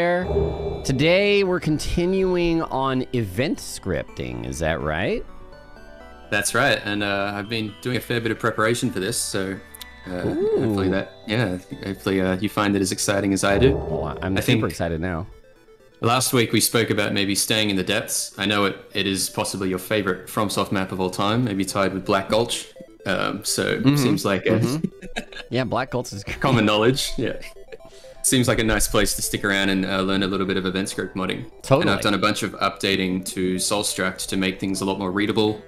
there. Today we're continuing on event scripting. Is that right? That's right, and uh, I've been doing a fair bit of preparation for this, so uh, hopefully that, yeah, hopefully uh, you find it as exciting as I do. Well, I'm I super excited now. Last week we spoke about maybe staying in the depths. I know it, it is possibly your favorite FromSoft map of all time, maybe tied with Black Gulch. Um, so seems like a Yeah, Black Gulch is common knowledge. Yeah. Seems like a nice place to stick around and uh, learn a little bit of event script modding. Totally. And I've done a bunch of updating to Soulstruct to make things a lot more readable.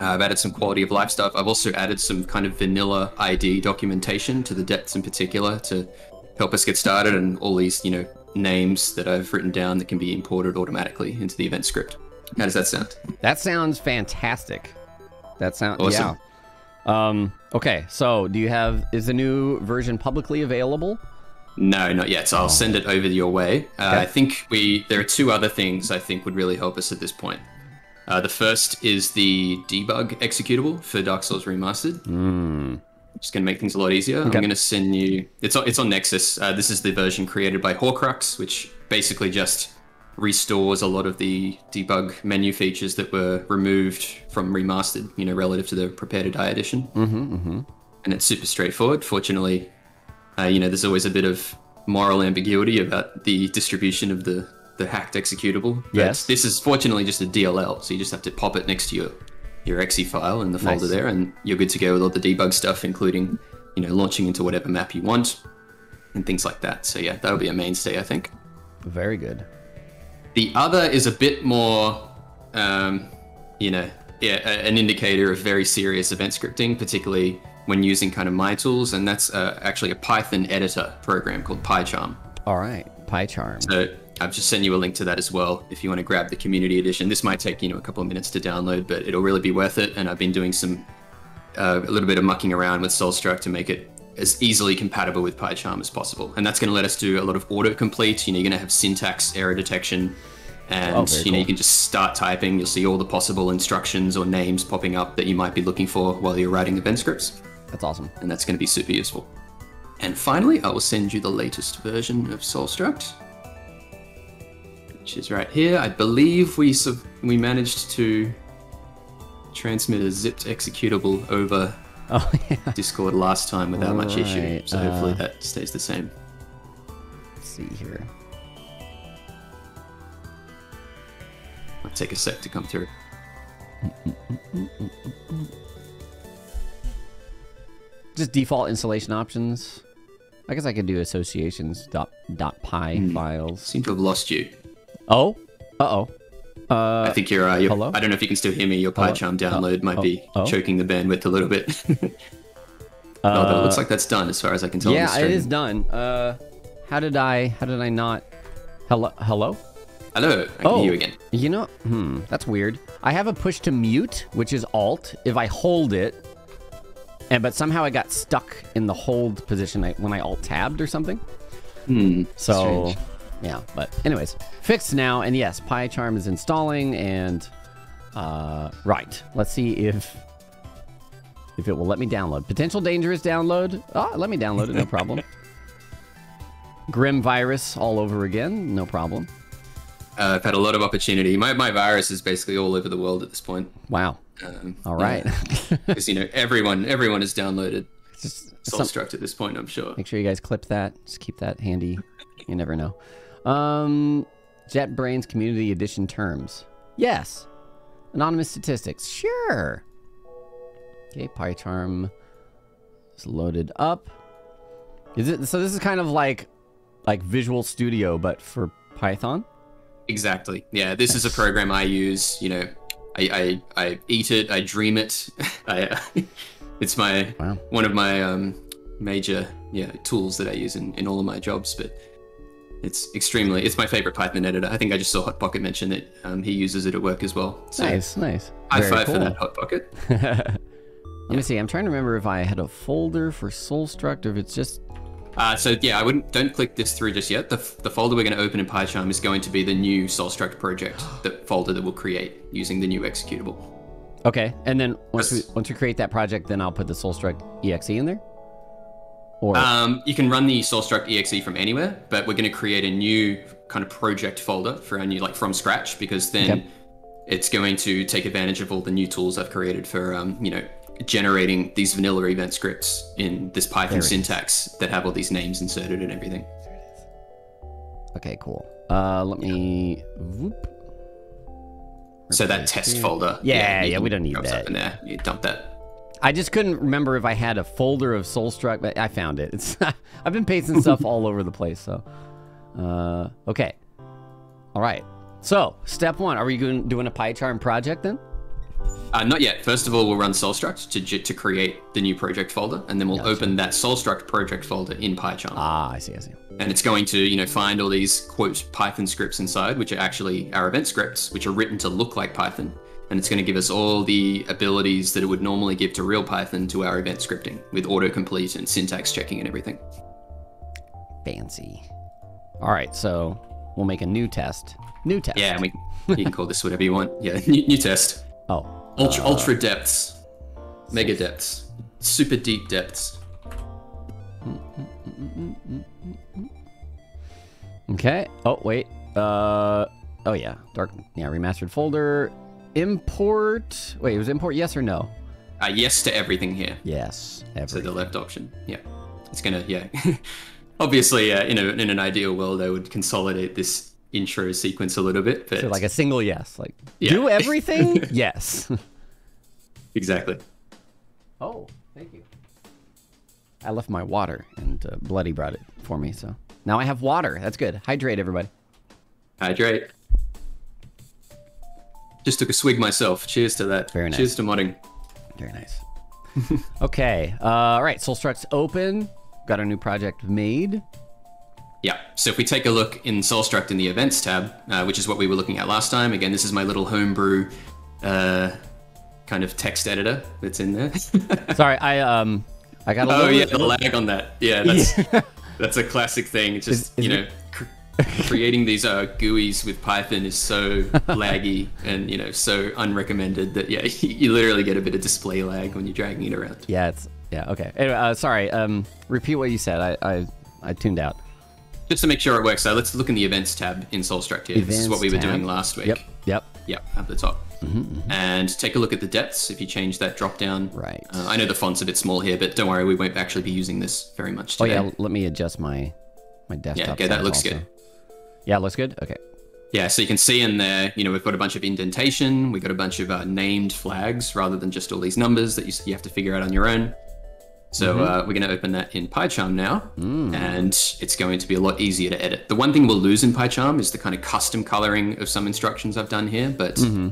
Uh, I've added some quality of life stuff. I've also added some kind of vanilla ID documentation to the depths in particular to help us get started and all these, you know, names that I've written down that can be imported automatically into the event script. How does that sound? That sounds fantastic. That sounds Awesome. yeah. Um, okay, so do you have is the new version publicly available? No, not yet. So I'll send it over your way. Uh, Okay. I think we there are two other things I think would really help us at this point. Uh, the first is the debug executable for Dark Souls Remastered. Just going to make things a lot easier. I'm going to send you. It's on, it's on Nexus. Uh, this is the version created by Horcrux, which basically just restores a lot of the debug menu features that were removed from Remastered. You know, relative to the Prepare to Die edition. Mm-hmm, mm-hmm. And it's super straightforward. Fortunately, uh, you know, there's always a bit of moral ambiguity about the distribution of the, the hacked executable. But Yes. This is fortunately just a DLL, so you just have to pop it next to your, your exe file in the folder Nice. there, and you're good to go with all the debug stuff, including, you know, launching into whatever map you want and things like that. So yeah, that'll be a mainstay, I think. Very good. The other is a bit more, um, you know, yeah, an indicator of very serious event scripting, particularly when using kind of my tools, and that's uh, actually a Python editor program called PyCharm. All right, PyCharm. So I've just sent you a link to that as well if you want to grab the community edition. This might take you know a couple of minutes to download, but it'll really be worth it. And I've been doing some uh, a little bit of mucking around with Soulstruct to make it as easily compatible with PyCharm as possible. And that's going to let us do a lot of autocomplete. You know, you're going to have syntax error detection. And Oh, you know cool. you can just start typing. You'll see all the possible instructions or names popping up that you might be looking for while you're writing event scripts That's awesome. and that's going to be super useful. And finally, I will send you the latest version of Soulstruct, which is right here. I believe we sub- we managed to transmit a zipped executable over Oh yeah. Discord last time without much issue, so hopefully uh, that stays the same. Let's see here. Might take a sec to come through. Mm, mm, mm, Just default installation options. I guess I could do associations dot dot py files. Seem to have lost you. Oh, uh oh. Uh, I think you're, uh, you're. hello? I don't know if you can still hear me. Your? PyCharm download might oh, be oh. choking the bandwidth a little bit. Although it looks like that's done as far as I can tell. Uh, yeah, it is done. Uh, how did I? How did I not? Hello, hello. Hello, I can Oh, hear you again. You know, hmm, that's weird. I have a push to mute, which is Alt. If I hold it, and but somehow I got stuck in the hold position when I Alt tabbed or something. Hmm. So, strange. yeah. But anyways, fixed now, and yes, PyCharm is installing, and uh, right. Let's see if if it will let me download. Potential dangerous download. Ah, let me download it, no problem. Grim virus all over again, no problem. Uh, I've had a lot of opportunity. My, my virus is basically all over the world at this point. Wow. Um, All right. Because you know everyone everyone has downloaded Just Soulstruct at this point. I'm sure. Make sure you guys clip that. Just keep that handy. You never know. Um, JetBrains Community Edition terms. Yes. Anonymous statistics. Sure. Okay, PyCharm is loaded up. Is it so? This is kind of like like Visual Studio, but for Python. Exactly. Yeah, this is a program I use. You know, I I, I eat it. I dream it. I, it's my Wow. one of my um, major yeah tools that I use in, in all of my jobs. But it's extremely it's my favorite Python editor. I think I just saw Hot Pocket mention that um, he uses it at work as well. So Nice, nice. high Very five for that Hot Pocket. Let me see. I'm trying to remember if I had a folder for Soulstruct or if it's just Uh, so yeah, I wouldn't don't click this through just yet. The, the folder we're going to open in PyCharm is going to be the new Soulstruct project, the folder that we'll create using the new executable. Okay, and then once we once we create that project, then I'll put the Soulstruct exe in there. Or Um, you can run the Soulstruct exe from anywhere, but we're going to create a new kind of project folder for our new like from scratch because then Okay. it's going to take advantage of all the new tools I've created for um, you know generating these vanilla event scripts in this Python There it is. syntax that have all these names inserted and everything. Okay, cool. Uh, let me. Whoop. So that test here. folder. Yeah, you yeah, we don't need that. in there. You dump that. I just couldn't remember if I had a folder of Soulstruct, but I found it. It's I've been pasting stuff all over the place. So, uh, okay, all right. So, step one: Are we doing a PyCharm project then? Uh, not yet. First of all, we'll run Soulstruct to to create the new project folder, and then we'll Gotcha. open that Soulstruct project folder in PyCharm. Ah, I see. I see. and it's going to you know find all these quote python scripts inside which are actually our event scripts which are written to look like python and it's going to give us all the abilities that it would normally give to real python to our event scripting with autocomplete and syntax checking and everything Fancy. All right, so we'll make a new test. New test. yeah and we you can call this whatever you want yeah new, new test Oh, ultra ultra depths mega depths super deep depths Okay. Oh wait. Uh. Oh yeah. Dark. Yeah. Remastered folder. Import. Wait. It was import yes or no? uh, yes to everything here Yes. So the left option, yeah, it's gonna, yeah. Obviously, uh, in a in an ideal world, I would consolidate this intro sequence a little bit, but So like a single yes. Like Yeah. do everything. yes. exactly. Oh, thank you. I left my water, and uh, Bloody brought it for me. So now I have water. That's good. Hydrate, everybody. Hydrate. Just took a swig myself. Cheers to that. Very nice. Cheers to modding. Very nice. okay. Uh, all right. Soulstruct's open. Got a new project made. Yeah. So if we take a look in Soulstruct in the Events tab, uh, which is what we were looking at last time. Again, this is my little homebrew uh, kind of text editor that's in there. Sorry, I um, I got a Oh little. yeah, the lag on that. Yeah, that's that's a classic thing. It's just Is- is you know, cr- creating these uh, GUIs with Python is so laggy and you know so unrecommended that yeah, you literally get a bit of display lag when you're dragging it around. Yeah, it's yeah. Okay. Anyway, uh, sorry. Um, repeat what you said. I I, I tuned out. Just to make sure it works, so let's look in the Events tab in Soulstruct here. Events this is what we were tab. doing last week. Yep. Yep. Yep, at the top. And take a look at the depths if you change that drop down. Right. Uh, I know the font's a bit small here, but don't worry, we won't actually be using this very much today. Oh yeah. Let me adjust my my desktop. Yeah, okay, that looks also. good. Yeah, it looks good. Okay. Yeah, so you can see in there, you know, we've got a bunch of indentation, we've got a bunch of uh, named flags rather than just all these numbers that you, you have to figure out on your own. So Mm-hmm. uh, we're going to open that in PyCharm now, Mm. and it's going to be a lot easier to edit. The one thing we'll lose in PyCharm is the kind of custom coloring of some instructions I've done here, but Mm-hmm.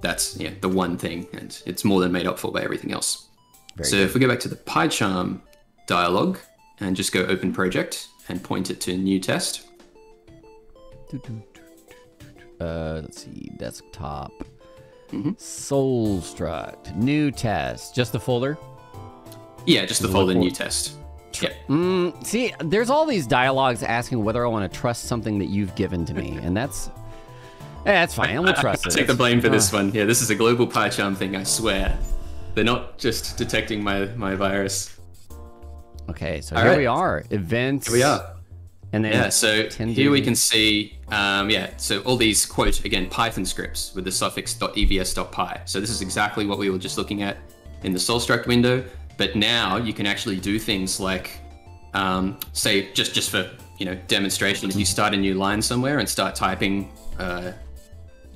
that's yeah the one thing, and it's more than made up for by everything else. Very so if we go back to the PyCharm dialog and just go open project and point it to new test, Uh, let's see. Desktop. Mm-hmm. Soulstruct. New test. Just the folder. Yeah, just the folder for- new test. Yeah. Mm, see, there's all these dialogues asking whether I want to trust something that you've given to me, and that's. Eh, that's fine. We'll trust I it. take the blame for this one. Yeah, this is a global PyCharm thing. I swear, they're not just detecting my my virus. Okay, so All here right. we are. Events. Here we are. And then Yeah, so here we can see, um, yeah, so all these quote again Python scripts with the suffix .evs.py. So this is exactly what we were just looking at in the Soulstruct window. But now you can actually do things like, um, say, just just for you know demonstration, if you start a new line somewhere and start typing uh,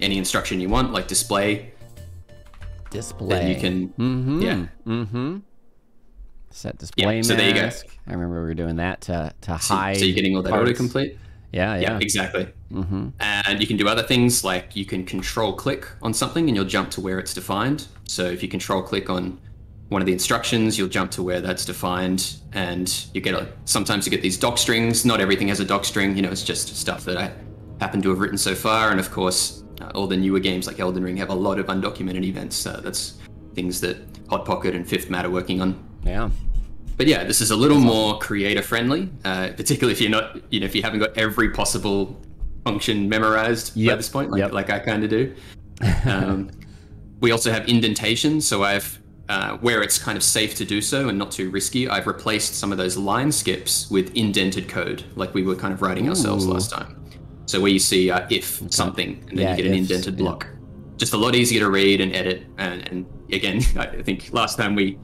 any instruction you want, like display, display. then you can, Mm-hmm. yeah, Mm-hmm. Set display yeah, so there you go. I remember we were doing that to to so, hide. so you're getting all that parts. autocomplete. Yeah, Yeah, yeah. exactly. Mm-hmm. And you can do other things like you can control click on something and you'll jump to where it's defined. So if you control click on one of the instructions, you'll jump to where that's defined and you get a, sometimes you get these doc strings. Not everything has a doc string, you know, it's just stuff that I happen to have written so far. And of course, uh, all the newer games like Elden Ring have a lot of undocumented events. Uh, that's things that Hot Pocket and Fifth Matt are working on. Yeah. But yeah, this is a little more creator friendly, uh, particularly if you're not, you know, if you haven't got every possible function memorized by this point, like, yep. like I kind of do. Um, we also have indentation, so I've uh, where it's kind of safe to do so and not too risky. I've replaced some of those line skips with indented code, like we were kind of writing ourselves Ooh. last time. So where you see uh, if something, and then Yeah, you get an ifs, indented yeah. block. Just a lot easier to read and edit. And, and again, I think last time we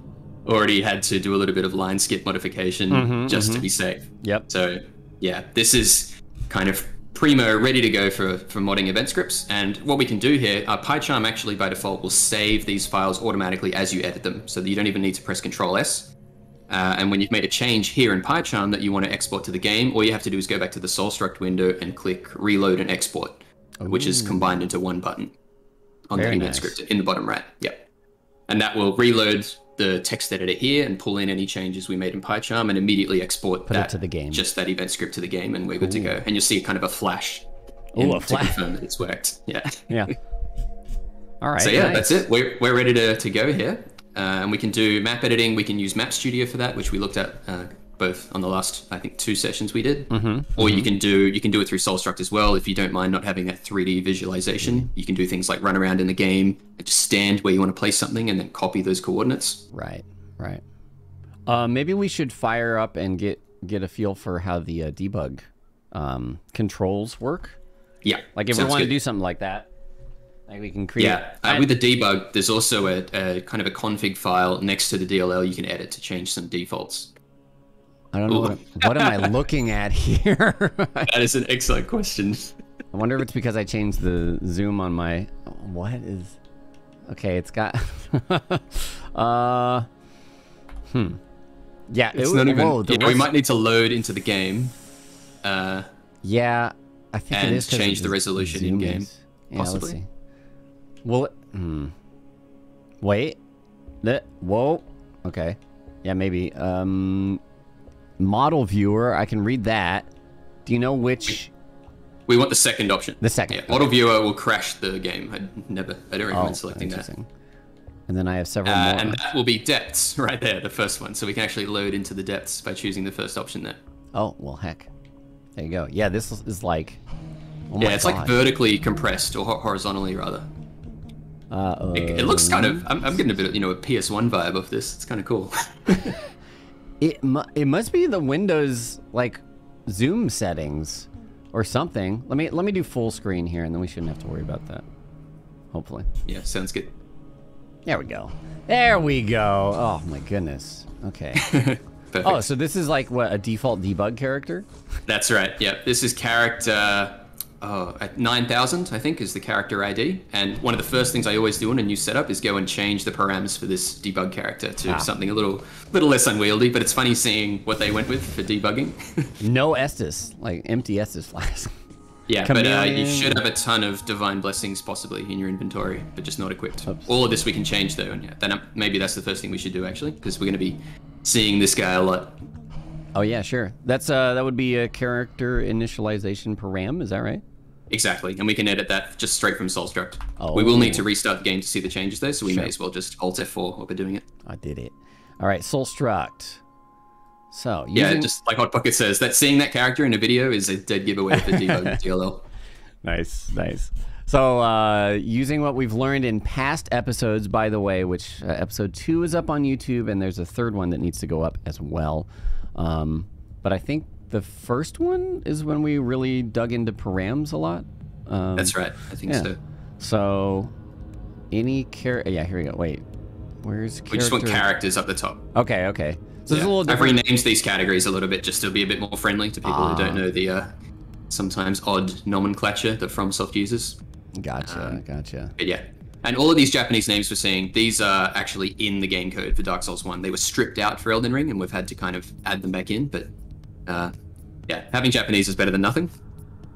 already had to do a little bit of line skip modification Mhm, just to be safe. Yep. So yeah, this is kind of primo, ready to go for, for modding event scripts. And what we can do here, uh, PyCharm actually by default will save these files automatically as you edit them, so that you don't even need to press Control S. Uh, and when you've made a change here in PyCharm that you want to export to the game, all you have to do is go back to the SoulStruct window and click Reload and Export, which is combined into one button on Very the event nice. script in the bottom right. Yep. And that will reload the text editor here and pull in any changes we made in PyCharm and immediately export Put that to the game. just that event script to the game, and we're good to go. And you'll see kind of a flash. Ooh, in- a to flash. confirm that it's worked. Yeah. Yeah. All right. So yeah, nice. that's it. We're, we're ready to, to go here. Uh, and we can do map editing. We can use Map Studio for that, which we looked at uh, both on the last, I think, two sessions we did. Mm-hmm. Or you can do you can do it through SoulStruct as well if you don't mind not having that 3D visualization. You can do things like run around in the game, and just stand where you want to place something, and then copy those coordinates. Right. Right. Uh, maybe we should fire up and get get a feel for how the uh, debug um, controls work. Yeah. Like if we want to do something like that, like we can create. Yeah, uh, with the debug, there's also a, a kind of a config file next to the DLL you can edit to change some defaults. I don't know what, what am I looking at here. That is an excellent question. I wonder if it's because I changed the zoom on my. What is? Okay, it's got. uh, hmm. Yeah, It's it, not even. whoa, yeah, we might need to load into the game. Uh, Yeah, I think And it is 'cause change the resolution in-game, Yeah, possibly. Well, it- hmm. Wait. That. Whoa. Okay. Yeah, maybe. Um, model viewer. I can read that. Do you know which? we want the second option. The second, Yeah, model viewer will crash the game. I never. I don't recommend selecting that. Oh. And then I have several Uh, more. and that will be depths right there, the first one. So we can actually load into the depths by choosing the first option there. Oh well, heck. There you go. Yeah, this is, like. Oh Yeah, it's like vertically compressed or horizontally rather. Uh, It, it looks kind of. I'm, I'm getting a bit of you know a PS1 vibe of this. It's kind of cool. It mu- it must be the Windows like zoom settings or something. Let me let me do full screen here, and then we shouldn't have to worry about that. Hopefully. yeah, sounds good. There we go. There we go. Oh my goodness. Okay. Oh, so this is like what a default debug character? That's right. Yeah, this is character. Oh, at 9000, I think, is the character ID. And one of the first things I always do in a new setup is go and change the params for this debug character to Ah. something a little, little less unwieldy. But it's funny seeing what they went with for debugging. No Estus, like empty Estus flask. yeah, but uh, you should have a ton of divine blessings possibly in your inventory, but just not equipped. Oops. All of this we can change though, and yeah, then uh, maybe that's the first thing we should do actually, because we're going to be seeing this guy a lot. Oh yeah, sure. That's uh that would be a character initialization param, is that right? Exactly, and we can edit that just straight from SoulStruct. We will need to Oh. restart the game to see the changes though, so we Sure. may as well just Alt F4 while we're doing it. I did it. All right, Soulstruct. So Yeah, just like Hot Pocket says, that seeing that character in a video is a dead giveaway for debug DLL. Nice, nice. So, uh, using what we've learned in past episodes, by the way, which uh, episode two is up on YouTube, and there's a third one that needs to go up as well. Um, but I think the first one is when we really dug into params a lot. Um, That's right, I think Yeah. so. So, any character. Yeah, here we go. Wait, where's character? We just want characters up the top. Okay, okay. So there's Yeah. a little I've renamed these categories a little bit just to be a bit more friendly to people who Ah. don't know the uh, sometimes odd nomenclature that FromSoft uses. Gotcha, Um, gotcha. But yeah. And all of these Japanese names we're seeing, these are actually in the game code for Dark Souls 1. They were stripped out for Elden Ring, and we've had to kind of add them back in. But uh, yeah, having Japanese is better than nothing.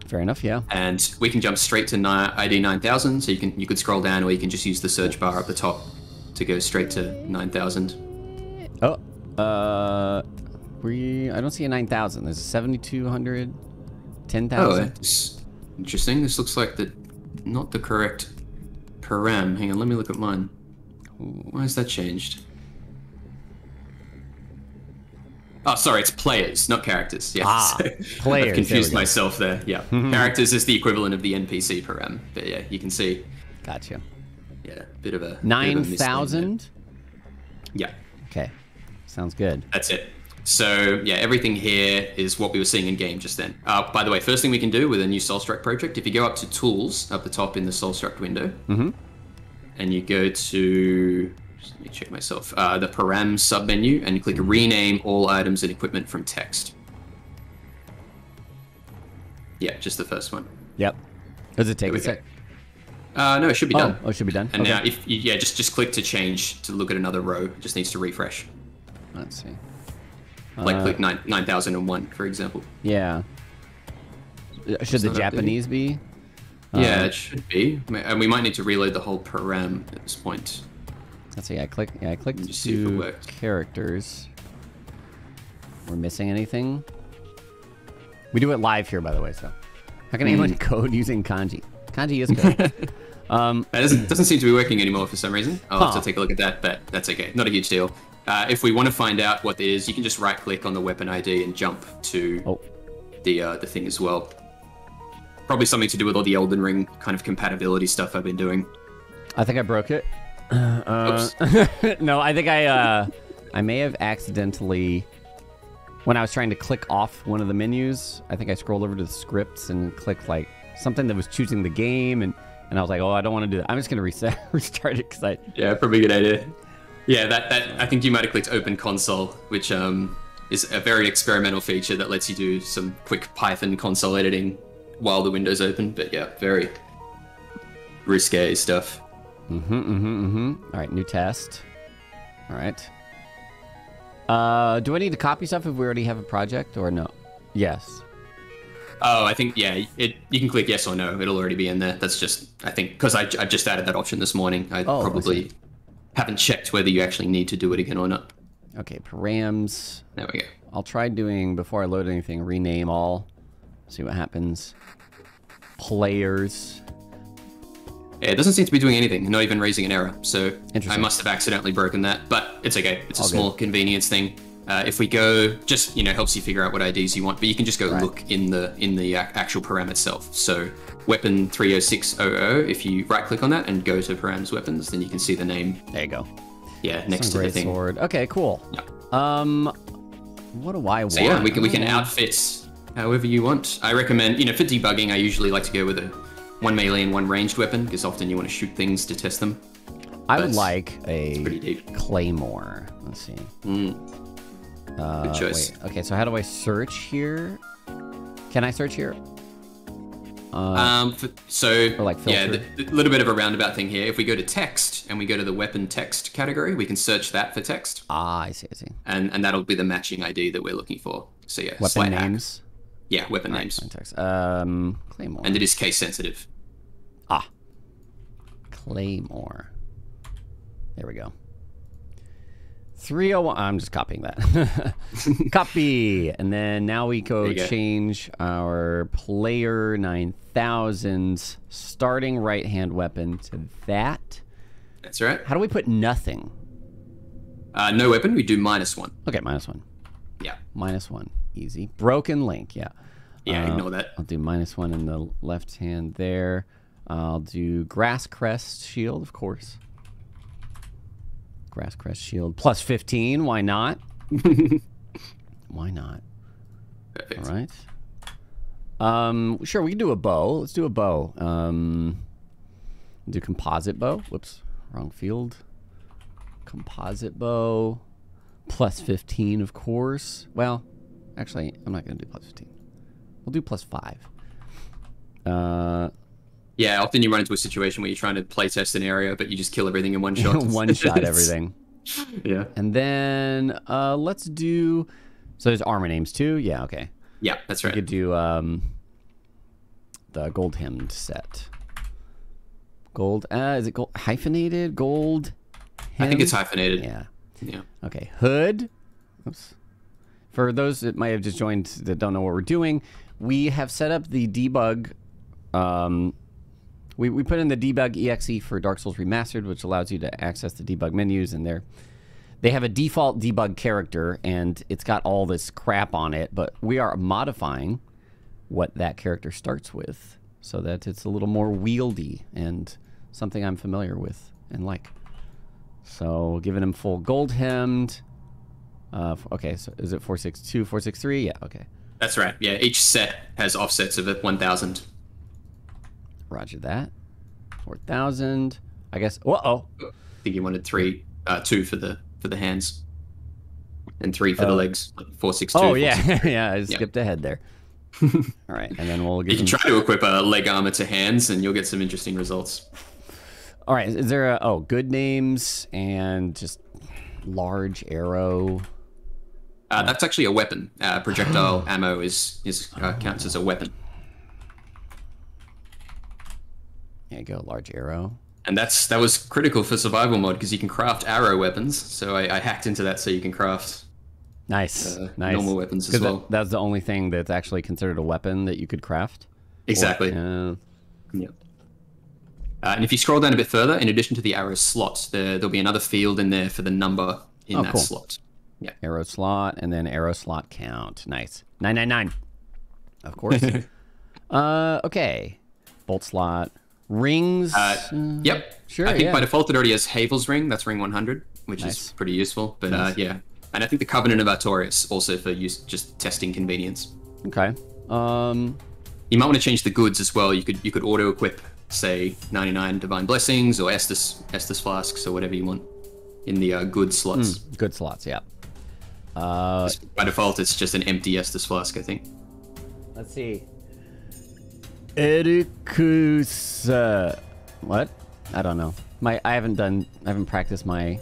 Fair enough. Yeah. And we can jump straight to ID 9000. So you can you could scroll down, or you can just use the search bar up the top to go straight to 9000. Oh, uh, we. I don't see a nine thousand. There's a seventy-two hundred, ten Oh, thousand. it's interesting. This looks like the not the correct param. Hang on, let me look at mine. Why has that changed? Oh, sorry, it's players, not characters. Yeah, Ah, so players, I've confused go. myself there. Yeah, characters is the equivalent of the NPC param. But yeah, you can see, Gotcha. yeah, bit of a bit of a Nine there. thousand. Yeah, Okay, sounds good. that's it. So yeah, everything here is what we were seeing in game just then. Uh, by the way, first thing we can do with a new Soulstruct project, if you go up to Tools up the top in the Soulstruct window, Mhm. and you go to let me check myself uh, the Param submenu and click Rename all items and equipment from text. Yeah, just the first one. Yep. Does it take a sec? Uh, no, it should be Oh, done. oh, it should be done. And okay. now, if you, yeah, just just click to change to look at another row. It just needs to refresh. Let's see. Like Uh, click nine nine thousand and one, for example. Yeah. Uh, Should the. Japanese be? yeah, Uh, it should be. And we might need to reload the whole param at this point. Let's see. I click. Yeah, I clicked Just see if it to worked. characters. We're missing anything. We do it live here, by the way. So, how can anyone Hmm. code using kanji? Kanji is code. um, That doesn't, doesn't seem to be working anymore for some reason. I'll have to take a look at that, but that's okay. Not a huge deal. Uh, if we want to find out what it is, you can just right click on the weapon ID and jump to oh, the uh, the thing as well. Probably something to do with all the Elden Ring kind of compatibility stuff I've been doing. I think I broke it. Uh, no, I think I uh, I may have accidentally when I was trying to click off one of the menus. I think I scrolled over to the scripts and clicked like something that was choosing the game, and and I was like, oh, I don't want to do that. I'm just gonna reset restart it because I Yeah, probably a good idea. Yeah, that, that I think you might have clicked Open Console, which um, is a very experimental feature that lets you do some quick Python console editing while the window's open. But yeah, very risque stuff. Mm-hmm, mm-hmm, mm-hmm. All right, new test. All right. Uh, do I need to copy stuff if we already have a project or no? Yes. Oh, I think yeah, it you can click yes or no. It'll already be in there. That's just I think because I, I just added that option this morning. I Oh, I probably haven't checked whether you actually need to do it again or not. Okay, params. There we go. I'll try doing before I load anything. Rename all. See what happens. Players. Yeah, it doesn't seem to be doing anything, not even raising an error. So I must have accidentally broken that, but it's okay. It's a All small convenience thing. Uh, if we go, just you know, helps you figure out what IDs you want, but you can just go Right. look in the in the actual param itself. So weapon 30600, if you right click on that and go to params weapons, then you can see the name. There you go. Yeah, next Some to the thing. sword. Okay, cool. Um, what do I want? So yeah, we can we can Oh. outfit however you want. I recommend, you know, for debugging, I usually like to go with a one melee and one ranged weapon because often you want to shoot things to test them. I would like a claymore. Let's see. Mm, Uh, Good choice. Wait. Okay, so how do I search here? Can I search here? Uh, Um, f so like yeah, a little bit of a roundabout thing here. If we go to text and we go to the weapon text category, we can search that for text, ah, I see. I see. and and that'll be the matching ID that we're looking for. So yeah, Weapon slight hack. Names. Yeah, weapon names, Context. Um, claymore. and it is case sensitive. Ah. Claymore. There we go. 301. I'm just copying that. Copy. And then now we go go. change our player 9000's starting right hand weapon to that. That's right. How do we put nothing? Uh, no weapon, we do minus one. Okay, minus one. Yeah, Minus one. Easy. Broken link. Yeah. yeah, Uh, ignore that. I'll do minus one in the left hand there. I'll do grass crest shield, of course. Grass crest shield plus 15. Why not? Why not? Perfect. All right. Um, sure, we can do a bow. Let's do a bow. Um, do composite bow. Whoops, wrong field. Composite bow plus 15, of course. Well, actually, I'm not going to do plus 15. We'll do plus 5. Uh, Yeah, often you run into a situation where you're trying to play test an area, but you just kill everything in one shot. one shot everything. yeah. And then uh, let's do. So there's armor names too. Yeah, okay. Yeah, that's right. We could do um, the gold hemmed set. Gold. Uh, is it gold hyphenated? Gold. I think it's hyphenated. Yeah. Yeah. Okay. Hood. Oops. For those that might have just joined that don't know what we're doing, we have set up the debug. Um, we, we put in the debug exe for Dark Souls Remastered, which allows you to access the debug menus, and they're they have a default debug character, and it's got all this crap on it. But we are modifying what that character starts with, so that it's a little more wieldy and something I'm familiar with and like. So giving him full gold hemmed. Uh, okay, so is it 462, 463? Yeah, okay. That's right. Yeah, each set has offsets of 1,000. Roger that. 4,000. I guess. Whoa. Oh. I think you wanted three, uh, two for the for the hands, and three for the Oh. legs. Like four six two. Oh, four, yeah. yeah, I Yeah. skipped ahead there. All right, and then we'll You can try to equip a leg armor to hands, and you'll get some interesting results. All right, is there a. Oh, good names and just large arrow. Uh, that's actually a weapon. Uh, projectile ammo is is uh, counts as a weapon, There you go, large arrow. and that's that was critical for survival mod because you can craft arrow weapons. So I, I hacked into that so you can craft Nice. uh, nice. normal weapons as that- well. that's the only thing that's actually considered a weapon that you could craft. Exactly. Uh, Yeah. Uh, and if you scroll down a bit further, in addition to the arrow slot, there, there'll be another field in there for the number in Oh, that cool. slot. Yeah. arrow slot and then arrow slot count. Nice. 999. Of course. uh okay. Bolt slot. Rings. Uh, uh, Yep. Sure, I think yeah. by default it already has Havel's ring. That's ring 100, which Nice. is pretty useful. But Nice. uh, yeah, and I think the Covenant of Artorias also for use just testing convenience. Okay. Um You might want to change the goods as well. You could you could auto equip say 99 divine blessings or Estus Estus flasks or whatever you want in the uh, good slots. good slots, yeah. Uh By default, it's just an empty Estus flask, I think. let's see. Ericus uh, what? I don't know. My I haven't done I haven't practiced my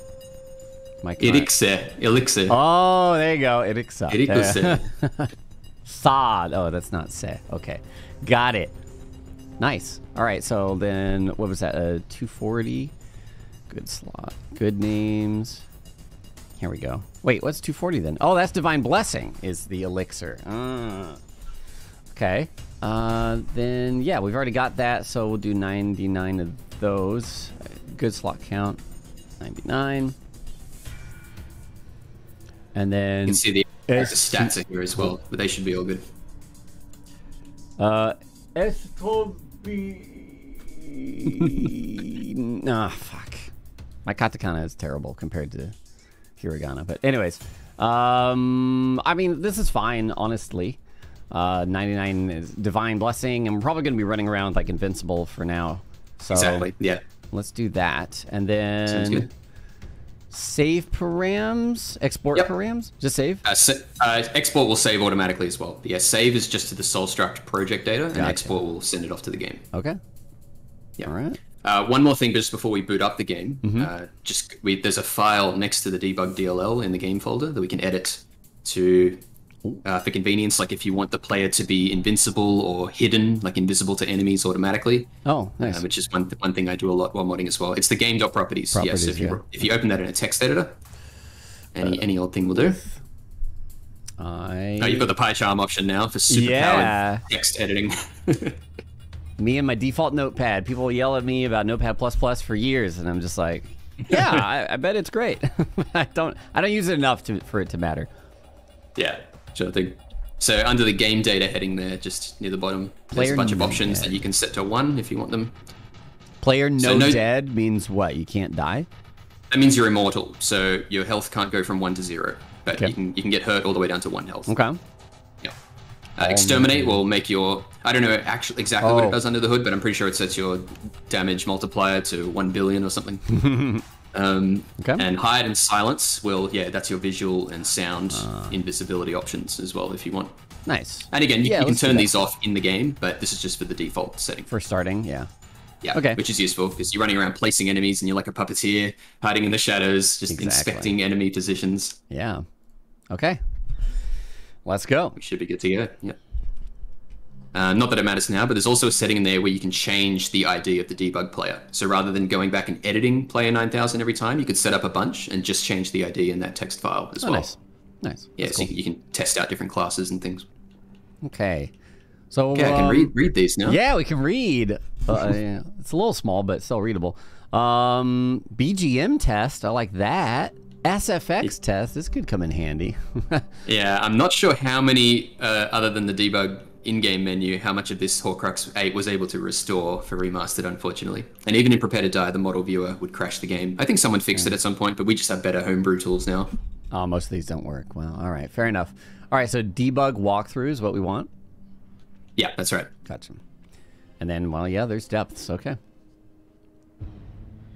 my current- Elixir, elixir, Oh, there you go. Erixa. Ericuse. Sod. Oh, that's not se. Okay. Got it. Nice. All right. So then, what was that? Uh, 240. Good slot. Good names. Here we go. Wait, what's 240 then? Oh, that's Divine Blessing is the elixir. Ah. Okay. Uh, then, yeah, we've already got that. So we'll do 99 of those. Good slot count. 99. And then. You can see the, It's- the stats are here as well, but they should be all good. Uh, Escobi. nah, fuck. My katakana is terrible compared to hiragana. But anyways, um, I mean, this is fine, honestly. Uh, 99 is divine blessing, and we're probably going to be running around like invincible for now. So Exactly. Yeah. let's do that, and then save params, export Yep. params, just save. Uh, sa- uh, export will save automatically as well. Yeah, save is just to the Soulstruct project data, and Gotcha. export will send it off to the game. Okay. Yeah. All right. Uh, one more thing, just before we boot up the game, Mm-hmm. uh, just we, there's a file next to the debug DLL in the game folder that we can edit to uh, for convenience. Like if you want the player to be invincible or hidden, like invisible to enemies automatically, Oh, nice. uh, which is one one thing I do a lot while modding as well. It's the game.properties. yes, Properties, if you yeah. if you open that in a text editor, any any old thing will do. I. Oh, you've got the PyCharm option now for superpowered Yeah. text editing. me and my default notepad people yell at me about notepad plus plus for years and i'm just like yeah I, I bet it's great i don't i don't use it enough to, for it to matter yeah, sure thing. So under the game data heading there, just near the bottom, there's a bunch of options dead. that you can set to one if you want them. player no, So no- dead means what you can't die That means you're immortal, so your health can't go from one to zero, but Okay. you can you can get hurt all the way down to one health. okay Yeah. Uh, exterminate will make your I don't know actually exactly what Oh. it does under the hood, but I'm pretty sure it sets your damage multiplier to one billion or something. um, Okay. And hide and silence will yeah that's your visual and sound Ah. invisibility options as well if you want. nice And again, you, Yeah, you can turn these off in the game, but this is just for the default setting. for starting yeah Yeah, Okay. which is useful because you're running around placing enemies and you're like a puppeteer hiding in the shadows, just Exactly. inspecting enemy positions. yeah okay let's go We should be good to go. Yeah. Uh, not that it matters now, but there's also a setting in there where you can change the ID of the debug player. So rather than going back and editing player 9000 every time, you could set up a bunch and just change the ID in that text file as oh well. nice nice Yeah, That's so cool. you, can test out different classes and things. okay so Okay, I can um, read read these now. Yeah, we can read. Uh, yeah, it's a little small, but still readable. Um, BGM test. I like that. SFX test. This could come in handy. Yeah, I'm not sure how many, uh, other than the debug in-game menu, how much of this Horcrux 8 was able to restore for remastered, unfortunately. And even in Prepare to Die, the model viewer would crash the game. I think someone fixed it at some point, but we just have better homebrew tools now. Oh, most of these don't work. Well, all right, fair enough. All right, so debug walkthrough is what we want. Yeah, that's right. Gotcha. And then, well, yeah, there's depths. Okay.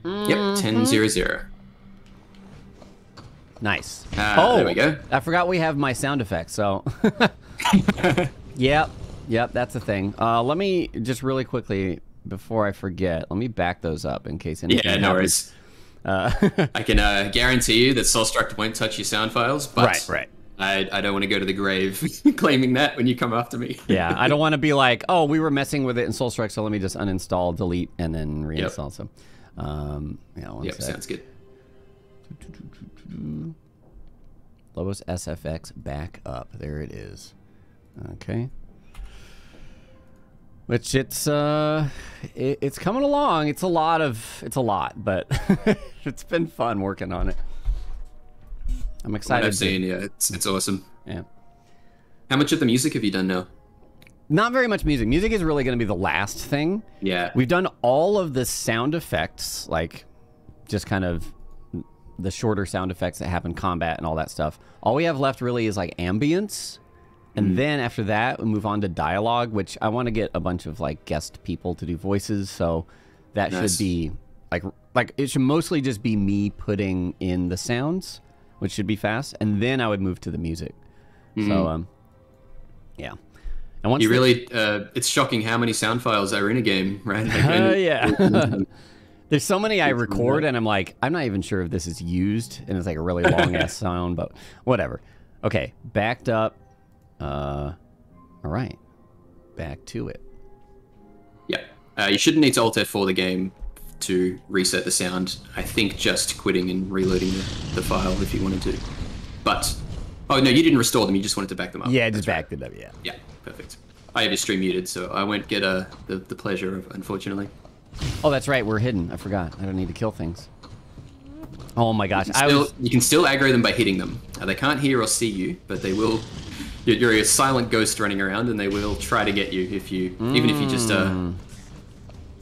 Yep, 10 0 0. Nice. Ah, oh, there we go. I forgot we have my sound effects. So, yep, yep, that's a thing. Uh, let me just really quickly before I forget. Let me back those up in case anything. Yeah, no happens. worries. Uh, I can uh, guarantee you that Soulstruct won't touch your sound files, but Right, right. I, I don't want to go to the grave claiming that when you come after me. yeah, I don't want to be like, oh, we were messing with it in Soulstruct, so let me just uninstall, delete, and then reinstall. So, um, yeah, one Yep, sec. sounds good. Lobos SFX back up. There it is. Okay. Which it's uh it, it's coming along. It's a lot of it's a lot, but it's been fun working on it. I'm excited. I've to- seen, yeah, it's, it's awesome. yeah. How much of the music have you done now? Not very much music. Music is really going to be the last thing. Yeah. We've done all of the sound effects, like just kind of the shorter sound effects that happen combat and all that stuff. All we have left really is like ambience. And then after that, we move on to dialogue, which I want to get a bunch of like guest people to do voices. So that Nice. should be like like it should mostly just be me putting in the sounds, which should be fast. And then I would move to the music. So um, yeah. And once You really, uh, it's shocking how many sound files are in a game, right? Like, Uh, yeah. There's so many I record, and I'm like, I'm not even sure if this is used, and it's like a really long ass sound, but whatever. Okay, backed up. Uh, all right, back to it. Yeah. Uh, you shouldn't need to Alt F4 the game to reset the sound. I think just quitting and reloading the, the file if you wanted to. But, oh no, you didn't restore them, you just wanted to back them up. Yeah, just That's right. backed it up. Yeah. Yeah, perfect. I have your stream muted, so I won't get uh, the, the pleasure of, unfortunately. Oh, that's right. We're hidden. I forgot. I don't need to kill things. Oh my gosh, I Still, was. You can still aggro them by hitting them. They can't hear or see you, but they will. You're, you're a silent ghost running around, and they will try to get you if you, even if you just. Uh,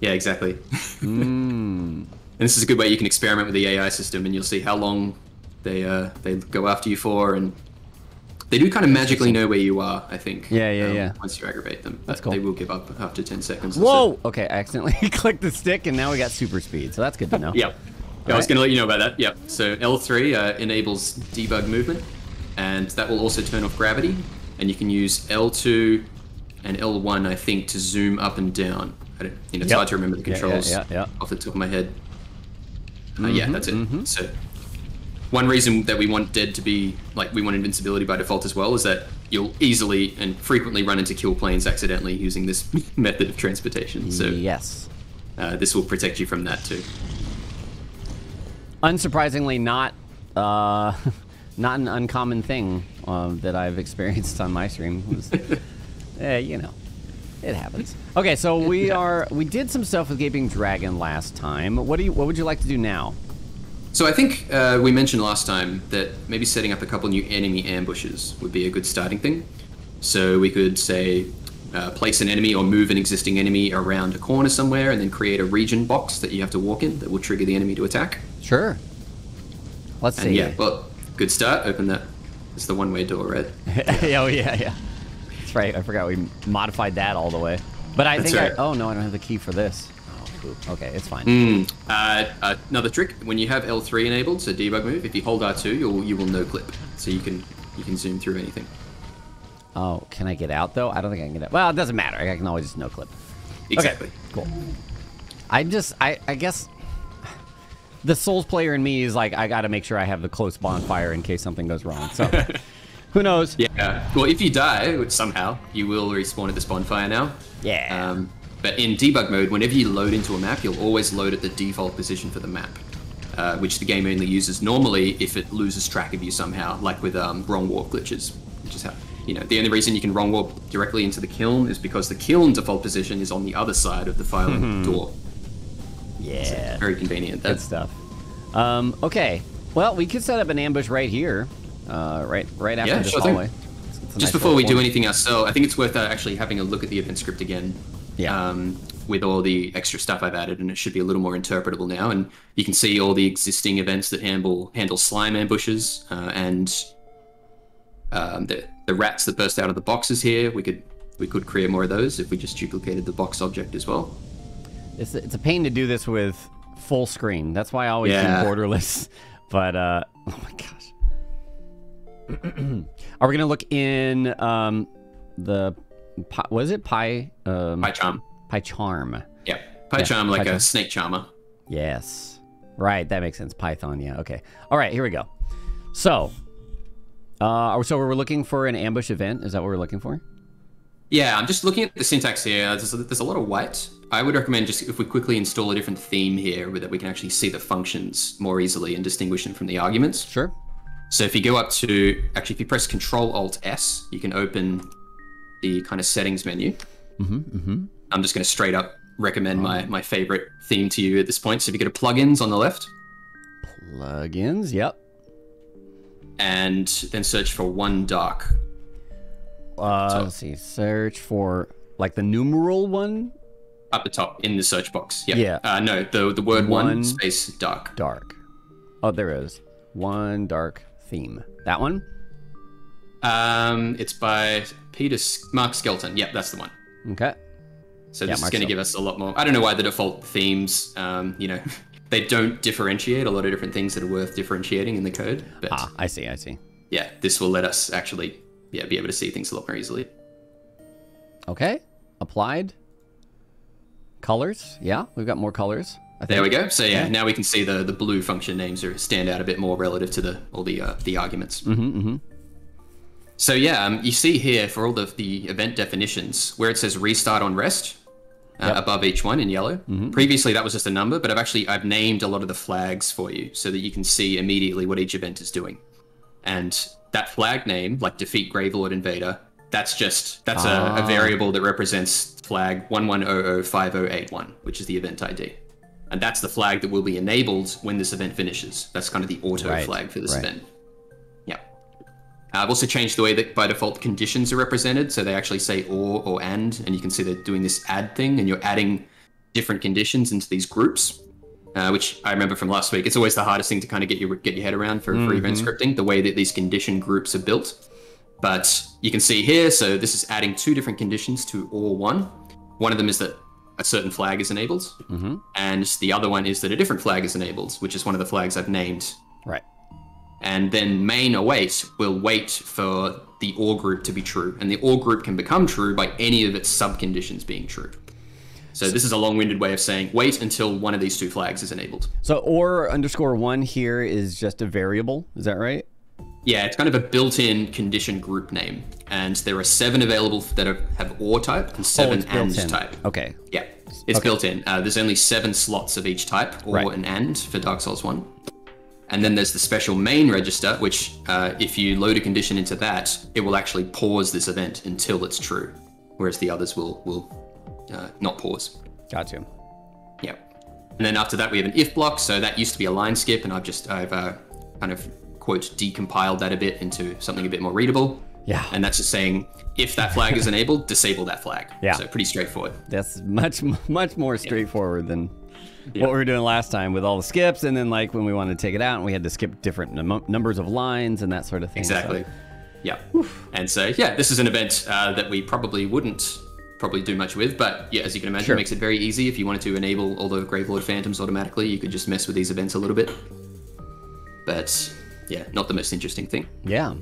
yeah, exactly. Mm. And this is a good way you can experiment with the AI system, and you'll see how long they uh, they go after you for, and they do kind of magically know where you are. I think. um, Yeah, yeah, yeah. Once you aggravate them, That's cool. they will give up after ten seconds. or so. Whoa. Okay, I accidentally clicked the stick, and now we got super speed. So that's good to know. Yep. Yeah, I was going to let you know about that. Yep. So L3 uh, enables debug movement, and that will also turn off gravity. And you can use L2 and L1, I think, to zoom up and down. I don't, you know, it's Yep. hard to remember the Yeah, yeah, controls yeah, yeah. off the top of my head. Uh, Mm-hmm, yeah, that's it. So one reason that we want dead to be like we want invincibility by default as well is that you'll easily and frequently run into kill planes accidentally using this method of transportation. So yes. uh, this will protect you from that too. unsurprisingly not uh, not an uncommon thing um, that I've experienced on my stream. Was, eh, you know, it happens. Okay, so we are we did some stuff with Gaping Dragon last time. What do you what would you like to do now? So I think uh, we mentioned last time that maybe setting up a couple new enemy ambushes would be a good starting thing. So we could say uh, place an enemy or move an existing enemy around a corner somewhere, and then create a region box that you have to walk in that will trigger the enemy to attack. Sure. Let's And see. yeah, well, good start. Open that. It's the one-way door, right? oh yeah, yeah. That's right. I forgot we modified that all the way. But I That's think right. I, oh no, I don't have the key for this. Oh. Okay, it's fine. Mm. Uh, another trick: when you have L3 enabled, so debug move, if you hold R2, you'll you will no clip, so you can you can zoom through anything. Oh, can I get out though? I don't think I can get out. Well, it doesn't matter. I can always just no clip. Exactly. Okay, cool. I just, I, I guess the Souls player in me is like, I got to make sure I have the close bonfire in case something goes wrong. So, who knows? Yeah. Well, if you die which somehow, you will respawn at this bonfire now. Yeah. Um, but in debug mode, whenever you load into a map, you'll always load at the default position for the map, uh, which the game only uses normally if it loses track of you somehow, like with um, wrong warp glitches, which is how. You know, the only reason you can wrong warp directly into the kiln is because the kiln default position is on the other side of the filing door. Yeah. Very convenient. Good stuff. Um, okay. Well, we could set up an ambush right here, uh, right, right after Yeah, this sure hallway. It's- it's Just nice before we do anything ourselves, I think it's worth uh, actually having a look at the event script again. Yeah. Um, with all the extra stuff I've added, and it should be a little more interpretable now. And you can see all the existing events that handle handle slime ambushes uh, and um, the the rats that burst out of the boxes here. We could we could create more of those if we just duplicated the box object as well. It's, it's a pain to do this with full screen. That's why I always Yeah. do borderless. But uh, oh my gosh, are we gonna look in um, the was it pie um, PyCharm. pie charm? Yeah, PyCharm like PyCharm. a snake charmer. Yes, right. That makes sense. Python. Yeah. Okay. All right. Here we go. So, uh, so we're looking for an ambush event. Is that what we're looking for? Yeah, I'm just looking at the syntax here. There's a, there's a lot of white. I would recommend just if we quickly install a different theme here, that we can actually see the functions more easily and distinguish them from the arguments. Sure. So if you go up to, actually, if you press Control Alt S, you can open the kind of settings menu. Mm-hmm. Mm-hmm. I'm just going to straight up recommend my my favorite theme to you at this point. So if you go to plugins on the left, Plugins. Yep. and then search for One Dark. Uh, So- let's see. Search for like the numeral one. Up the top in the search box. Yeah. Yeah. Uh, no, the the word one, One- space dark. Dark. Oh, there is one dark theme. That one. Um, it's by Peter S- Mark Skelton. Yeah, that's the one. Okay. So Yeah, this is going to give us a lot more. I don't know why the default themes, um, you know, they don't differentiate a lot of different things that are worth differentiating in the code. But Ah, I see. I see. yeah, this will let us actually, yeah, be able to see things a lot more easily. Okay. Applied. Colors. Yeah, we've got more colors. I think. There we go. So yeah, now we can see the the blue function names are stand out a bit more relative to the all the uh, the arguments. Mm-hmm, mm-hmm. So yeah, um, you see here for all the the event definitions where it says restart on rest uh, Yep. above each one in yellow. Previously that was just a number, but I've actually I've named a lot of the flags for you so that you can see immediately what each event is doing. And that flag name, like defeat Gravelord Invader, that's just that's a, a Ah. variable that represents flag 11005081, which is the event ID. And that's the flag that will be enabled when this event finishes. That's kind of the auto Right, flag for this right. event. Yeah. Uh, I've also changed the way that by default conditions are represented, so they actually say or or and, and you can see they're doing this add thing, and you're adding different conditions into these groups, uh, which I remember from last week. It's always the hardest thing to kind of get your get your head around for, for event scripting, the way that these condition groups are built. But you can see here, so this is adding two different conditions to or one. One of them is that a certain flag is enabled, Mm-hmm. and the other one is that a different flag is enabled, which is one of the flags I've named Right. and then main await will wait for the OR group to be true, and the OR group can become true by any of its subconditions being true. So this is a long-winded way of saying wait until one of these two flags is enabled. So or underscore one here is just a variable. Is that right? Yeah, it's kind of a built-in condition group name, and there are seven available that are, have OR type and seven oh, AND in. type. Okay. Yeah, it's built in. Uh, there's only seven slots of each type, or Right. an AND for Dark Souls 1. And then there's the special main register, which, uh, if you load a condition into that, it will actually pause this event until it's true, whereas the others will will uh, not pause. Gotcha. Yeah. And then after that, we have an if block. So that used to be a line skip, and I've just I've uh, kind of quote decompiled that a bit into something a bit more readable. Yeah. And that's just saying if that flag is enabled, disable that flag. Yeah. So pretty straightforward. That's much much more straightforward than what we were doing last time with all the skips, and then like when we wanted to take it out, and we had to skip different num- numbers of lines and that sort of thing. So- Exactly. Yeah. And so, yeah, this is an event uh, that we probably wouldn't probably do much with, but yeah, as you can imagine, Sure. it makes it very easy. If you wanted to enable all the Gravelord Phantoms automatically, you could just mess with these events a little bit. But yeah, not the most interesting thing. yeah.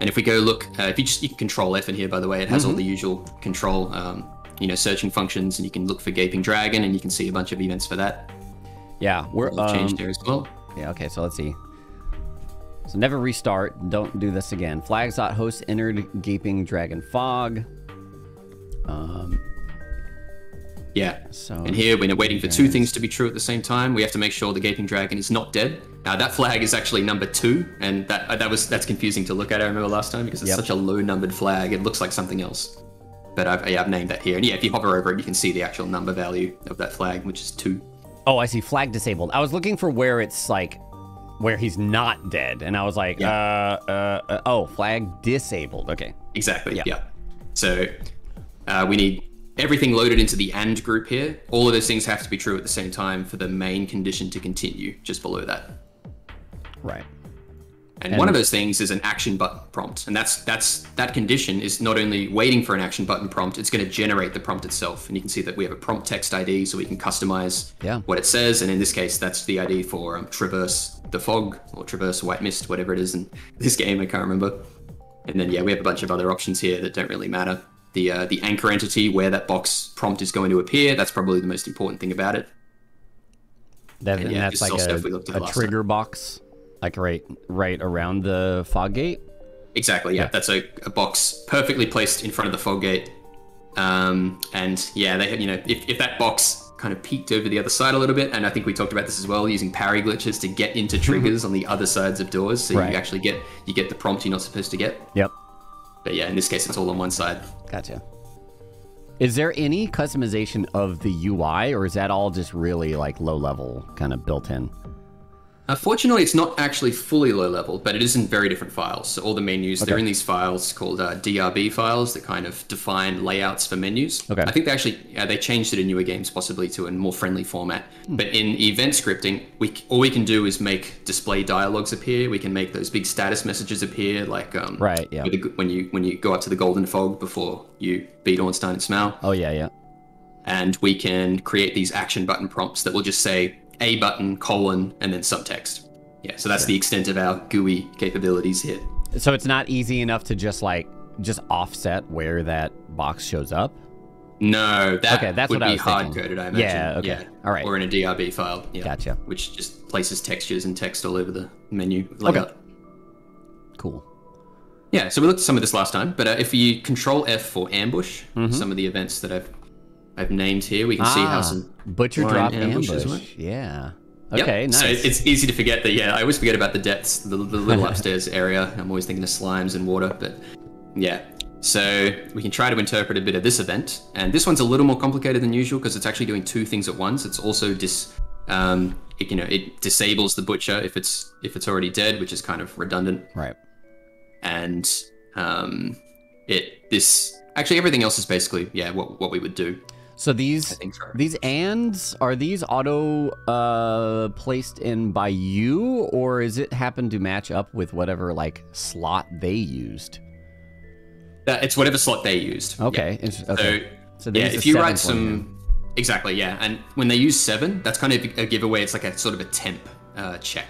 And if we go look, uh, if you just you can control F in here, by the way, it has all Mm-hmm. the usual control, um, you know, searching functions, and you can look for Gaping Dragon, and you can see a bunch of events for that. Yeah. We're um, changed there as well. Yeah, okay, so let's see. So never restart. Don't do this again. Flags.host entered gaping dragon fog. Um, Yeah. so And here, we're waiting for two things to be true at the same time, we have to make sure the gaping dragon is not dead. Now that flag is actually number two, and that uh, that was that's confusing to look at. I remember last time because it's Yep. such a low numbered flag. It looks like something else. But I've, yeah, I've named that here, and yeah, if you hover over it, you can see the actual number value of that flag, which is two. Oh, I see. Flag disabled. I was looking for where it's like where he's not dead, and I was like, Yeah. uh, uh, uh, oh, flag disabled. Okay. Exactly. Yeah. Yeah. So uh, we need everything loaded into the AND group here, all of those things have to be true at the same time for the main condition to continue just below that. Right. And, one of those things is an action button prompt, and that's that's that condition is not only waiting for an action button prompt, it's going to generate the prompt itself. And you can see that we have a prompt text ID, so we can customize Yeah. what it says. And in this case, that's the ID for um, traverse the fog or traverse white mist, whatever it is in this game. I can't remember. And then yeah, we have a bunch of other options here that don't really matter. The uh, the anchor entity where that box prompt is going to appear. That's probably the most important thing about it. That, And and that's like a, we looked at a trigger box, like right right around the fog gate. Exactly. Yeah, that's a, a box perfectly placed in front of the fog gate. Um, and yeah, they you know if, if that box kind of peeked over the other side a little bit, and I think we talked about this as well, using parry glitches to get into triggers on the other sides of doors, so Right. you actually get you get the prompt you're not supposed to get. Yep. But yeah, in this case, it's all on one side. Gotcha. Is there any customization of the UI, or is that all just really like low level, kind of built in? Unfortunately, it's not actually fully low level, but it is in very different files. So all the menus, they're in these files called uh, DRB files that kind of define layouts for menus. Okay. I think they actually yeah, they changed it in newer games possibly to a more friendly format. Hmm. But in event scripting, we all we can do is make display dialogues appear. We can make those big status messages appear, like um, Right, yeah. when you when you go up to the golden fog before you beat Ornstein and Smough Oh yeah, yeah. and we can create these action button prompts that will just say a button colon and then subtext yeah so that's the extent of our gui capabilities here So it's not easy enough to just like just offset where that box shows up. no that Okay, that's would what I be hard coded i imagine Yeah, okay. All right. or in a drb file yeah Gotcha. which just places textures and text all over the menu layout Cool. yeah so we looked at some of this last time but uh, if you control f for ambush Mm-hmm. some of the events that i've i've named here we can see how Ah, some butcher drop ambush. Yeah. Yep. Okay. Nice. So it's easy to forget that. Yeah, I always forget about the depths, the, the little upstairs area. I'm always thinking of slimes and water, but yeah. So we can try to interpret a bit of this event, and this one's a little more complicated than usual because it's actually doing two things at once. It's also dis, um, it, you know, it disables the butcher if it's if it's already dead, which is kind of redundant, right. and um, it this actually everything else is basically yeah what what we would do. So these so. these ands are these auto uh placed in by you or is it happen to match up with whatever like slot they used? That, it's whatever slot they used. Okay. it's- okay. So So yeah, if you write some, exactly, yeah, and when they use seven, that's kind of a giveaway. It's like a sort of a temp uh, check,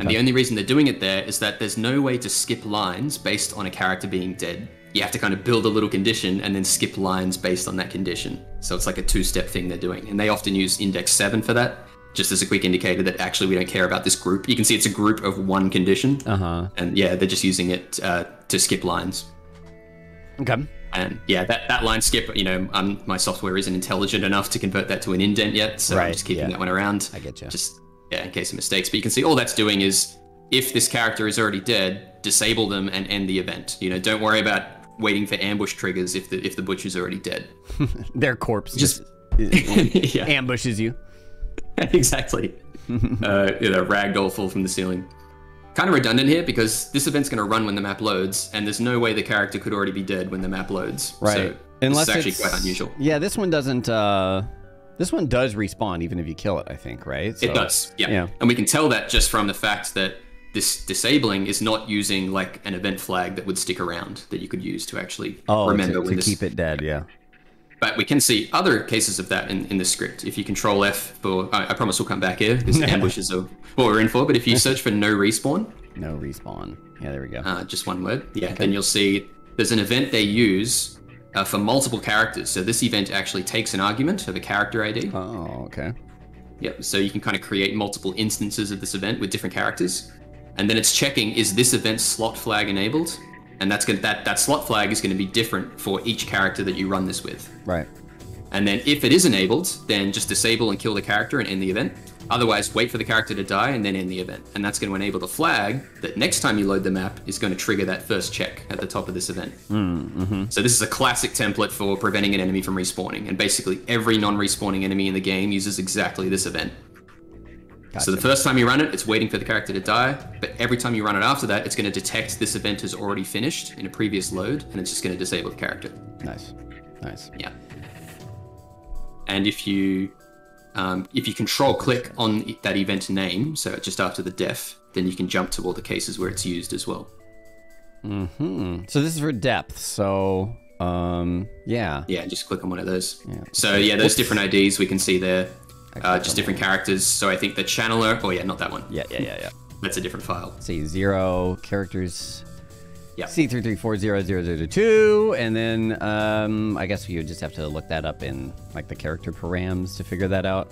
and the only reason they're doing it there is that there's no way to skip lines based on a character being dead. You have to kind of build a little condition and then skip lines based on that condition. So it's like a two-step thing they're doing, and they often use index seven for that, just as a quick indicator that actually we don't care about this group. You can see it's a group of one condition, Uh-huh. and yeah, they're just using it uh, to skip lines. Okay. And yeah, that, that line skip, you know, um, my software isn't intelligent enough to convert that to an indent yet, so I'm just keeping yeah. that one around. I get you. Just yeah, in case of mistakes. But you can see all that's doing is if this character is already dead, disable them and end the event. You know, don't worry about waiting for ambush triggers if the if the butcher's already dead. Their corpse Just- just yeah, ambushes you. exactly. uh, you know, ragdoll fall from the ceiling. Kind of redundant here because this event's going to run when the map loads, and there's no way the character could already be dead when the map loads. Right. So Unless this is actually it's- quite unusual. Yeah, this one doesn't uh this one does respawn even if you kill it, I think, right? It does, yeah. yeah. And we can tell that just from the fact that this disabling is not using like an event flag that would stick around that you could use to actually Oh, remember to, when to this. keep it dead, yeah. But we can see other cases of that in, in the script. If you control F for, I, I promise we'll come back here because ambushes are what we're in for. But if you search for no respawn, No respawn. Yeah, there we go. uh, just one word, yeah, then you'll see there's an event they use uh, for multiple characters. So this event actually takes an argument of a character ID. oh, okay. Yep. So you can kind of create multiple instances of this event with different characters, and then it's checking is this event slot flag enabled, and that's going that that slot flag is going to be different for each character that you run this with. Right. And then if it is enabled, then just disable and kill the character and end the event. Otherwise, wait for the character to die and then end the event. And that's going to enable the flag that next time you load the map is going to trigger that first check at the top of this event. Hmm, mm-hmm. So this is a classic template for preventing an enemy from respawning. And basically every non-respawning enemy in the game uses exactly this event. So the first time you run it, it's waiting for the character to die. But every time you run it after that, it's going to detect this event has already finished in a previous load, and it's just going to disable the character. Nice. Nice. Yeah. and if you um, if you control click on that event name, so just after the def, then you can jump to all the cases where it's used as well. Hmm. So this is for depth. So um, yeah. Yeah, just click on one of those. Yeah. So yeah, those different IDs we can see there, uh, just different characters. So I think the channeler. Oh yeah, not that one. Yeah, yeah, yeah, yeah. That's a different file. See zero characters. Yeah. C three three four zero zero zero two, and then um, I guess you would just have to look that up in like the character params to figure that out.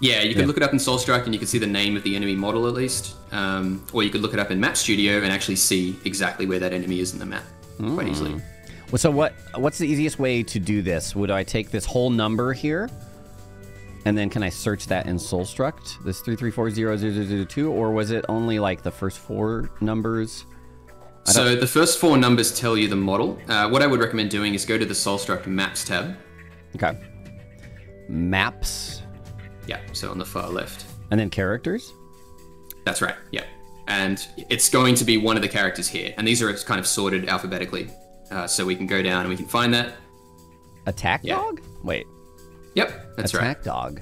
Yeah, you can look it up in Soulstruct and you can see the name of the enemy model at least. Um, or you could look it up in Map Studio and actually see exactly where that enemy is in the map quite easily. Well, so what? What's the easiest way to do this? Would I take this whole number here, and then can I search that in Soulstruct? This three three four zero zero zero two, or was it only like the first four numbers? So the first four numbers tell you the model. Uh, what I would recommend doing is go to the Soulstruct Maps tab. Okay. Maps, Yeah, so on the far left. and then characters. That's right. Yeah, and it's going to be one of the characters here, and these are kind of sorted alphabetically, uh, so we can go down and we can find that. Attack Yeah. dog. Wait. Yep, that's right. attack dog.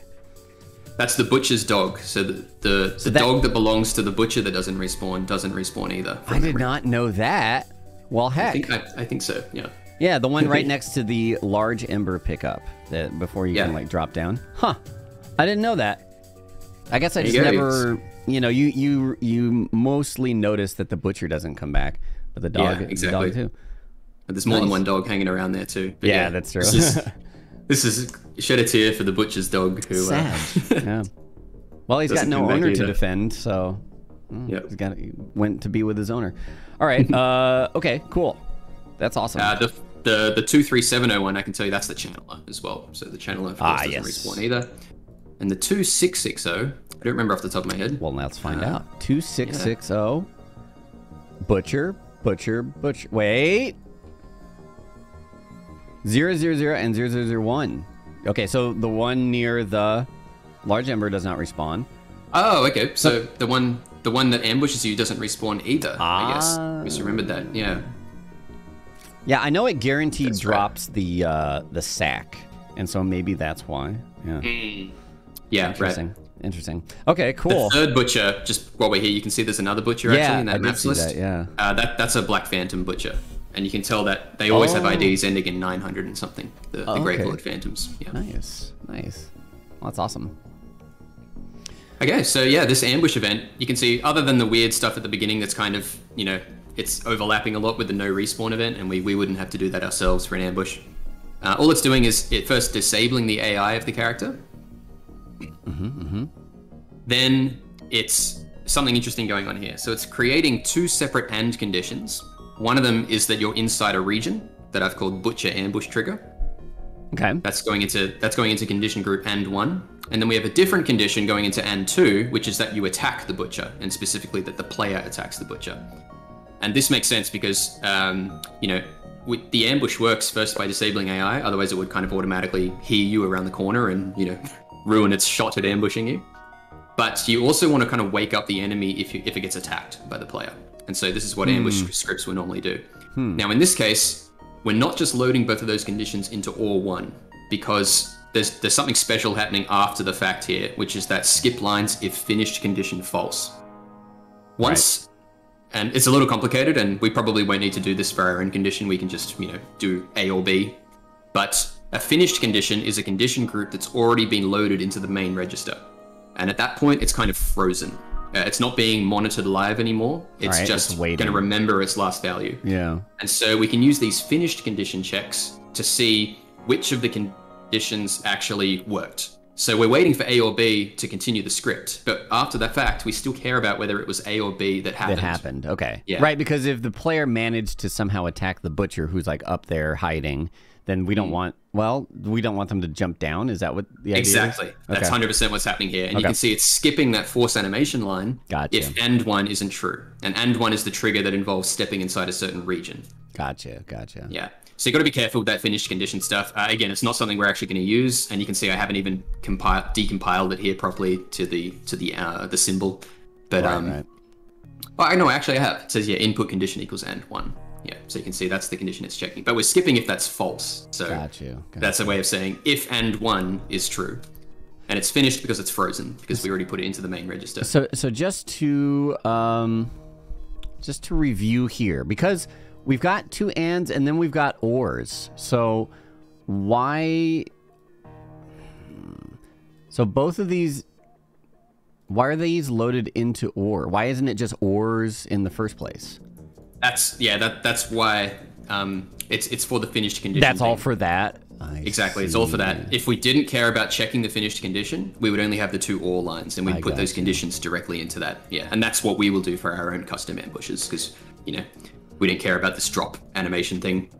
That's the butcher's dog. So the the, the that- dog that belongs to the butcher that doesn't respawn doesn't respawn either. I did not know that. Well, I heck. think I, I think so. Yeah. Yeah, the one right next to the large ember pickup that before you Yeah. can like drop down. Huh. I didn't know that. I guess I just you never you know, you you you mostly notice that the butcher doesn't come back, but the dog Yeah, the exactly. dog too. But there's more than one dog hanging around there too. But Yeah, that's true. This is, this is shed a tear for the butcher's dog who. Uh, Sad. yeah. Well, he's got no owner to defend, so mm, Yep. he's got he went to be with his owner. All right. uh okay, cool. That's awesome. Uh, the the the two three seven zero one, I can tell you that's the channeler as well. So the channeler of course Ah, doesn't yes. respawn either. And the two six six zero, I don't remember off the top of my head. Well, now let's find Uh, out. 2660 Butcher, Butcher, Butcher. Wait. 000 and 0001. Okay, so the one near the large ember does not respawn. Oh, okay. So the one the one that ambushes you doesn't respawn either. I guess. Ah. Just remembered that. Yeah. Yeah, I know it guaranteed That's right. drops the uh the sack. And so maybe that's why. Yeah. Yeah. Interesting. Right. Interesting. Okay, cool. The third butcher, just while we're here, you can see there's another butcher Yeah, actually in that I maps see list. that, yeah. Uh, that that's a Black Phantom butcher, and you can tell that they always have Oh. IDs ending in 900 and something. The, the Oh, Great okay. Blood Phantoms. Yeah. Nice. Nice. Well, that's awesome. Okay, so yeah, this ambush event, you can see other than the weird stuff at the beginning that's kind of, you know, it's overlapping a lot with the no respawn event, and we, we wouldn't have to do that ourselves for an ambush. Uh, all it's doing is it first disabling the AI of the character. Then it's something interesting going on here. So it's creating two separate and conditions. One of them is that you're inside a region that I've called Butcher Ambush Trigger. Okay. That's going into that's going into condition group and one, and then we have a different condition going into and two, which is that you attack the butcher, and specifically that the player attacks the butcher. And this makes sense because um, you know with, the ambush works first by disabling AI, otherwise it would kind of automatically hear you around the corner and you know ruin its shot at ambushing you. But you also want to kind of wake up the enemy if you, if it gets attacked by the player. And so this is what ambush hmm. scripts would normally do. Hmm. Now in this case, we're not just loading both of those conditions into or one because there's there's something special happening after the fact here, which is that skip lines if finished condition false. Once and it's a little complicated and we probably won't need to do this for our own condition, we can just, you know, do A or B. But a finished condition is a condition group that's already been loaded into the main register. And at that point it's kind of frozen. Uh, it's not being monitored live anymore. It's Alright, just going to remember its last value. Yeah. And so we can use these finished condition checks to see which of the conditions actually worked. So we're waiting for A or B to continue the script, but after the fact, we still care about whether it was A or B that happened. That happened. Okay. Yeah. Right, because if the player managed to somehow attack the butcher who's like up there hiding, then we don't want well, we don't want them to jump down. Is that what the idea is? Exactly. That's Okay. hundred percent what's happening here, and Okay. you can see it's skipping that force animation line Gotcha. if and one isn't true, and and one is the trigger that involves stepping inside a certain region. Gotcha, gotcha. Yeah. So you got to be careful with that finished condition stuff. Uh, again, it's not something we're actually going to use, and you can see I haven't even compiled decompiled it here properly to the to the uh, the symbol. But Right, um, right. well, I know actually I have. It says yeah, input condition equals and one. Yeah, so you can see that's the condition it's checking. But we're skipping if that's false. So Got you. Got that's a way of saying if and one is true. And it's finished because it's frozen, because we already put it into the main register. So so just to um just to review here because we've got two ands and then we've got ors. So why So both of these why are these loaded into or? Why isn't it just ors in the first place? That's yeah, that that's why um, it's it's for the finished condition. That's all for that. I Exactly, it's all for that. If we didn't care about checking the finished condition, we would only have the two OR lines, and we'd I put those you. conditions directly into that. Yeah, and that's what we will do for our own custom ambushes, because you know we didn't care about this drop animation thing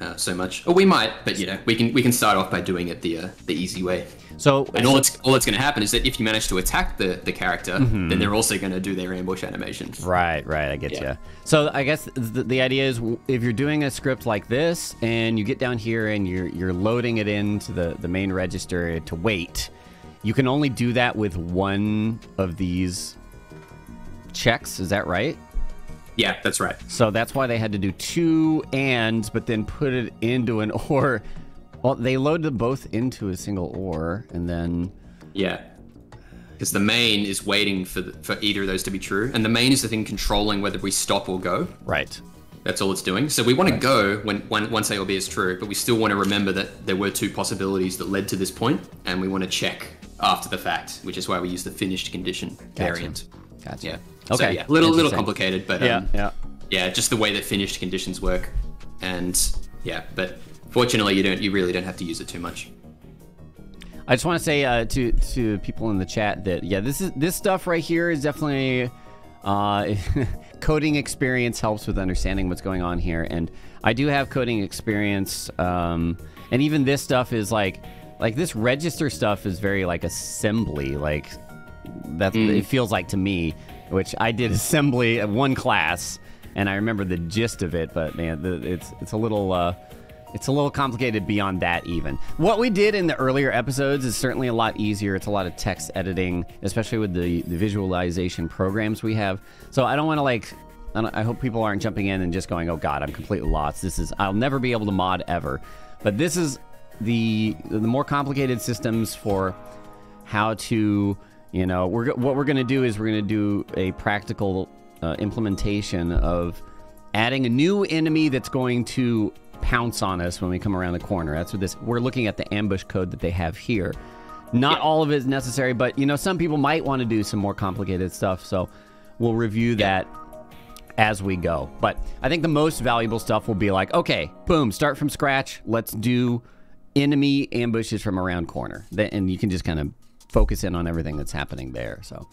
uh, so much. Or we might, but you know we can we can start off by doing it the uh, the easy way. So And all it's all that's going to happen is that if you manage to attack the the character, then they're also going to do their ambush animation. Right, right. I get Yeah. you. So I guess the, the idea is if you're doing a script like this and you get down here and you're you're loading it into the the main register to wait, you can only do that with one of these checks. Is that right? Yeah, that's right. So that's why they had to do two ands, but then put it into an or. Well, they load them both into a single or, and then Yeah. Because the main is waiting for the, for either of those to be true, and the main is the thing controlling whether we stop or go. right. That's all it's doing. So we want to go when, when once A or B is true, but we still want to remember that there were two possibilities that led to this point, and we want to check after the fact, which is why we use the finished condition variant. Gotcha. Yeah. Okay. So yeah, little little complicated, but Yeah, um, yeah. yeah, just the way that finished conditions work, and yeah, but fortunately you don't you really don't have to use it too much. I just want to say uh, to to people in the chat that yeah, this is this stuff right here is definitely uh, coding experience helps with understanding what's going on here, and I do have coding experience, um, and even this stuff is like like this register stuff is very like assembly, like that's what it feels like to me, which I did assembly one class, and I remember the gist of it, but man, the, it's it's a little. Uh, it's a little complicated beyond that, even. What we did in the earlier episodes is certainly a lot easier. It's a lot of text editing, especially with the, the visualization programs we have. So I don't want to, like, I, I hope people aren't jumping in and just going, oh God, I'm completely lost. This is, I'll never be able to mod ever. But this is the, the more complicated systems for how to, you know, we're, what we're going to do is we're going to do a practical uh, implementation of adding a new enemy that's going to pounce on us when we come around the corner. That's what this. We're looking at the ambush code that they have here. Not Yeah. all of it is necessary, but you know, some people might want to do some more complicated stuff. So we'll review that as we go. But I think the most valuable stuff will be like, okay, boom, start from scratch. Let's do enemy ambushes from around corner, and you can just kind of focus in on everything that's happening there. So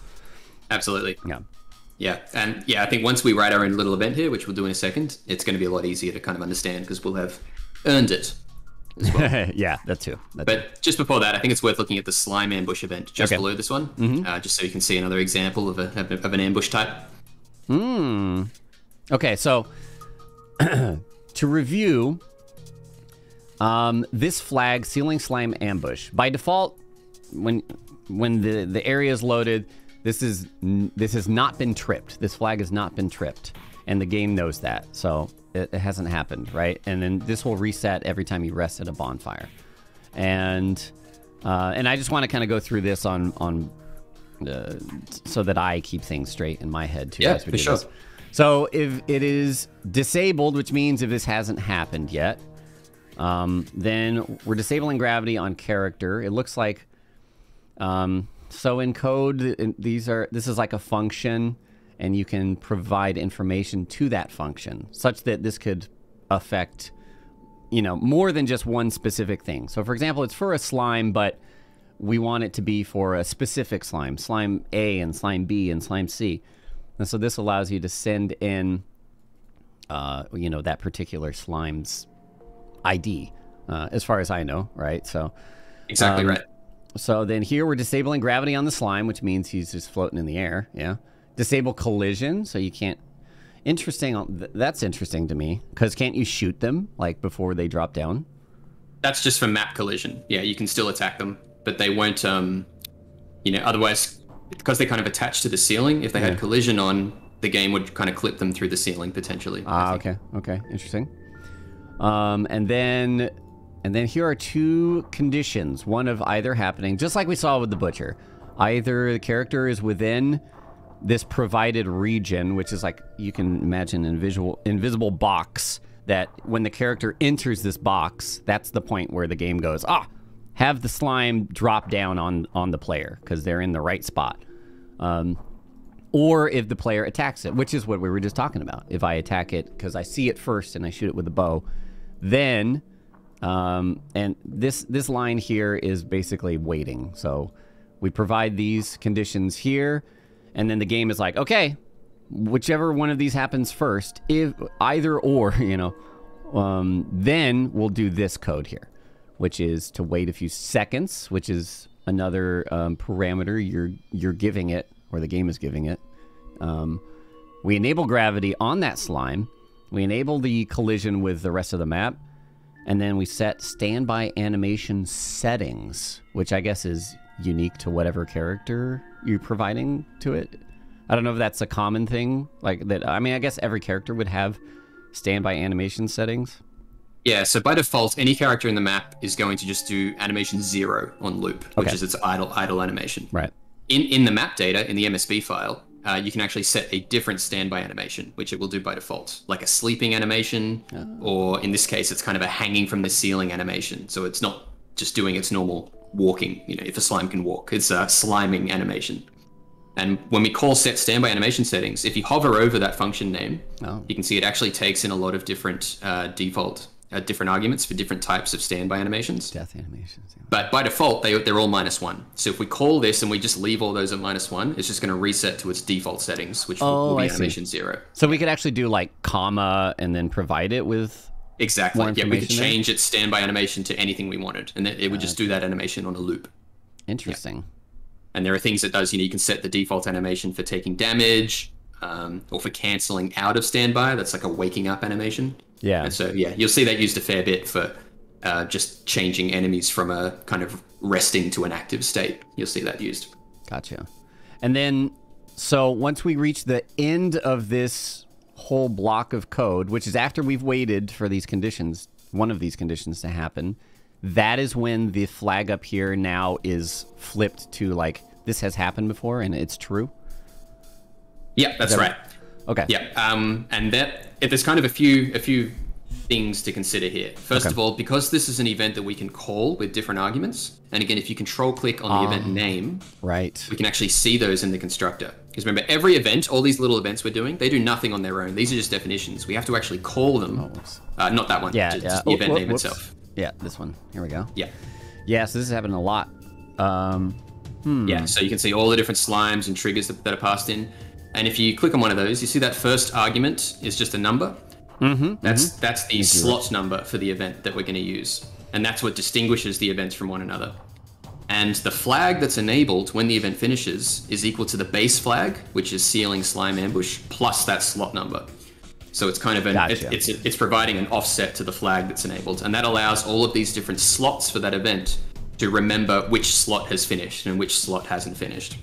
Absolutely. yeah. Yeah, and yeah, I think once we write our own little event here, which we'll do in a second, it's going to be a lot easier to kind of understand because we'll have earned it. Well. yeah, that too. That But just before that, I think it's worth looking at the slime ambush event just Okay. below this one, uh, just so you can see another example of, a, of, a- of an ambush type. Hmm. Okay, so to review, um, this flag, ceiling slime ambush, by default, when when the the area is loaded, this is this has not been tripped. This flag has not been tripped, and the game knows that, so it, it hasn't happened, right? And then this will reset every time you rest at a bonfire, and uh, and I just want to kind of go through this on on uh, so that I keep things straight in my head too. Yeah, for sure. this. So if it is disabled, which means if this hasn't happened yet, um, then we're disabling gravity on character. It looks like um, so in code, in- these are this is like a function, and you can provide information to that function such that this could affect you know more than just one specific thing. So for example, it's for a slime, but we want it to be for a specific slime, slime A and slime B and slime C. And so this allows you to send in, uh, you know, that particular slime's ID, uh, as far as I know, right? So, Exactly Um, right. So then here we're disabling gravity on the slime, which means he's just floating in the air. Yeah. Disable collision, so you can't. Interesting. That's interesting to me because can't you shoot them like before they drop down? That's just for map collision. Yeah, you can still attack them, but they won't. Um, you know, otherwise, because they're kind of attached to the ceiling. If they Yeah. had collision on, the game would kind of clip them through the ceiling potentially. Ah, okay, okay, interesting. Um, and then, and then here are two conditions. One of either happening, just like we saw with the butcher. Either the character is within this provided region, which is like you can imagine an invisible invisible box. That when the character enters this box, that's the point where the game goes. Ah, have the slime drop down on on the player because they're in the right spot. Um, or if the player attacks it, which is what we were just talking about. If I attack it because I see it first and I shoot it with a bow, then um, and this this line here is basically waiting. So we provide these conditions here, and then the game is like, okay, whichever one of these happens first, if either or, you know, um, then we'll do this code here, which is to wait a few seconds, which is another um, parameter you're you're giving it or the game is giving it. Um, we enable gravity on that slime. We enable the collision with the rest of the map, and then we set standby animation settings, which I guess is unique to whatever character you're providing to it. I don't know if that's a common thing, like that. I mean, I guess every character would have standby animation settings. Yeah, so by default, any character in the map is going to just do animation zero on loop, which Okay. is its idle idle animation. Right. In in the map data in the MSB file, uh, you can actually set a different standby animation, which it will do by default, like a sleeping animation, or in this case, it's kind of a hanging from the ceiling animation. So it's not just doing its normal walking. You know, if a slime can walk, it's a sliming animation. And when we call set standby animation settings, if you hover over that function name, Oh. you can see it actually takes in a lot of different uh, default, uh, different arguments for different types of standby animations. Death animations. yeah. But by default, they, they're all minus one. So if we call this and we just leave all those at minus one, it's just going to reset to its default settings, which will, Oh, will I be see. animation zero. So we could actually do like comma and then provide it with. Exactly. Yeah, we could information there? change its standby animation to anything we wanted, and then it would just do that animation on a loop. Interesting. And there are things it does. You know, you can set the default animation for taking damage, um, or for canceling out of standby. That's like a waking up animation. Yeah. And so, yeah, you'll see that used a fair bit for uh, just changing enemies from a kind of resting to an active state. You'll see that used. Gotcha. And then, so once we reach the end of this whole block of code, which is after we've waited for these conditions, one of these conditions to happen, that is when the flag up here now is flipped to like, this has happened before and it's true. Yeah, that's that right. Okay. Yeah, um, and that if there's kind of a few a few things to consider here. First Okay. of all, because this is an event that we can call with different arguments, and again, if you control click on the Ah. event name, Right. we can actually see those in the constructor. Because remember, every event, all these little events we're doing, they do nothing on their own. These are just definitions. We have to actually call them. whoops. uh, not that one. Yeah. just, yeah. just the Oh, event whoop- name whoops. itself. Yeah, this one. Here we go. Yeah. Yeah, so this is happening a lot. Um, Yeah, so you can see all the different slimes and triggers that, that are passed in. And if you click on one of those, you see that first argument is just a number. Mm-hmm, that's that's the slot number for the event that we're going to use, and that's what distinguishes the events from one another. And the flag that's enabled when the event finishes is equal to the base flag, which is ceiling slime ambush, plus that slot number. So it's kind of an Gotcha. it, it's it's providing an offset to the flag that's enabled, and that allows all of these different slots for that event to remember which slot has finished and which slot hasn't finished.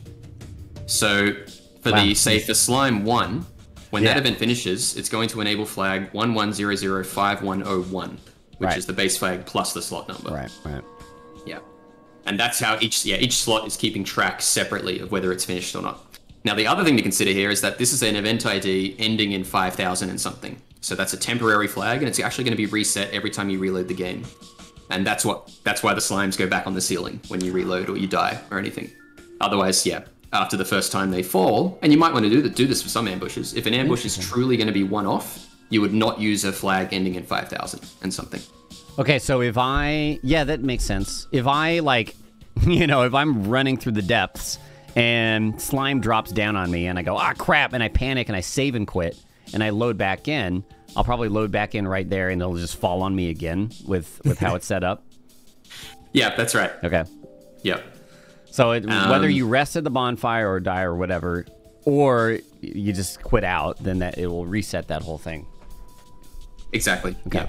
So for Wow. the say for slime one, when that event finishes, it's going to enable flag one one zero zero five one zero one, which Right. is the base flag plus the slot number. right, right. Yeah. And that's how each yeah, each slot is keeping track separately of whether it's finished or not. Now the other thing to consider here is that this is an event ID ending in 5000 and something. So that's a temporary flag and it's actually going to be reset every time you reload the game. And that's what that's why the slimes go back on the ceiling when you reload or you die or anything. Otherwise, yeah, after the first time they fall, and you might want to do that do this for some ambushes. If an ambush is truly going to be one off, you would not use a flag ending in 5000 and something. Okay, so if I yeah, that makes sense. If I like, you know, if I'm running through the depths and slime drops down on me and I go ah crap and I panic and I save and quit and I load back in, I'll probably load back in right there and it'll just fall on me again with with how it's set up. Yeah, that's right. Okay, Yep. So it, whether Um, you rest at the bonfire or die or whatever, or you just quit out, then that it will reset that whole thing. Exactly. Okay. Yeah.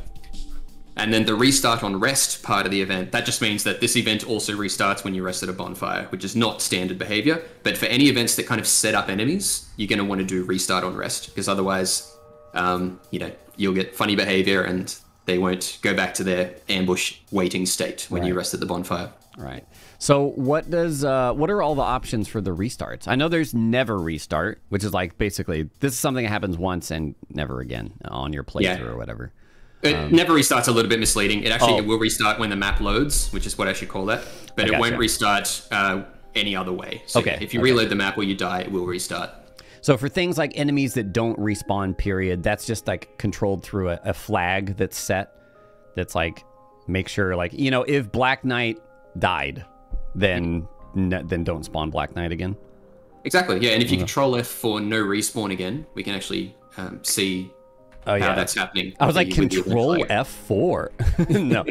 And then the restart on rest part of the event, that just means that this event also restarts when you rest at a bonfire, which is not standard behavior. But for any events that kind of set up enemies, you're going to want to do restart on rest because otherwise, um, you know, you'll get funny behavior and they won't go back to their ambush waiting state when you rest at the bonfire. Right. So what does uh, what are all the options for the restarts? I know there's never restart, which is like basically this is something that happens once and never again on your playthrough Yeah. or whatever. It never restarts a little bit misleading. It actually Um, Oh. it will restart when the map loads, which is what I should call that. But I it won't restart uh, any other way. So Okay, if you okay. reload the map or you die, it will restart. So for things like enemies that don't respawn, period, that's just like controlled through a, a flag that's set. That's like make sure like you know if Black Knight died, then n- then don't spawn Black Knight again. Exactly. Yeah, and if you control F for no respawn again, we can actually um, see Oh how yeah, that's happening. I was like the- with the event control. F four. no,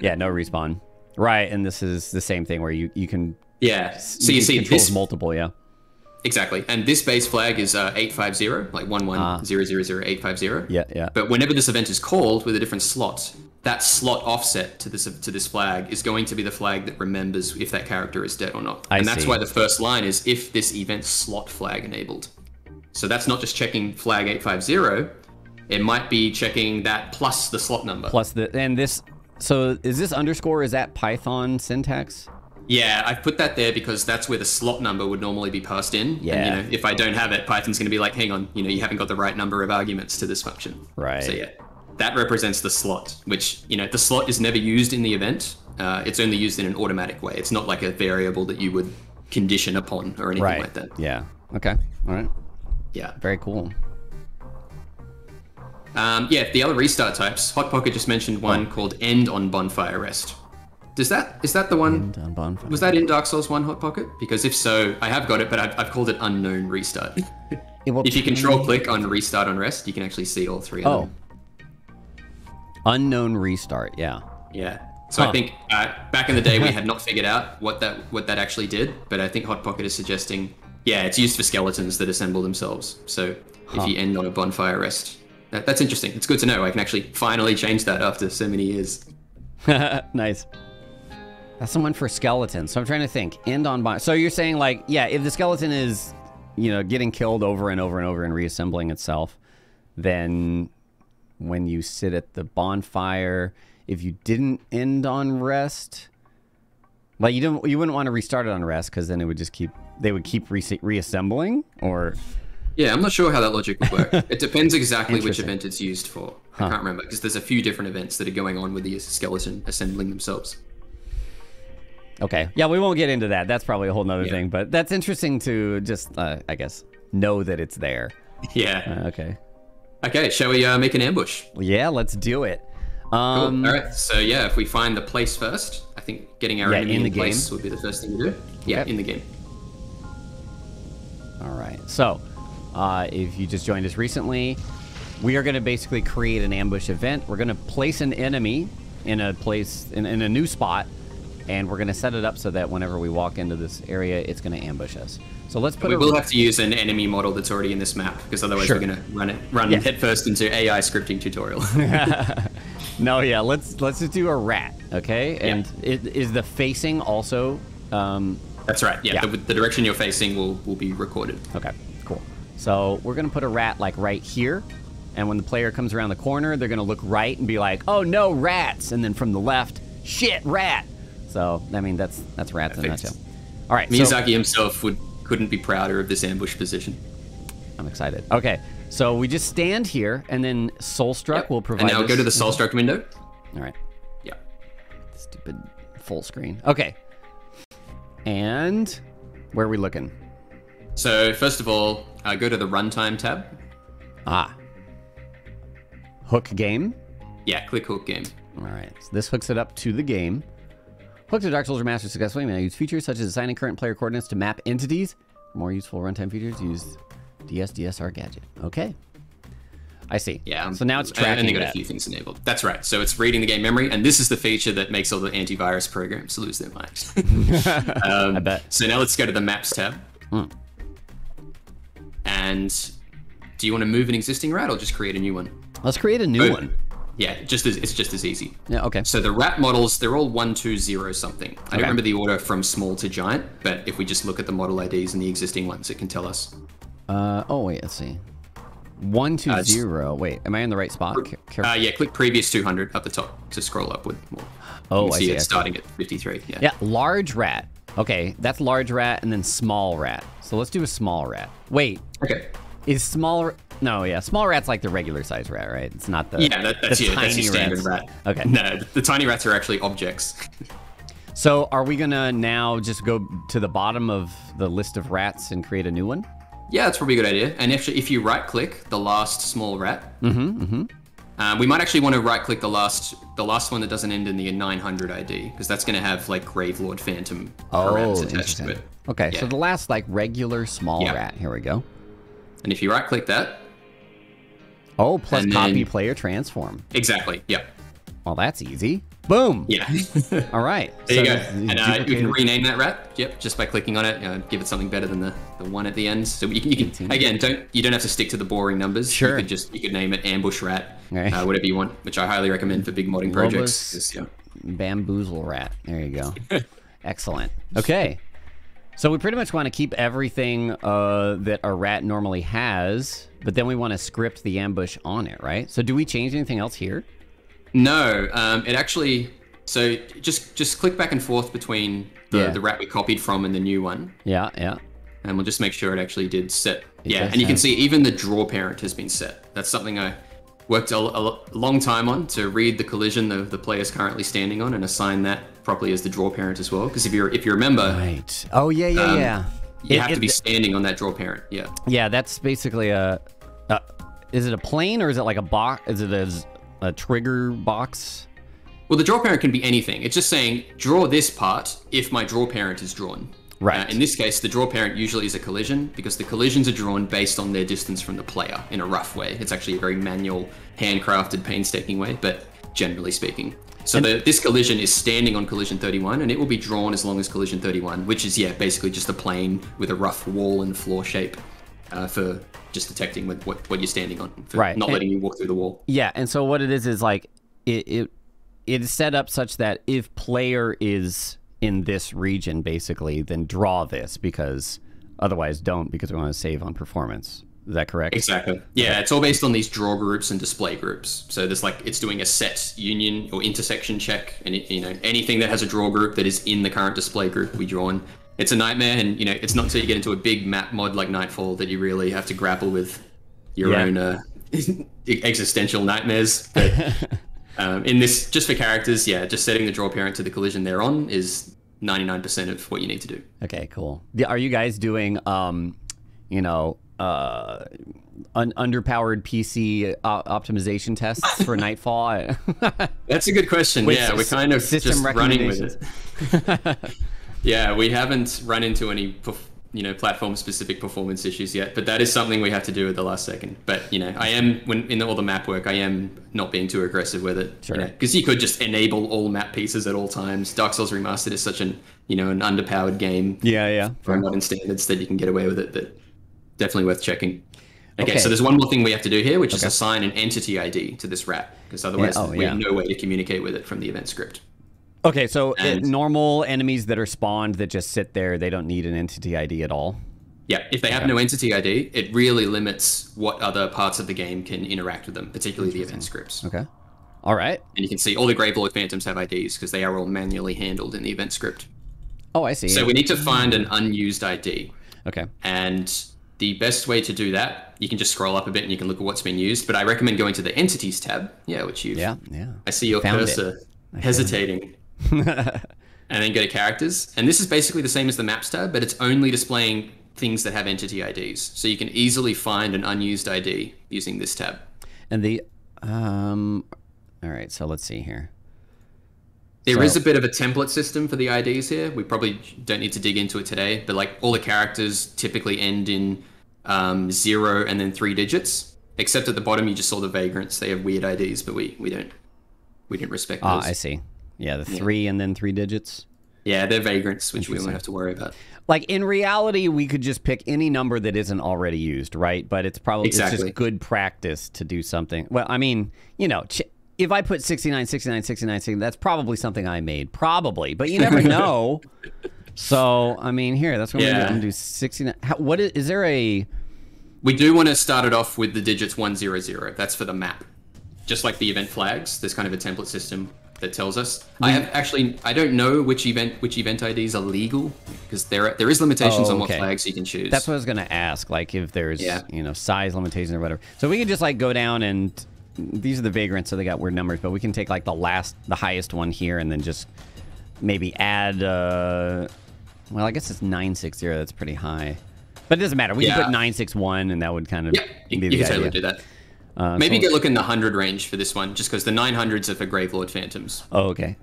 yeah, no respawn. Right, and this is the same thing where you you can Yeah. So you can see this multiple. Yeah. Exactly, and this base flag is uh, eight five zero, like one one zero zero zero eight five zero. Ah. Yeah, yeah. But whenever this event is called with a different slot, that slot offset to this to this flag is going to be the flag that remembers if that character is dead or not. I and that's see. why the first line is if this event slot flag enabled. So that's not just checking flag 850, it might be checking that plus the slot number. Plus the and this. So is this underscore? Is that Python syntax? Yeah, I've put that there because that's where the slot number would normally be passed in. Yeah. And, you know, if I don't have it, Python's going to be like, hang on, you know, you haven't got the right number of arguments to this function. Right. So yeah, that represents the slot, which you know the slot is never used in the event. Uh, it's only used in an automatic way. It's not like a variable that you would condition upon or anything Right. like that. Yeah. Okay. All right. Yeah. Very cool. Um, yeah. The other restart types, Hot Pocket just mentioned one called End on Bonfire Rest. Does that is that the one? Was that in Dark Souls One Hot Pocket? Because if so, I have got it, but I've, I've called it Unknown Restart. If you control click on Restart on Rest, you can actually see all three of Oh. them. Unknown restart. Yeah. Yeah. So Huh. I think uh, back in the day we had not figured out what that what that actually did, but I think Hot Pocket is suggesting, yeah, it's used for skeletons that assemble themselves. So if you end on a bonfire rest, that, that's interesting. It's good to know. I can actually finally change that after so many years. nice. That's the one for skeletons. So I'm trying to think. End on bon- So you're saying like, yeah, if the skeleton is, you know, getting killed over and over and over and reassembling itself, then when you sit at the bonfire, if you didn't end on rest, like you don't, you wouldn't want to restart it on rest because then it would just keep, they would keep re- reassembling or. Yeah, I'm not sure how that logic would work. it depends exactly which event it's used for. I can't remember because there's a few different events that are going on with the skeleton assembling themselves. Okay. Yeah, we won't get into that. That's probably a whole nother Yeah. thing, but that's interesting to just, uh, I guess, know that it's there. Yeah. Uh, okay. Okay, shall we uh, make an ambush? Yeah, let's do it. Cool. Um, All right. So yeah, if we find the place first, I think getting our Yeah, enemy in in, the place game. would be the first thing to do. Yeah, Okay. in the game. All right. So, uh, if you just joined us recently, we are going to basically create an ambush event. We're going to place an enemy in a place in, in a new spot, and we're going to set it up so that whenever we walk into this area, it's going to ambush us. So let's put We will have to use an enemy model that's already in this map because otherwise Sure. we're going to run it run Yeah. headfirst into AI scripting tutorial. no, yeah. Let's let's just do a rat, okay? And it, is the facing also? Um, that's right. Yeah, Yeah. The, the direction you're facing will will be recorded. Okay, cool. So we're gonna put a rat like right here, and when the player comes around the corner, they're gonna look right and be like, "Oh no, rats!" And then from the left, "Shit, rat!" So I mean, that's that's rats in a Perfect. nutshell. All right, so Miyazaki himself would couldn't be prouder of this ambush position. I'm excited. Okay, so we just stand here, and then Soulstruct will provide. And now go to the Soulstruct window. All right, Yeah. stupid full screen. Okay, and where are we looking? So first of all, uh, go to the runtime tab. Ah, hook game. Yeah, click hook game. All right, so this hooks it up to the game. Hooked to Dark Souls Remastered successfully. May I use features such as assigning current player coordinates to map entities. For more useful runtime features, use DSDSR gadget. Okay. I see. Yeah. So now it's and- And tracking they got a few things enabled. That's right. So it's reading the game memory, and this is the feature that makes all the antivirus programs lose their minds. um, I bet. So now let's go to the Maps tab. Hmm. And do you want to move an existing route or just create a new one? Let's create a new one. Yeah, just as, it's just as easy. Yeah. Okay. So the rat models, they're all one, two, zero something. I Okay. don't remember the order from small to giant, but if we just look at the model IDs and the existing ones, it can tell us. Uh. Oh wait. Let's see. One two Uh, zero. Wait. Am I in the right spot? Uh, yeah, click previous 200 up the top to scroll upward more. Oh, you can I see see, it's starting at 53. Yeah. Yeah, large rat. Okay, that's large rat and then small rat. So let's do a small rat. Wait, Okay. is small? No, yeah, small rat's like the regular size rat, right? It's not the Yeah, that, that's, the your, that's tiny your standard rats. rat. Okay. No, the tiny rats are actually objects. So are we gonna now just go to the bottom of the list of rats and create a new one? yeah, that's probably a good idea. And actually, if you right click the last small rat, Mm-hmm. Mm-hmm. Um, we might actually want to right-click the last the last one that doesn't end in the 900 ID because that's going to have like Gravelord Phantom params attached to it. Okay, so the last like regular small Yeah. rat. Here we go. And if you right-click that, Oh, plus And copy then- player transform. exactly, yep, Well, that's easy. Boom. yeah. All right. there you So go. And uh, you can rename that rat, yep, just by clicking on it. You know, give it something better than the, the one at the end. So you can, you can again don't you don't have to stick to the boring numbers. Sure. You could just you could name it ambush rat, Right. uh, whatever you want, which I highly recommend for big modding projects. Yeah. Bamboozle rat. There you go. Excellent. Okay. So we pretty much want to keep everything uh, that a rat normally has, but then we want to script the ambush on it, right? So do we change anything else here? No, um, it actually. So just just click back and forth between the, Yeah. the rat we copied from and the new one, Yeah, yeah. and we'll just make sure it actually did set. yeah, does and you can see even the draw parent has been set. That's something I worked a, a long time on to read the collision the the player's currently standing on and assign that properly as the draw parent as well. Because if you're if you remember, Right. Oh, yeah, yeah, Um, yeah. you It- have it- to be standing on that draw parent. Yeah. Yeah, that's basically a. a is it a plane or is it like a box? Is it a, a trigger box? Well, the draw parent can be anything. It's just saying draw this part if my draw parent is drawn. Right. Uh, in this case, the draw parent usually is a collision because the collisions are drawn based on their distance from the player in a rough way. It's actually a very manual, handcrafted, painstaking way, but generally speaking. So the, this collision is standing on collision 31, and it will be drawn as long as collision 31, which is yeah, basically just a plane with a rough wall and floor shape uh, for just detecting what, what, what you're standing on, Right. not And- letting you walk through the wall. Yeah, and so what it is is like it it it is set up such that if player is in this region basically, then draw this because otherwise don't because we want to save on performance. Is that correct? Exactly. Yeah, it's all based on these draw groups and display groups. So there's like it's doing a set union or intersection check, and it, you know anything that has a draw group that is in the current display group we draw drawn. It's a nightmare, and you know it's not until you get into a big map mod like Nightfall that you really have to grapple with your Yeah. own uh, existential nightmares. But um, in this, just for characters, yeah, just setting the draw parent to the collision they're on is 99% of what you need to do. Okay, cool. Are you guys doing um, you know, uh un- underpowered PC o- optimization tests for Nightfall? That's a good question. With yeah, we're kind of just running with it. Yeah, we haven't run into any, you know, platform-specific performance issues yet, but that is something we have to do at the last second. But you know, I am when in all the map work, I am not being too aggressive with it. Sure. Because you, could just enable all map pieces at all times. Dark Souls Remastered is such an, you know, an underpowered game yeah, yeah. for modern standards that you can get away with it. But definitely worth checking. Okay, Okay. so there's one more thing we have to do here, which is assign an entity ID to this rat, because otherwise oh, we yeah. have no way to communicate with it from the event script. Okay, so And- normal enemies that are spawned that just sit there, they don't need an entity ID at all. Yeah, if they have no entity ID, it really limits what other parts of the game can interact with them, particularly the event scripts. Okay. All right. And you can see all the Gravelord Phantoms have IDs because they are all manually handled in the event script. Oh, I see. So we need to find an unused ID. okay. And the best way to do that, you can just scroll up a bit and you can look at what's been used. But I recommend going to the Entities tab. Yeah, which you've Yeah, yeah. I see your Found it. cursor hesitating. and then go to characters. And this is basically the same as the maps tab, but it's only displaying things that have entity IDs. So you can easily find an unused ID using this tab. And the um all right, so let's see here. There is So- a bit of a template system for the IDs here. We probably don't need to dig into it today, but like all the characters typically end in um, zero and then three digits. Except at the bottom, you just saw the vagrants. They have weird IDs, but we, we don't we didn't respect Ah, those. I see. Yeah, the 3 and then 3 digits. yeah, they're vagrants, which we won't have to worry about. Like in reality, we could just pick any number that isn't already used, right? But it's probably it's Exactly. just good practice to do something. Well, I mean, you know, ch- if I put 69, 69, 69, 69, that's probably something I made. Probably. But you never know. so, I mean, here, that's what I'm Yeah. going to do. 69. How, what is, is there a. We do want to start it off with the digits 100. That's for the map. Just like the event flags, there's kind of a template system that tells us. I have actually I don't know which event which event IDs are legal because there are, there is limitations Oh, on what flags you can choose. That's what I was going to ask. Like, if there's, Yeah. you know, size limitations or whatever. So we can just, like, go down and. These are the vagrants, so they got weird numbers, but we can take, like, the last, the highest one here and then just maybe add. uh Well, I guess it's 960. That's pretty high. But it doesn't matter. We can put 961 and that would kind of yeah, you, be you the can totally do that. Uh, Maybe so- get look in the 100 range for this one just because the 900s are for Gravelord Phantoms. Oh, okay.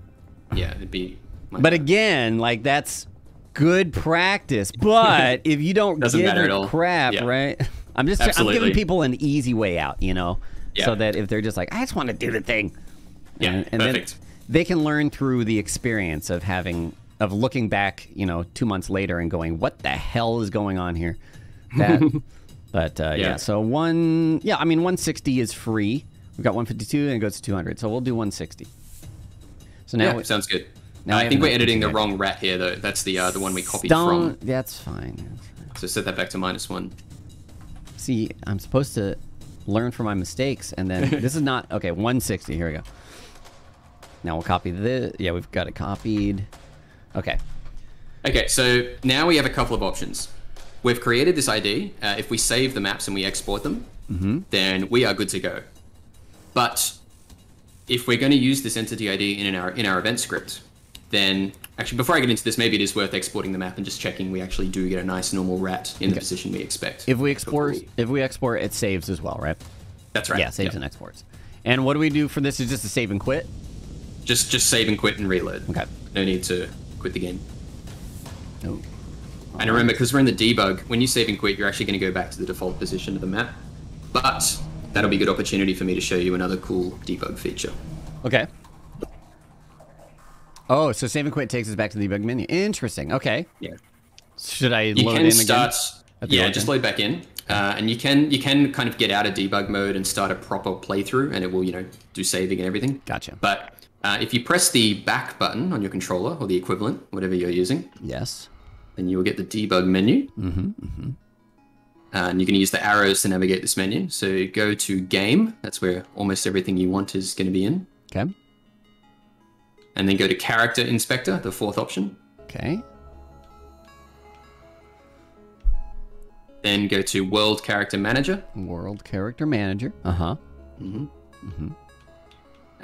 Yeah, it'd be But again, like that's good practice. But if you don't Doesn't give matter at all. crap, Yeah. right? I'm just I'm giving people an easy way out, you know, Yeah. so that if they're just like I just want to do the thing, Yeah, and, and then they can learn through the experience of having of looking back, you know, two months later and going, what the hell is going on here? That. But uh, yeah. Yeah. so one, yeah, I mean, 160 is free. We've got 152 and it goes to 200. So we'll do 160. So now yeah, we- sounds good. now we I think we're editing the wrong rat here though. That's the uh, the one we copied don't. from. That's fine. That's fine. So set that back to minus one. See, I'm supposed to learn from my mistakes, and then this is not okay. 160. Here we go. Now we'll copy this. Yeah, we've got it copied. Okay. Okay, so now we have a couple of options. We've created this ID. Uh, if we save the maps and we export them, then we are good to go. But if we're going to use this entity ID in our in our event script, then actually before I get into this, maybe it is worth exporting the map and just checking we actually do get a nice normal rat in the position we expect. If we export, we- if we export, it saves as well, right? that's right. Yeah, saves yeah. and exports. And what do we do for this? Is just a save and quit? Just just save and quit and reload. Okay. No need to quit the game. No. And remember, because we're in the debug, when you save and quit, you're actually going to go back to the default position of the map. But that'll be a good opportunity for me to show you another cool debug feature. Okay. Oh, so save and quit takes us back to the debug menu. Interesting. Okay. Yeah. Should I You load can in start. The Yeah, just load back in, uh, and you can you can kind of get out of debug mode and start a proper playthrough, and it will you know do saving and everything. Gotcha. But uh, if you press the back button on your controller or the equivalent, whatever you're using, yes. Then you will get the debug menu. Mm-hmm, mm-hmm. And you can use the arrows to navigate this menu. So go to game. That's where almost everything you want is going to be in. Okay. And then go to character inspector, the fourth option. Okay. Then go to world character manager. World character manager. Uh huh.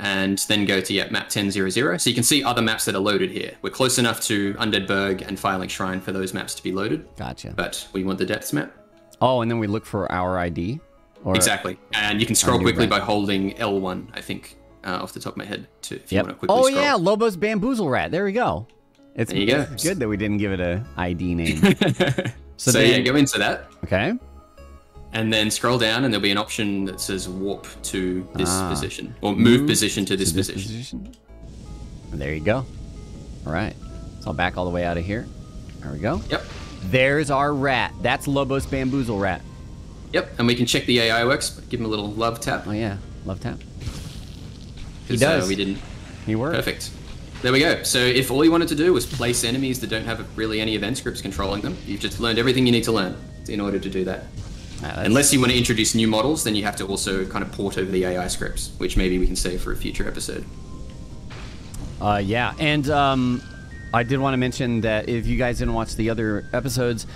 And then go to yeah, map 1000. So you can see other maps that are loaded here. We're close enough to Undead Burg and Firelink Shrine for those maps to be loaded. Gotcha. But we want the depths map. Oh, and then we look for our ID. Or Exactly. And you can scroll quickly by holding L1, I think, uh, off the top of my head, to, if you want to quickly Oh scroll. yeah, Lobo's bamboozle rat. There we go. It's, There you go. good that we didn't give it a ID name. So, So yeah, go into that. okay. And then scroll down, and there'll be an option that says warp to this Ah. position, or move position to this To this position. position. There you go. All right. So I'll back all the way out of here. There we go. Yep. There's our rat. That's Lobos bamboozle rat. Yep. And we can check the AI works. Give him a little love tap. Oh yeah, love tap. 'cause, does. Uh, we didn't. He worked. Perfect. There we go. So if all you wanted to do was place enemies that don't have really any event scripts controlling them, you've just learned everything you need to learn in order to do that. Ah, Unless you want to introduce new models, then you have to also kind of port over the AI scripts, which maybe we can save for a future episode. Uh, yeah, and um, I did want to mention that if you guys didn't watch the other episodes,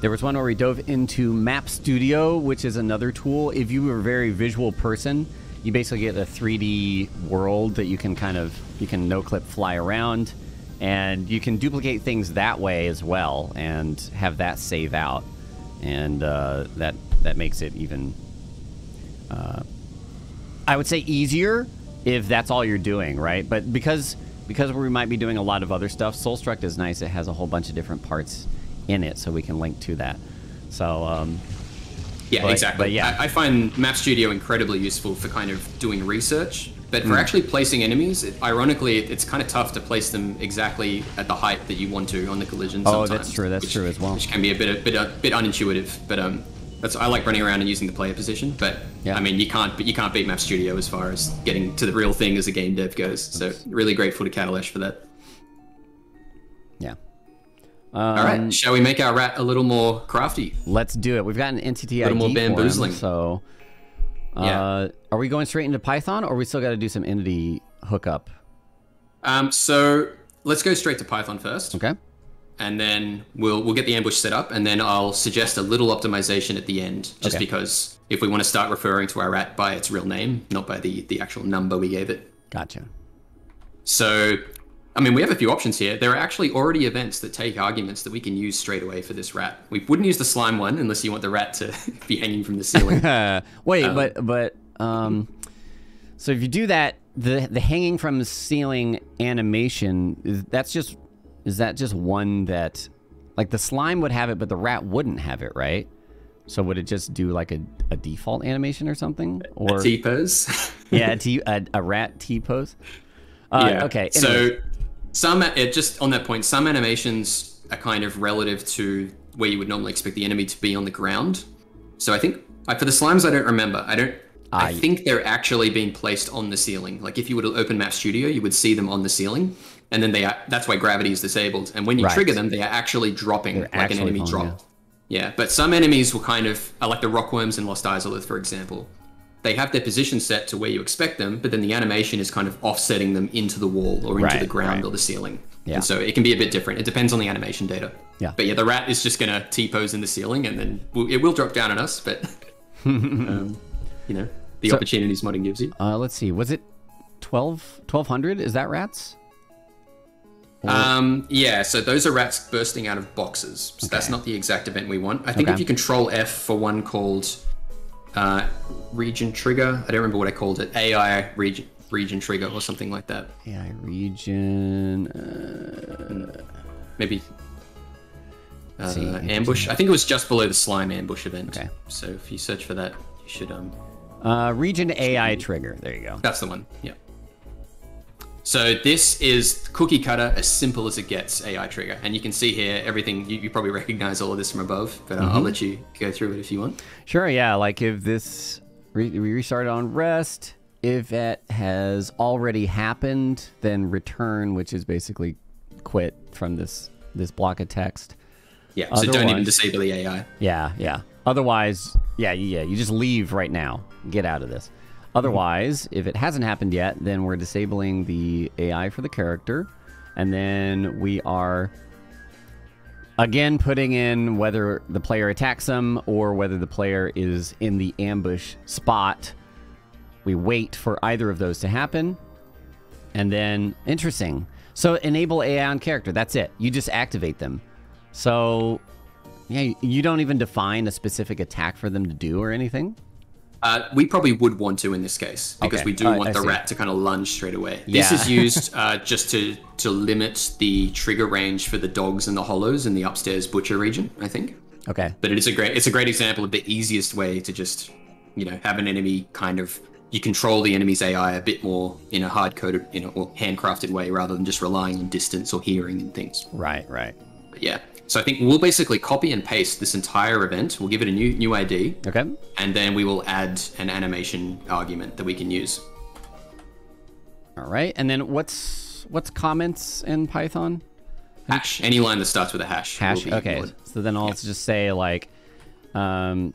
there was one where we dove into Map Studio, which is another tool. If you were a very visual person, you basically get a 3D world that you can kind of you can no clip fly around, and you can duplicate things that way as well, and have that save out, and uh, that that makes it even I would say easier if that's all you're doing, right? But because because we might be doing a lot of other stuff, Soulstruct is nice. It has a whole bunch of different parts in it, so we can link to that. So um, Yeah, But- exactly. but yeah. I, I find Map Studio incredibly useful for kind of doing research, but for actually placing enemies, it, ironically, it, it's kind of tough to place them exactly at the height that you want to on the collision. Oh, sometimes, that's true, that's which- true as well. Which can be a bit a bit a bit unintuitive, but um, That's I like running around and using the player position, but Yeah. I mean you can't but you can't beat Map Studio as far as getting to the real thing as a game dev goes. So really grateful to Katalash for that. Yeah. All Um, right, shall we make our rat a little more crafty? Let's do it. We've got an entity a Little ID more him, bamboozling. so. Uh, Yeah. Are we going straight into Python, or we still got to do some entity hookup? Um, so let's go straight to Python first, Okay. And then we'll we'll get the ambush set up, and then I'll suggest a little optimization at the end, just Okay. because if we want to start referring to our rat by its real name, not by the the actual number we gave it. Gotcha. So, I mean, we have a few options here. There are actually already events that take arguments that we can use straight away for this rat. We wouldn't use the slime one unless you want the rat to be hanging from the ceiling. Wait, but but um, so if you do that, the the hanging from the ceiling animation that's just is that just one that like the slime would have it, but the rat wouldn't have it, right? So would it just do like a, a default animation or something, or T-pose. yeah, a, t, a, a rat T pose? Uh, yeah. Okay. So some it just on that point, some animations are kind of relative to where you would normally expect the enemy to be on the ground. So I think I, for the slimes, I don't remember. I don't. I y- think they're actually being placed on the ceiling. Like if you were to open Map Studio, you would see them on the ceiling, and then they. That's why gravity is disabled. And when you Right. trigger them, they are actually dropping They're like an enemy falling, drop. Yeah, but some enemies will kind of, are like the rockworms in Lost Izalith, for example. They have their position set to where you expect them, but then the animation is kind of offsetting them into the wall or into Right, the ground right. or the ceiling. Yeah. And so it can be a bit different. It depends on the animation data. Yeah. But yeah, the rat is just going to T-pose in the ceiling and then it will drop down on us, but, um, you know, the So- opportunities modding gives you. Uh, let's see. Was it 12, 1200? Is that rats? Um, yeah, so those are rats bursting out of boxes. So that's not the exact event we want. I think Okay. if you control F for one called uh, region trigger, I don't remember what I called it, AI region region trigger or something like that. AI region. Uh, Maybe uh, see, ambush. I think it was just below the slime ambush event. Okay. So if you search for that, you should um. uh, region AI trigger. There you go. That's the one. Yeah. So this is cookie cutter, as simple as it gets. AI trigger, and you can see here everything. You, you probably recognize all of this from above, but uh, I'll let you go through it if you want. Sure, yeah. Like if this re- we restart on rest, if it has already happened, then return, which is basically quit from this this block of text. Yeah. So don't even disable the AI. Yeah, yeah. Otherwise, yeah, yeah. You just leave right now. Get out of this. Otherwise, if it hasn't happened yet, then we're disabling the AI for the character, and then we are again putting in whether the player attacks them or whether the player is in the ambush spot. We wait for either of those to happen, and then interesting. So enable AI on character. That's it. You just activate them. So yeah, you don't even define a specific attack for them to do or anything. Uh, we probably would want to in this case because Okay. we do Uh, want I the see. rat to kind of lunge straight away. This is used uh, just to to limit the trigger range for the dogs and the hollows in the upstairs butcher region. I think. Okay. but it is a great it's a great example of the easiest way to just you know have an enemy kind of you control the enemy's AI a bit more in a hard coded you know or handcrafted way rather than just relying on distance or hearing and things. Right. Right. But yeah. So I think we'll basically copy and paste this entire event. We'll give it a new new ID, Okay. and then we will add an animation argument that we can use. All right. And then what's what's comments in Python? Hash. Any line that starts with a hash. Hash. Okay. ignored. So then I'll just say like, um,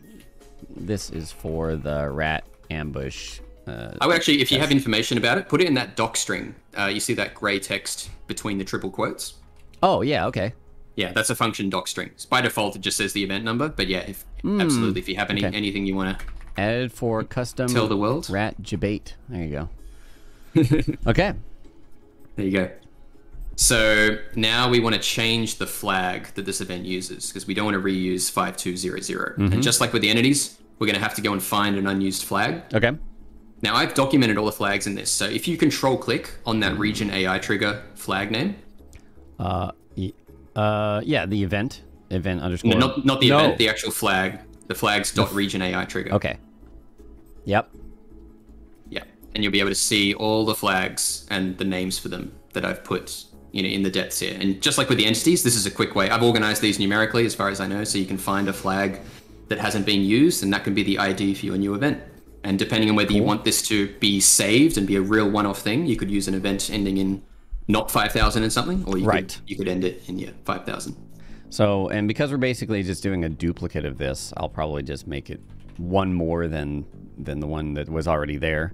this is for the rat ambush. Uh, I would actually, if you have information about it, put it in that doc string. Uh, you see that gray text between the triple quotes. oh yeah. Okay. Yeah, that's a function doc string. By default, it just says the event number. But yeah, if absolutely, if you have any Hmm. okay. anything you want to Added for custom tell the world, rat debate. There you go. okay. there you go. So now we want to change the flag that this event uses because we don't want to reuse 5200. Mm-hmm. And just like with the entities, we're going to have to go and find an unused flag. Okay. Now I've documented all the flags in this. So if you control click on that region AI trigger flag name, Uh, uh, yeah. The event. Event underscore. no, not not the No. event, the actual flag, the flags dot region AI trigger. Okay. Yep. Yeah, and you'll be able to see all the flags and the names for them that I've put, you know, in the depths here. And just like with the entities, this is a quick way. I've organized these numerically, as far as I know, so you can find a flag that hasn't been used, and that can be the ID for your new event. And depending on whether you want this to be saved and be a real one-off thing, you could use an event ending in not 5,000 and something, or you Right. could you could end it in yeah 5,000. So, and because we're basically just doing a duplicate of this, I'll probably just make it one more than than the one that was already there.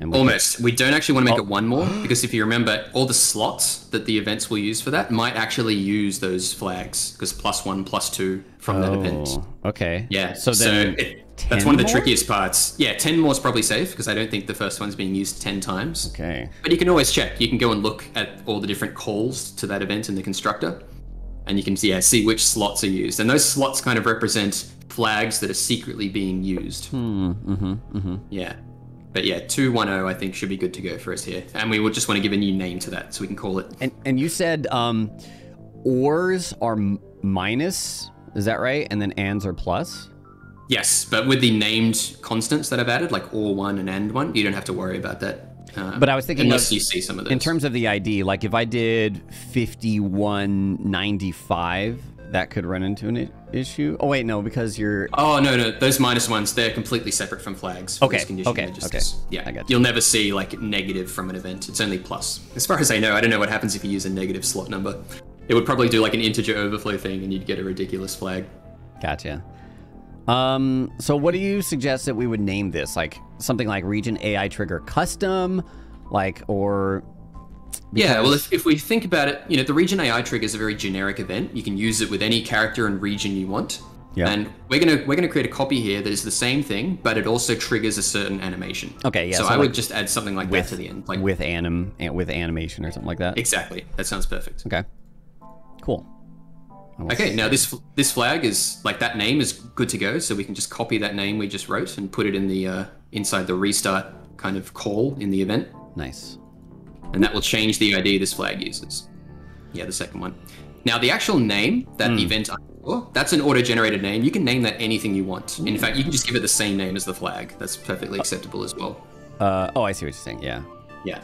And we can- Almost. We don't actually want to make Oh. it one more because if you remember, all the slots that the events will use for that might actually use those flags because plus one, plus two from that event. Oh, okay. Yeah. So then, it, that's 10 one of the more? trickiest parts. Yeah, ten more is probably safe because I don't think the first one's being used ten times. Okay. But you can always check. You can go and look at all the different calls to that event in the constructor, and you can yeah see which slots are used. And those slots kind of represent flags that are secretly being used. Hmm. Mm-hmm. Mm-hmm. Yeah. But yeah, 210 I think should be good to go for us here. And we would just want to give a new name to that so we can call it. And and you said um, ors are m- minus. Is that right? And then ands are plus. Yes, but with the named constants that I've added, like or one and and one, you don't have to worry about that. Uh, But I was thinking unless of- you see some of those. In terms of the ID, like if I did 5195, that could run into an issue. Oh wait, no, because you're Oh no no those minus ones they're completely separate from flags. Okay, okay, just- okay. Yeah, I got you. you'll never see like negative from an event. It's only plus. As far as I know, I don't know what happens if you use a negative slot number. It would probably do like an integer overflow thing, and you'd get a ridiculous flag. Gotcha. Um, so what do you suggest that we would name this? Like something like region AI trigger custom, like or Yeah, well, if, if we think about it, you know, the region AI trigger is a very generic event. You can use it with any character and region you want. Yeah. And we're gonna we're gonna create a copy here that is the same thing, but it also triggers a certain animation. Okay, yeah, So, so I like would just add something like that to the end, like with anim with animation or something like that. exactly. That sounds perfect. Okay. Cool. Okay, now this this flag is like that name is good to go, so we can just copy that name we just wrote and put it in the uh, inside the restart kind of call in the event, nice. and that will change the ID this flag uses. Yeah, the second one. Now the actual name that Hmm. event that's an auto-generated name. You can name that anything you want. In fact, you can just give it the same name as the flag. That's perfectly acceptable as well. Uh, oh, I see what you're saying. Yeah. Yeah.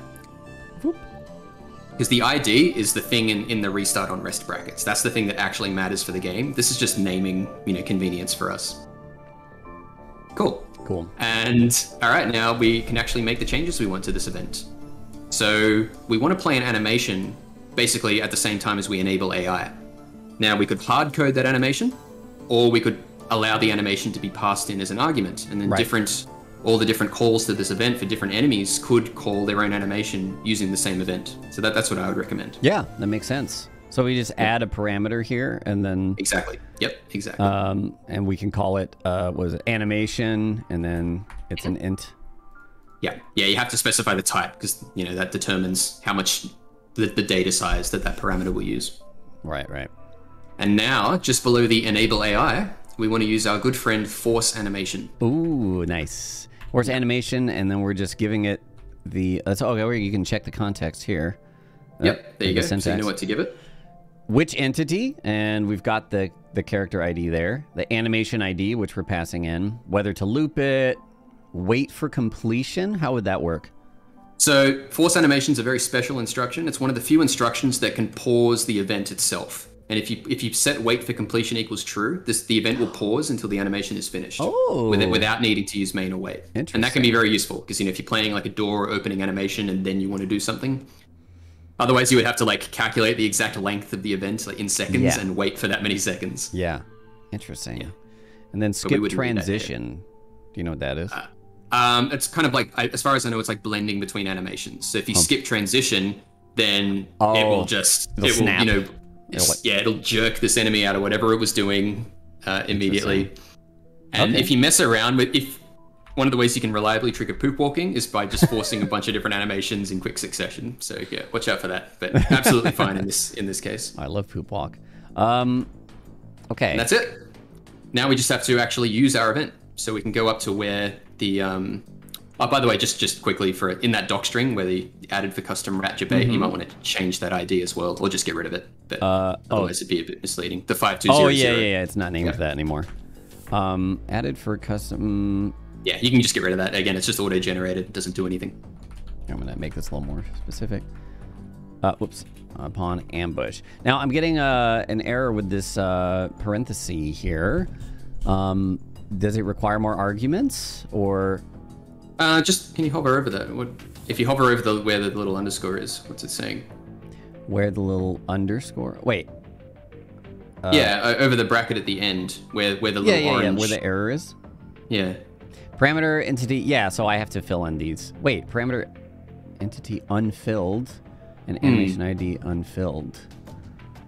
Because the ID is the thing in, in the restart on rest brackets. That's the thing that actually matters for the game. This is just naming, you know, convenience for us. Cool. Cool. And all right, now we can actually make the changes we want to this event. So we want to play an animation basically at the same time as we enable AI. Now we could hard code that animation, or we could allow the animation to be passed in as an argument, and then Right. different all the different calls to this event for different enemies could call their own animation using the same event. So that, that's what I would recommend. Yeah, that makes sense. So we just add a parameter here, and then Exactly. Yep. Exactly. um, and we can call it uh, was it animation, and then it's an int. Yeah, yeah, you have to specify the type because you know that determines how much the, the data size that that parameter will use. Right. Right. And now, just below the enable AI, we want to use our good friend force animation. Ooh, nice. Where's animation, and then we're just giving it the. That's okay. Where you can check the context here. Uh, Yep, there you the go. So you know what to give it. Which entity, and we've got the the character ID there, the animation ID, which we're passing in. Whether to loop it, wait for completion. How would that work? So force animation is a very special instruction. It's one of the few instructions that can pause the event itself. And if you if you set wait for completion equals true, this the event will pause until the animation is finished. Oh. With it, without needing to use main or wait. And that can be very useful because you know if you're planning like a door opening animation and then you want to do something. Otherwise, you would have to like calculate the exact length of the event like in seconds Yeah. and wait for that many seconds. Yeah, interesting. Yeah. And then skip wouldn't need that here. transition. Do you know what that is? Um, it's kind of like, I- as far as I know, it's like blending between animations. So if you skip transition, then oh, it Oh, will just, it'll it will, snap. you know, It'll like- yeah, it'll jerk this enemy out of whatever it was doing uh, immediately. And Okay. if you mess around with, if one of the ways you can reliably trigger poop walking is by just forcing a bunch of different animations in quick succession. So yeah, watch out for that. But absolutely fine in this in this case. I love poop walk. Um, okay. And that's it. Now we just have to actually use our event. So we can go up to where the um oh by the way, just just quickly for in that doc string where the added for custom rat debate, you might want to change that ID as well, or just get rid of it. But Mm-hmm. Uh, oh, otherwise it'd be a bit misleading. The five two zero. Oh yeah, yeah, yeah. It's not named that anymore. Um, added for custom. Yeah, you can just get rid of that. Again, it's just auto generated, it doesn't do anything. I'm gonna make this a little more specific. Uh, whoops. Upon ambush. Now I'm getting uh, an error with this uh, parenthesis here. Um, does it require more arguments or Uh, just can you hover over that? What if you hover over the where the little underscore is? What's it saying? where the little underscore? Wait. Uh, yeah, over the bracket at the end where where the Yeah, little yeah, yeah. Where the error is. yeah. Parameter entity. Yeah, so I have to fill in these. Wait, parameter entity unfilled and Hmm. animation ID unfilled.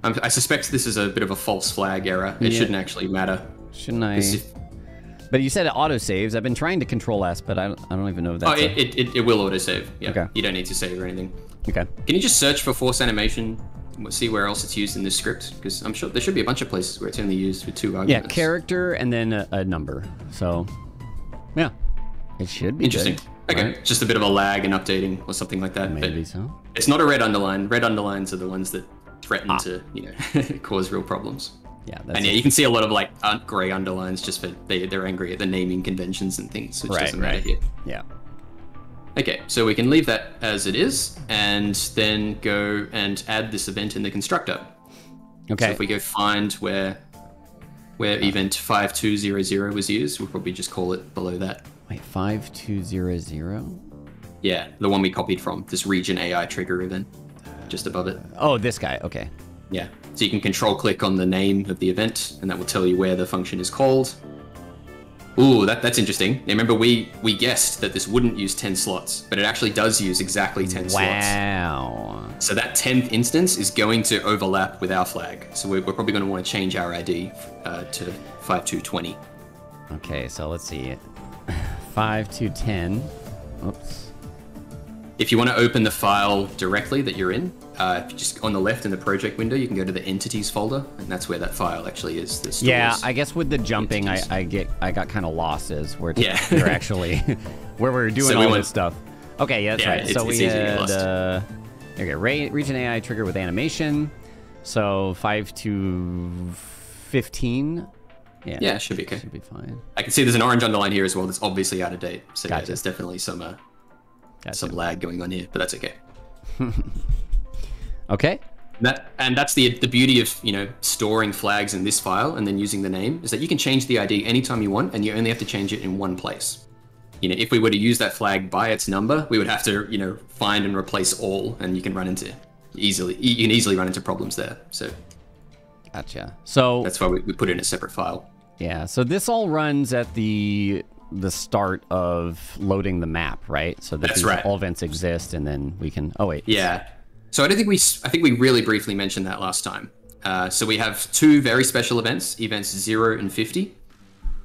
I'm, I suspect this is a bit of a false flag error. It Yeah. shouldn't actually matter. Shouldn't I? But you said it auto saves. I've been trying to control S, but I don't, I don't even know if oh, that's. it, it, it, it will autosave. Yeah. Okay. You don't need to save or anything. okay. Can you just search for force animation? and See where else it's used in this script? Because I'm sure there should be a bunch of places where it's only used with two arguments. Yeah, character and then a, a number. So, yeah, it should be Interesting. good, Okay, right? just a bit of a lag in updating or something like that. Maybe But so. it's not a red underline. Red underlines are the ones that threaten Ah. to, you know, cause real problems. Yeah, that's And yeah, you can see a lot of like uh, un- grey underlines just for they they're angry at the naming conventions and things, which Right, doesn't matter right. here. yeah. Okay, so we can leave that as it is, and then go and add this event in the constructor. So Okay. if we go find where where event five two zero zero was used, we'll probably just call it below that. Wait, five two zero zero. Yeah, the one we copied from this region AI trigger event, just above it. Oh, this guy. Okay. Yeah, so you can control click on the name of the event, and that will tell you where the function is called. Ooh, that, that's interesting. Now, remember, we we guessed that this wouldn't use 10 slots, but it actually does use exactly 10 slots. Wow. So that 10th instance is going to overlap with our flag. So we're, we're probably going to want to change our ID uh, to 5220. Okay, so let's see. Five to ten. Oops. If you want to open the file directly that you're in, uh, if you just on the left in the project window, you can go to the entities folder, and that's where that file actually is. Yeah, I guess with the jumping, I. I get I got kind of lost as where Yeah. you're actually where we're doing So we all went- this stuff. Okay, yeah, that's Yeah, right. it's- so it's we easy to get had lost. uh, okay, Ray, region AI trigger with animation. So five to fifteen. Yeah, Yeah, should be okay. should be fine. I can see there's an orange underline here as well that's obviously out of date. So yeah, there's definitely some uh, Gotcha. some lag going on here, but that's okay. Okay. That and that's the the beauty of you know storing flags in this file and then using the name is that you can change the ID anytime you want, and you only have to change it in one place. You know, if we were to use that flag by its number, we would have to you know find and replace all, and you can run into easily you can easily run into problems there. So Gotcha. So that's why we, we put it in a separate file. yeah, so this all runs at the the start of loading the map, right? So that That's these right. all events exist, and then we can. Oh wait. Yeah. So I don't think we I think we really briefly mentioned that last time. Uh, so we have two very special events, events zero and fifty.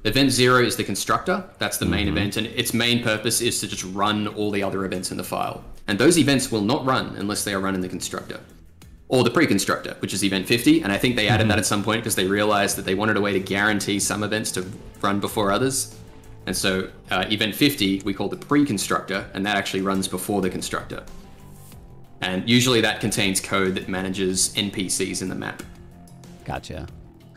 Event zero is the constructor. That's the main event, and its main purpose is to just run all the other events in the file. And those events will not run unless they are run in the constructor. Or the pre-constructor, which is event 50, and I think they added that at some point because they realized that they wanted a way to guarantee some events to run before others. And so uh, event 50 we call the pre-constructor, and that actually runs before the constructor. And usually that contains code that manages NPCs in the map. Gotcha.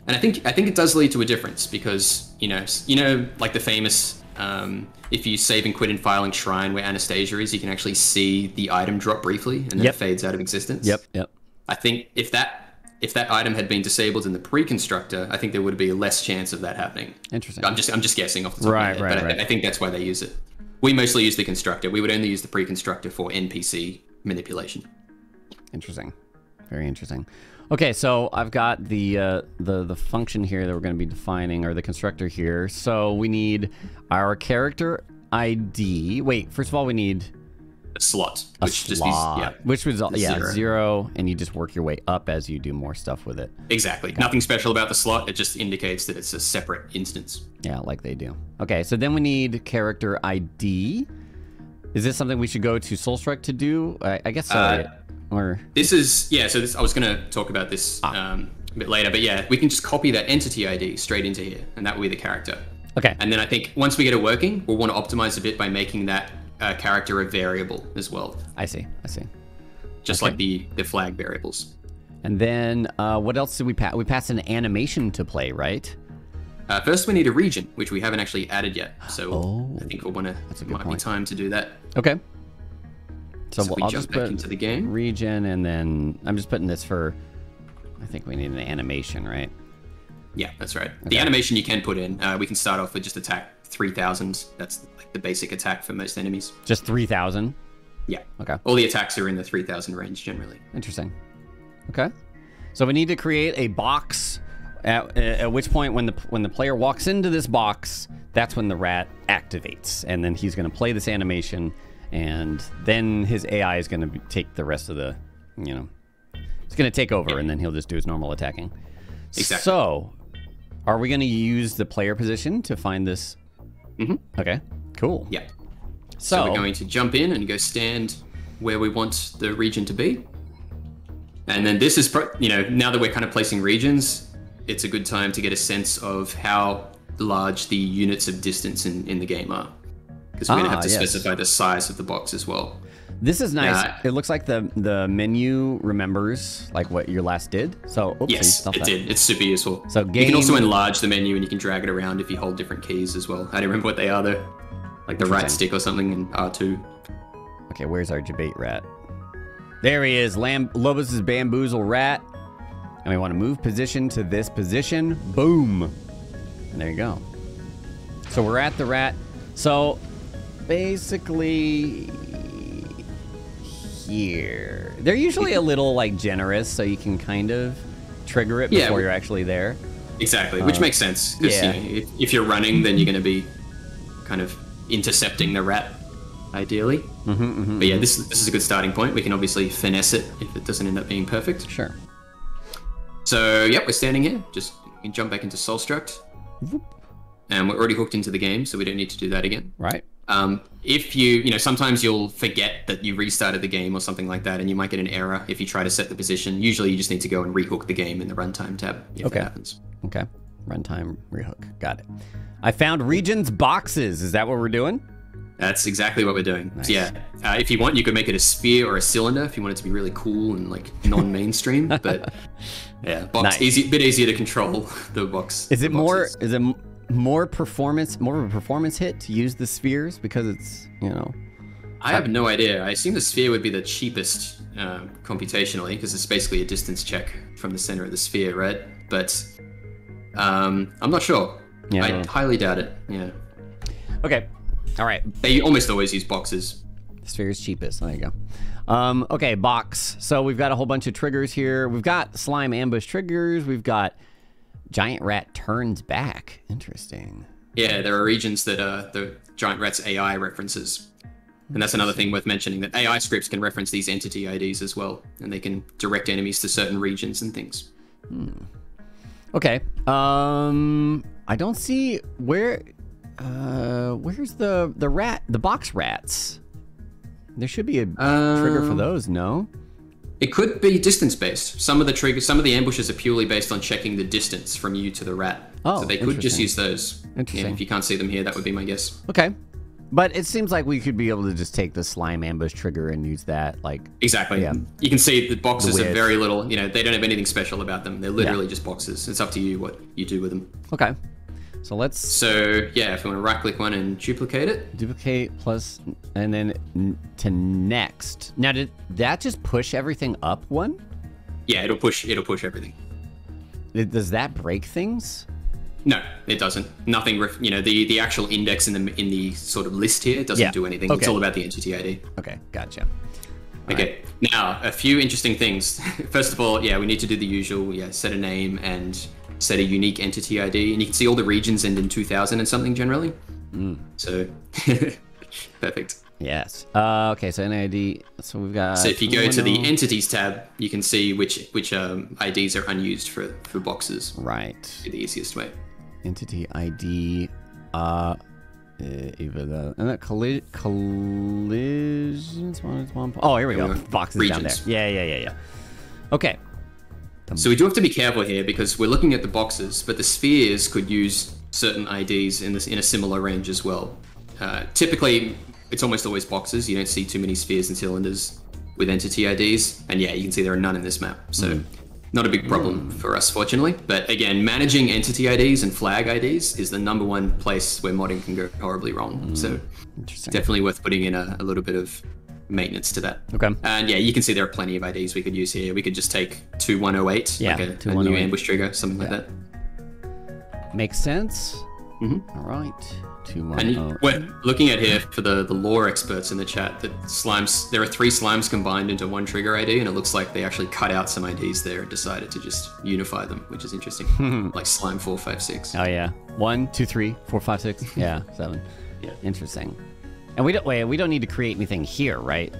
And I think I think it does lead to a difference because you know you know like the famous um, if you save and quit in Firelink Shrine where Anastasia is, you can actually see the item drop briefly and then Yep. it fades out of existence. Yep. Yep. I think if that if that item had been disabled in the pre-constructor, I think there would be less chance of that happening. Interesting. I'm just I'm just guessing off the top Right, of my right, head, but right. I, I think that's why they use it. We mostly use the constructor. We would only use the pre-constructor for NPC manipulation. Interesting. Very interesting. Okay, so I've got the uh, the the function here that we're going to be defining, or the constructor here. So we need our character ID. Wait, first of all, we need A slot, a which just slot, means yeah, which was yeah Zero. zero, and you just work your way up as you do more stuff with it. exactly. Nothing special about the slot. It just indicates that it's a separate instance. Yeah, like they do. Okay, so then we need character ID. Is this something we should go to Soulstruct to do? I, I guess so. Uh. Or This is yeah. So this, I was going to talk about this Ah. um, a bit later, but yeah, we can just copy that entity ID straight into here, and that will be the character. okay, And then I think once we get it working, we'll want to optimize a bit by making that uh, character a variable as well, I see. I see. just like the the flag variables. And then uh, what else did we pass? We passed an animation to play, right? Uh, first, we need a region, which we haven't actually added yet. So Oh, I think we'll want to. that's a It might point. be time to do that. Okay. So, So we'll, we I'll jump just back put into the game. region, and then I'm just putting this for. I think we need an animation, right? Yeah, that's right. The animation you can put in, uh, we can start off with just attack 3000. That's like the basic attack for most enemies. Just 3,000. Yeah. Okay. All the attacks are in the 3000 range generally. Interesting. Okay. So we need to create a box. At, at which point, when the when the player walks into this box, that's when the rat activates, and then he's going to play this animation, and then his AI is going to take the rest of the, you know, it's going to take over, and then he'll just do his normal attacking. Exactly. So, are we going to use the player position to find this? Mhm. Okay. Cool. Yeah. So, So we're going to jump in and go stand where we want the region to be. And then this is, pro- you know, now that we're kind of placing regions, it's a good time to get a sense of how large the units of distance in, in the game are. Because we're going to Ah, have to yes. specify the size of the box as well. This is nice. It looks like the the menu remembers like what your last did. So oops, Yes, it that. did. It's super useful. So you can also enlarge the menu and you can drag it around if you hold different keys as well. I don't remember what they are though. Like the right stick or something in R2. Okay, where's our debate rat? There he is, Lam- Lobos's bamboozle rat. And we want to move position to this position. Boom. And there you go. So we're at the rat. So basically here. They're usually a little like generous, so you can kind of trigger it before we- you're actually there. Exactly, which um, makes sense. yeah. you know, if, you're running, then you're going to be kind of intercepting the rat, ideally. Mm-hmm, mm-hmm but yeah, mm-hmm. this this is a good starting point. We can obviously finesse it if it doesn't end up being perfect. Sure. So yep, we're standing here. Just jump back into Soulstruct, and we're already hooked into the game, so we don't need to do that again. Right. Um, if you, you know, sometimes you'll forget that you restarted the game or something like that, and you might get an error if you try to set the position. Usually, you just need to go and rehook the game in the runtime tab if Okay. Okay. Runtime rehook. Got it. I found regions boxes. Is that what we're doing? That's exactly what we're doing. Nice. So yeah, uh, if you want, you could make it a sphere or a cylinder if you want it to be really cool and like non-mainstream. but yeah, box Nice. easy, bit easier to control the box. Is it more? Is it more performance? More of a performance hit to use the spheres because it's you know. I have no idea. I assume the sphere would be the cheapest uh, computationally because it's basically a distance check from the center of the sphere, right? But um, I'm not sure. Yeah, I I highly doubt it. Yeah, Okay. All right. they almost always use boxes. Sphere is cheapest. There you go. Um, okay, box. So we've got a whole bunch of triggers here. We've got slime ambush triggers. We've got giant rat turns back. Interesting. Yeah, there are regions that uh, the Giant Rat's AI references. And that's another thing worth mentioning that AI scripts can reference these entity IDs as well, and they can direct enemies to certain regions and things. Okay. Um, I don't see where. Uh, where's the the rat? The box rats. There should be a trigger for Um, those. No. It could be distance based. Some of the triggers, some of the ambushes are purely based on checking the distance from you to the rat. Oh, so they could just use those. Yeah, Interesting. if you can't see them here, that would be my guess. Okay. But it seems like we could be able to just take the slime ambush trigger and use that. Like, Exactly. Yeah. You can see the boxes The are very little. You know, they don't have anything special about them. They're literally just boxes. It's up to you what you do with them. okay. So let's So yeah, if you want to right click one and duplicate it, duplicate plus, and then to next. Now, did that just push everything up one? yeah, it'll push. It'll push everything. It- Does that break things? No, it doesn't. Nothing. Ref- you know, the the actual index in the in the sort of list here doesn't Yeah, do anything. It's all about the entity ID. Okay, gotcha. Okay. Now, a few interesting things. First of all, yeah, we need to do the usual. Yeah, set a name and set a unique entity ID, and you can see all the regions end in 2000 and something generally. Mm. So, perfect. Yes. Uh, okay, so NID. So we've got. So if you go to the entities tab, you can see which which um, IDs are unused for for boxes. Right. The easiest way. Entity ID. Uh. uh, and that colli- collisions one is one. Oh, here we go. we go. Boxes down there. Yeah, yeah, yeah, yeah. Okay. So we do have to be careful here because we're looking at the boxes, but the spheres could use certain IDs in this in a similar range as well. Uh, typically, it's almost always boxes. You don't see too many spheres and cylinders with entity IDs, and yeah, you can see there are none in this map. So. Not a big problem for us, fortunately. But again, managing entity IDs and flag IDs is the number one place where modding can go horribly wrong. So definitely worth putting in a, a little bit of maintenance to that. Okay. And yeah, you can see there are plenty of IDs we could use here. We could just take 2108, Yeah, like a, a new ambush trigger, something like that. makes sense. Mhm. All right, two And you, oh. we're looking at here for the, the lore experts in the chat that slimes, there are three slimes combined into one trigger ID, and it looks like they actually cut out some IDs there and decided to just unify them, which is interesting. like slime 456. Oh yeah, one, two, three, four, five, six. Yeah, seven. Yeah. Interesting. And we don't wait. We don't need to create anything here, right?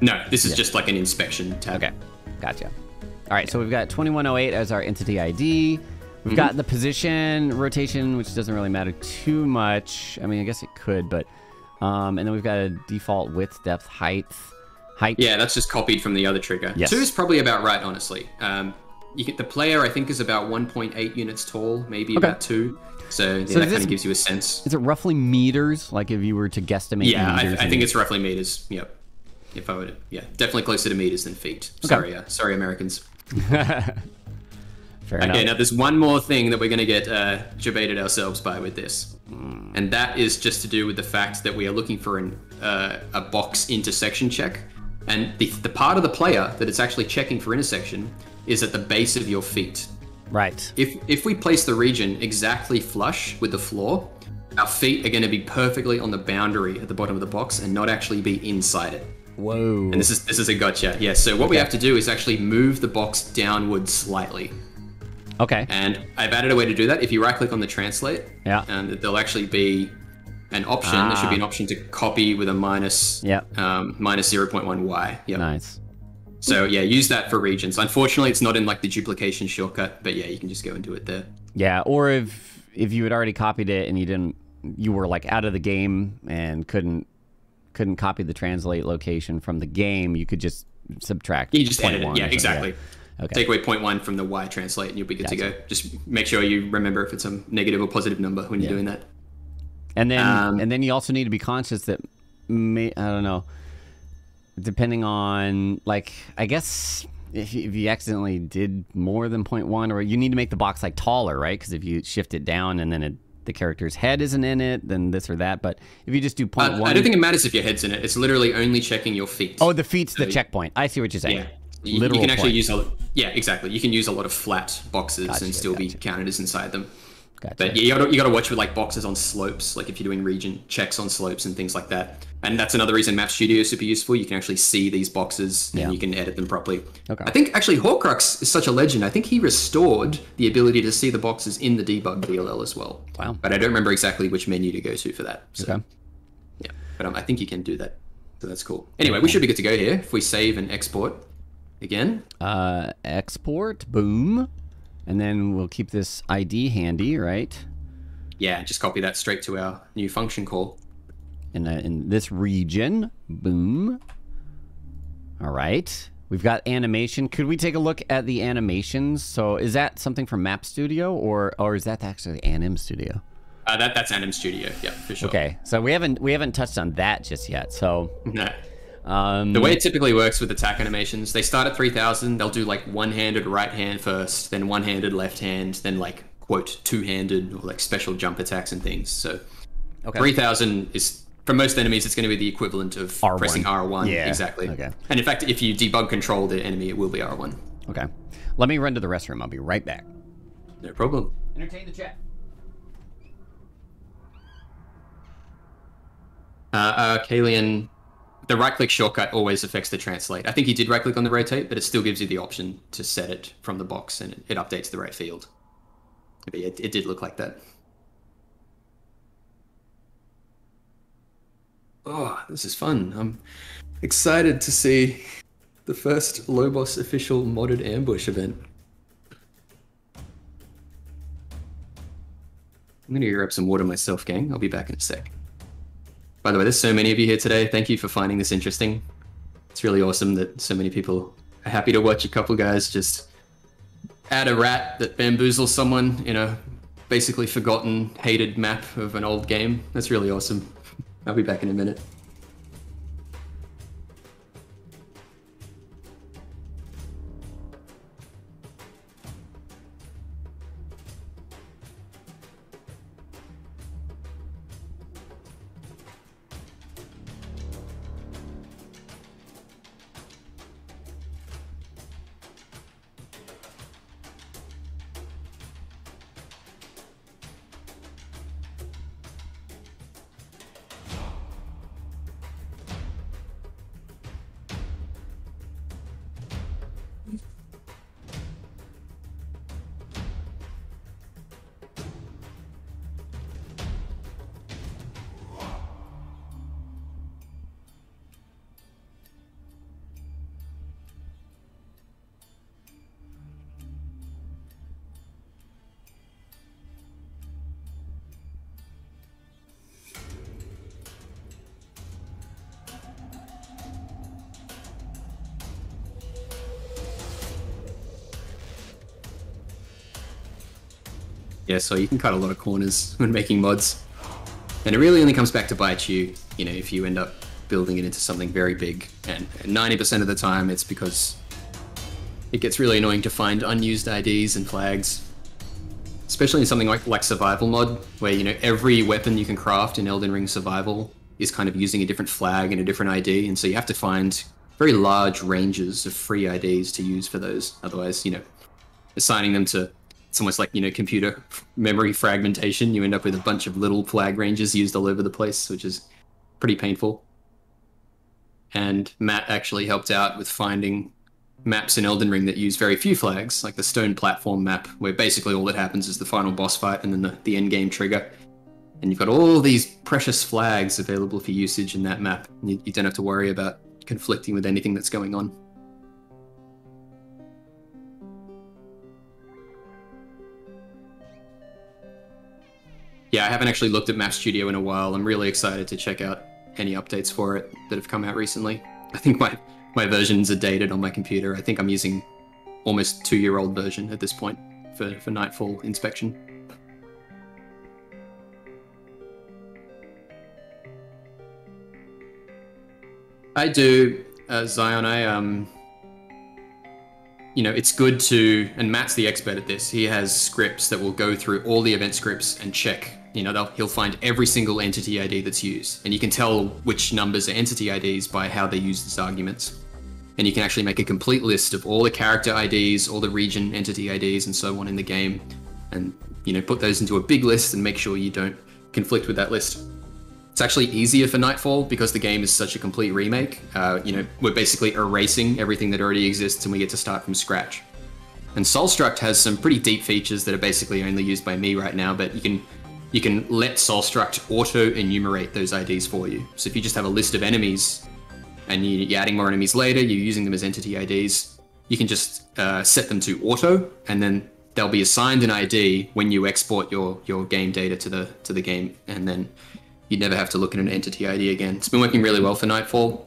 No, this is just like an inspection tab. Okay, gotcha. All right, so we've got 2108 as our entity ID. We've got the position, rotation, which doesn't really matter too much. I mean, I guess it could, but um, and then we've got a default width, depth, height, height. Yeah, that's just copied from the other trigger. Yes. Two is probably about right, honestly. Um, you get the player, I think, is about 1.8 units tall, maybe Okay. about two. So, yeah, So that kind of gives you a sense. Is it roughly meters? Like if you were to guesstimate Yeah, I? I think it's roughly meters. Yep. If I would, yeah, definitely closer to meters than feet. Sorry, uh, sorry, Americans. fair Okay, enough. now there's one more thing that we're going to get uh, debated ourselves by with this, and that is just to do with the fact that we are looking for an, uh, a box intersection check, and the, the part of the player that it's actually checking for intersection is at the base of your feet. Right. If if we place the region exactly flush with the floor, our feet are going to be perfectly on the boundary at the bottom of the box and not actually be inside it. Whoa. And this is this is a gotcha. Yeah. So what we have to do is actually move the box downward slightly. Okay. And I've added a way to do that. If you right click on the translate, Yeah. and there'll actually be an option. Ah. There should be an option to copy with a minus, Yeah. um, minus 0.1 y. Yep. Nice. So yeah, use that for regions. Unfortunately, it's not in like the duplication shortcut, but yeah, you can just go and do it there. Yeah, or if if you had already copied it and you didn't, you were like out of the game and couldn't couldn't copy the translate location from the game, you could just subtract. You just edit it. Yeah, exactly. Okay. Take away 0.1 from the y translate, and you'll be good to go. Just make sure you remember if it's a negative or positive number when you're Yeah. doing that. And then Um, and then you also need to be conscious that may, I don't know, depending on like I guess if you, if you accidentally did more than 0.1 or you need to make the box like taller, right? Because if you shift it down and then it, the character's head isn't in it, then this or that. But if you just do 0.1, Uh, I don't think it matters if your head's in it. It's literally only checking your feet. oh, the feet's the So- checkpoint. I see what you're saying. yeah. You, you can actually point. use a yeah, exactly. You can use a lot of flat boxes Gotcha, and still be counted as inside them. Gotcha. But yeah, you gotta, you gotta watch with like boxes on slopes, like if you're doing region checks on slopes and things like that. And that's another reason Map Studio is super useful. You can actually see these boxes and Yeah. you can edit them properly. Okay. I think actually Horcrux is such a legend. I think he restored the ability to see the boxes in the debug DLL as well. Wow. But I don't remember exactly which menu to go to for that. So Okay. yeah, but um, I think you can do that. So that's cool. Anyway, we should be good to go here. If we save and export again, Uh, export, boom, and then we'll keep this ID handy, right? yeah, just copy that straight to our new function call. In uh, in this region, boom. All right, we've got animation. Could we take a look at the animations? So, is that something from Map Studio, or or is that actually Anim Studio? Uh, that that's Anim Studio, yeah, for sure. Okay, so we haven't we haven't touched on that just yet. So, No. Um, The way it typically works with attack animations, they start at 3000, they'll do like one-handed right hand first, then one-handed left hand, then like quote two-handed or like special jump attacks and things. So okay. 3000 is for most enemies it's going to be the equivalent of R1. pressing R1 Yeah, exactly. okay. And in fact, if you debug control the enemy, it will be R1. Okay, let me run to the restroom. I'll be right back. No problem. Entertain the chat. Uh, uh, Kalian, the right click shortcut always affects the translate. I think he did right click on the rotate, but it still gives you the option to set it from the box and it, updates the right field. But it, it did look like that. Oh, this is fun. I'm excited to see the first Lobos official modded ambush event. I'm gonna grab some water myself, gang. I'll be back in a sec. By the way, there's so many of you here today. Thank you for finding this interesting. It's really awesome that so many people are happy to watch a couple guys just add a rat that bamboozles someone in a basically forgotten, hated map of an old game. That's really awesome. I'll be back in a minute. So you can cut a lot of corners when making mods. And it really only comes back to bite you, you know, if you end up building it into something very big. And 90% of the time it's because it gets really annoying to find unused IDs and flags. Especially in something like, like Survival Mod, where, you know, every weapon you can craft in Elden Ring Survival is kind of using a different flag and a different ID, and so you have to find very large ranges of free IDs to use for those. Otherwise, you know, assigning them to it's almost like you know computer memory fragmentation. You end up with a bunch of little flag ranges used all over the place, which is pretty painful. And Matt actually helped out with finding maps in Elden Ring that use very few flags, like the stone platform map, where basically all that happens is the final boss fight and then the, the end game trigger. And you've got all these precious flags available for usage in that map. You, you don't have to worry about conflicting with anything that's going on. Yeah, I haven't actually looked at Map Studio in a while. I'm really excited to check out any updates for it that have come out recently. I think my, my versions are dated on my computer. I think I'm using almost two year old version at this point for, for Nightfall inspection. I do, uh, Zion. I um, you know, it's good to, and Matt's the expert at this. He has scripts that will go through all the event scripts and check. You know, he'll find every single entity ID that's used, and you can tell which numbers are entity IDs by how they use these arguments. And you can actually make a complete list of all the character IDs, all the region entity IDs, and so on in the game, and you know, put those into a big list and make sure you don't conflict with that list. It's actually easier for Nightfall because the game is such a complete remake. Uh, you know, we're basically erasing everything that already exists and we get to start from scratch. And Soulstruct has some pretty deep features that are basically only used by me right now, but you can you can let Soulstruct auto enumerate those IDs for you. So if you just have a list of enemies and you, are adding more enemies later, you're using them as entity IDs, you can just uh, set them to auto, and then they'll be assigned an ID when you export your your game data to the to the game, and then you'd never have to look at an entity ID again. It's been working really well for Nightfall.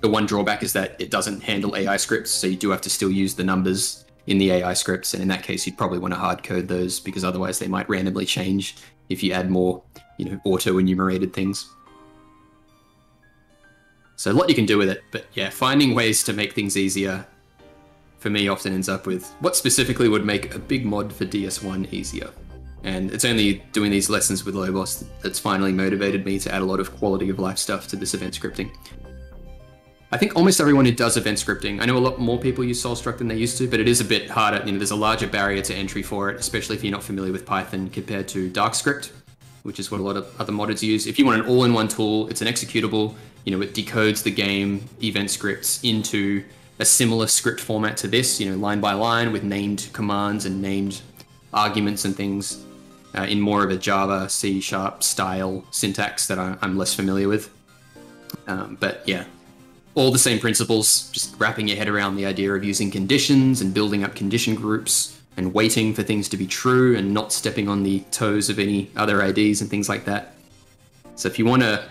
The one drawback is that it doesn't handle AI scripts, so you do have to still use the numbers in the AI scripts, and in that case, you'd probably want to hard code those because otherwise they might randomly change if you add more, you know, auto enumerated things. So a lot you can do with it, but yeah, finding ways to make things easier for me often ends up with what specifically would make a big mod for DS1 easier. And it's only doing these lessons with Lobos that's finally motivated me to add a lot of quality of life stuff to this event scripting. I think almost everyone who does event scripting, I know a lot more people use Soulstruct than they used to, but it is a bit harder. You know, there's a larger barrier to entry for it, especially if you're not familiar with Python compared to DarkScript, which is what a lot of other modders use. If you want an all-in-one tool, it's an executable. You know, it decodes the game event scripts into a similar script format to this. You know, line by line with named commands and named arguments and things uh, in more of a Java C sharp style syntax that I, am less familiar with. Um, but yeah, all the same principles, just wrapping your head around the idea of using conditions and building up condition groups and waiting for things to be true and not stepping on the toes of any other IDs and things like that. So if you want a,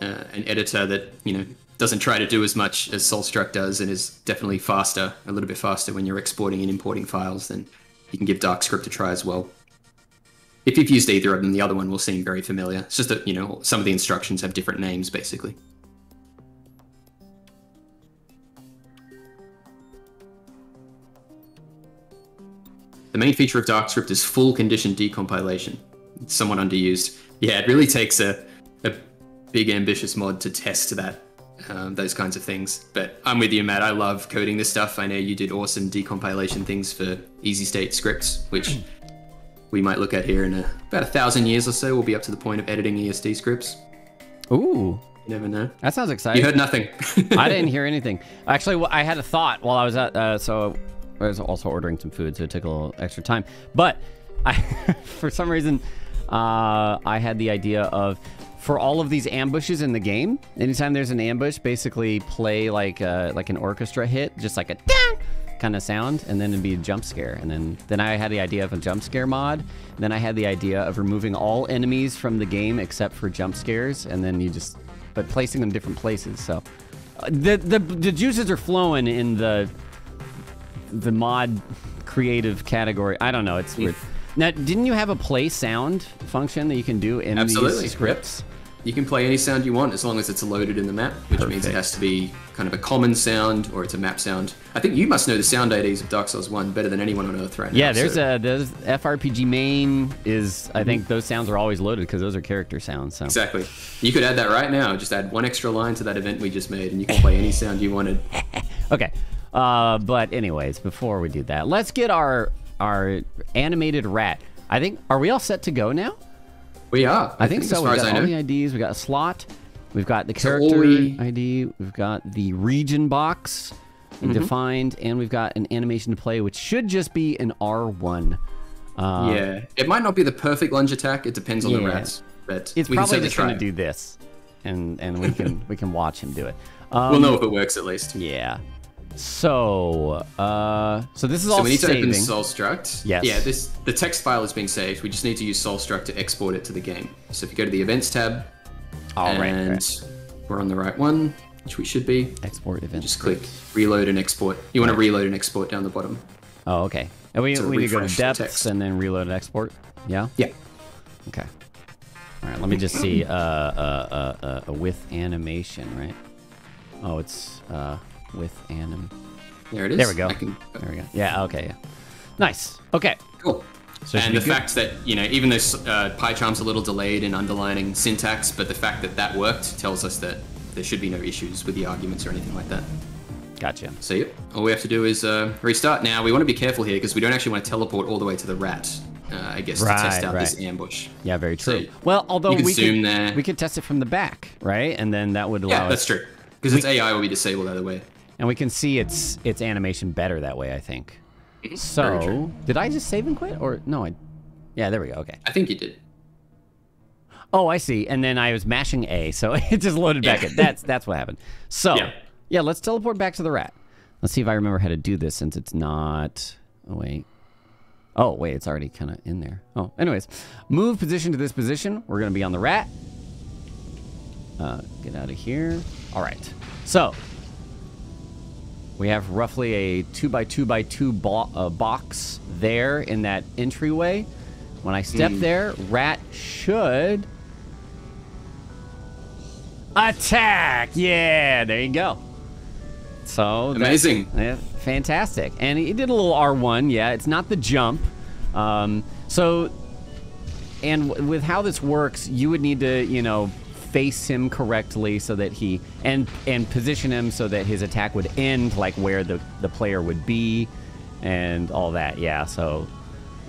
uh, an editor that, you know, doesn't try to do as much as Soulstruct does and is definitely faster, a little bit faster when you're exporting and importing files, then you can give DarkScript a try as well if you've used either of them, the other one will seem very familiar. It's just that, you know, some of the instructions have different names, basically. The main feature of DarkScript is full condition decompilation. It's somewhat underused. Yeah, it really takes a, a big ambitious mod to test that, um, those kinds of things. But I'm with you, Matt. I love coding this stuff. I know you did awesome decompilation things for EzState scripts, which we might look at here in a, about a thousand years or so. We'll be up to the point of editing ESD scripts. Ooh. You never know. That sounds exciting. You heard nothing. I didn't hear anything. Actually, I had a thought while I was at, uh, so I was also ordering some food, so it took a little extra time. But I, for some reason, uh, I had the idea of for all of these ambushes in the game, anytime there's an ambush, basically play like a, like an orchestra hit, just like a kind of sound, and then it'd be a jump scare. And then, then I had the idea of a jump scare mod. Then I had the idea of removing all enemies from the game except for jump scares, and then you just, but placing them different places. So uh, the the the juices are flowing in the the mod creative category. I don't know. It's weird. Now, didn't you have a play sound function that you can do in Absolutely, these scripts? You can play any sound you want as long as it's loaded in the map, which means it has to be kind of a common sound or it's a map sound. I think you must know the sound IDs of Dark Souls 1 better than anyone on Earth right now. Yeah, there's so- a there's FRPG main is I think mm-hmm. those sounds are always loaded because those are character sounds. So Exactly. You could add that right now. Just add one extra line to that event we just made, and you can play any sound you wanted. okay, uh, but anyways, before we do that, let's get our our animated rat. I think are we all set to go now? We are. I, think, as so. as got I all know. the IDs. We got a slot. We've got the So character we- ID. We've got the region box Mm-hmm. defined, and we've got an animation to play, which should just be an R1. Uh, yeah, it might not be the perfect lunge attack. It depends on the Yeah. rats, but It's we can probably just going to do this, and and we can we can watch him do it. Um, We'll know if it works at least. Yeah. So, uh, so this is So all we need to saving. open Soulstruct. Yes. Yeah, this the text file is being saved. We just need to use Soulstruct to export it to the game. So if you go to the Events tab, all right, and right. we're on the right one, which we should be. Export event. Just click Reload and Export. You want to reload and export down the bottom. Oh, okay. And we, To we need to go to refresh the depths text. and then reload and export. Yeah. Yeah. Okay. All right. Let me just see. Uh, uh, uh, uh, uh, with animation, right? Oh, it's uh, with anim. There it is. There we go. Can, There we go. Yeah. Okay. Yeah. Nice. Okay. Cool. So and the good. fact that, you know, even though uh, PyCharm's a little delayed in underlining syntax, but the fact that that worked tells us that there should be no issues with the arguments or anything like that. Gotcha. So, yep, all we have to do is uh, restart. Now, we want to be careful here because we don't actually want to teleport all the way to the rat, uh, I guess, to test Right, out this ambush. Yeah. Very true. So, well, although we zoom could there. we could test it from the back, right? And then that would allow Yeah, that's true. Because its AI will be disabled either way. And we can see its its animation better that way, I think. So, did I just save and quit or no? I Yeah, there we go. Okay. I think you did. Oh, I see. And then I was mashing A, so it just loaded back Yeah. in. That's that's what happened. So, Yeah. yeah, let's teleport back to the rat. Let's see if I remember how to do this since it's not Oh, wait. Oh, wait, it's already kind of in there. Oh, anyways, move position to this position. We're going to be on the rat. Uh, get out of here. All right. So, we have roughly a two by two by two bo- uh, box there in that entryway. When I step there, rat should attack. Yeah, there you go. So Amazing. yeah, fantastic. And he did a little R1. Yeah, it's not the jump. Um, so, and w- with how this works, you would need to, you know, face him correctly so that he and and position him so that his attack would end like where the the player would be, and all that. Yeah. So.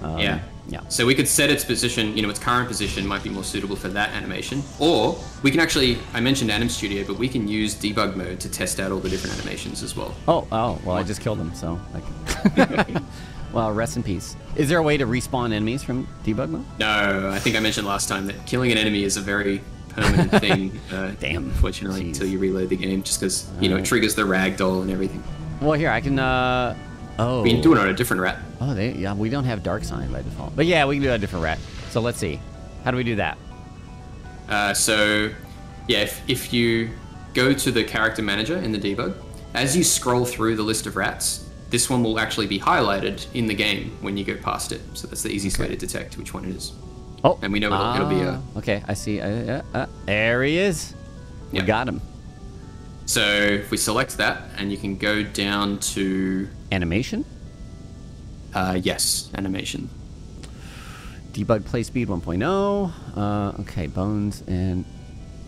Um, Yeah. Yeah. So we could set its position, you know, its current position might be more suitable for that animation. Or we can actually, I mentioned Anim Studio, but we can use debug mode to test out all the different animations as well. Oh, oh, well, I just killed him, so. Like, well, rest in peace. Is there a way to respawn enemies from debug mode? No, I think I mentioned last time that killing an enemy is a very permanent thing. Uh, Damn. Unfortunately, Jeez. until you reload the game, just because, you know, it triggers the ragdoll and everything. Well, here, I can, uh. Oh. We can do it on a different rat. Oh, they, yeah, we don't have Dark Sign by default. But yeah, we can do a different rat. So let's see. How do we do that? Uh, so, yeah, if, if you go to the character manager in the debug, as you scroll through the list of rats, this one will actually be highlighted in the game when you go past it. So that's the easiest way to detect which one it is. Oh. And we know it'll- it'll be a- ah, Okay, I see. Uh, uh, there he is. We got him. So if we select that, and you can go down to Animation? uh, yes, animation. Debug play speed 1.0. Uh, okay, bones and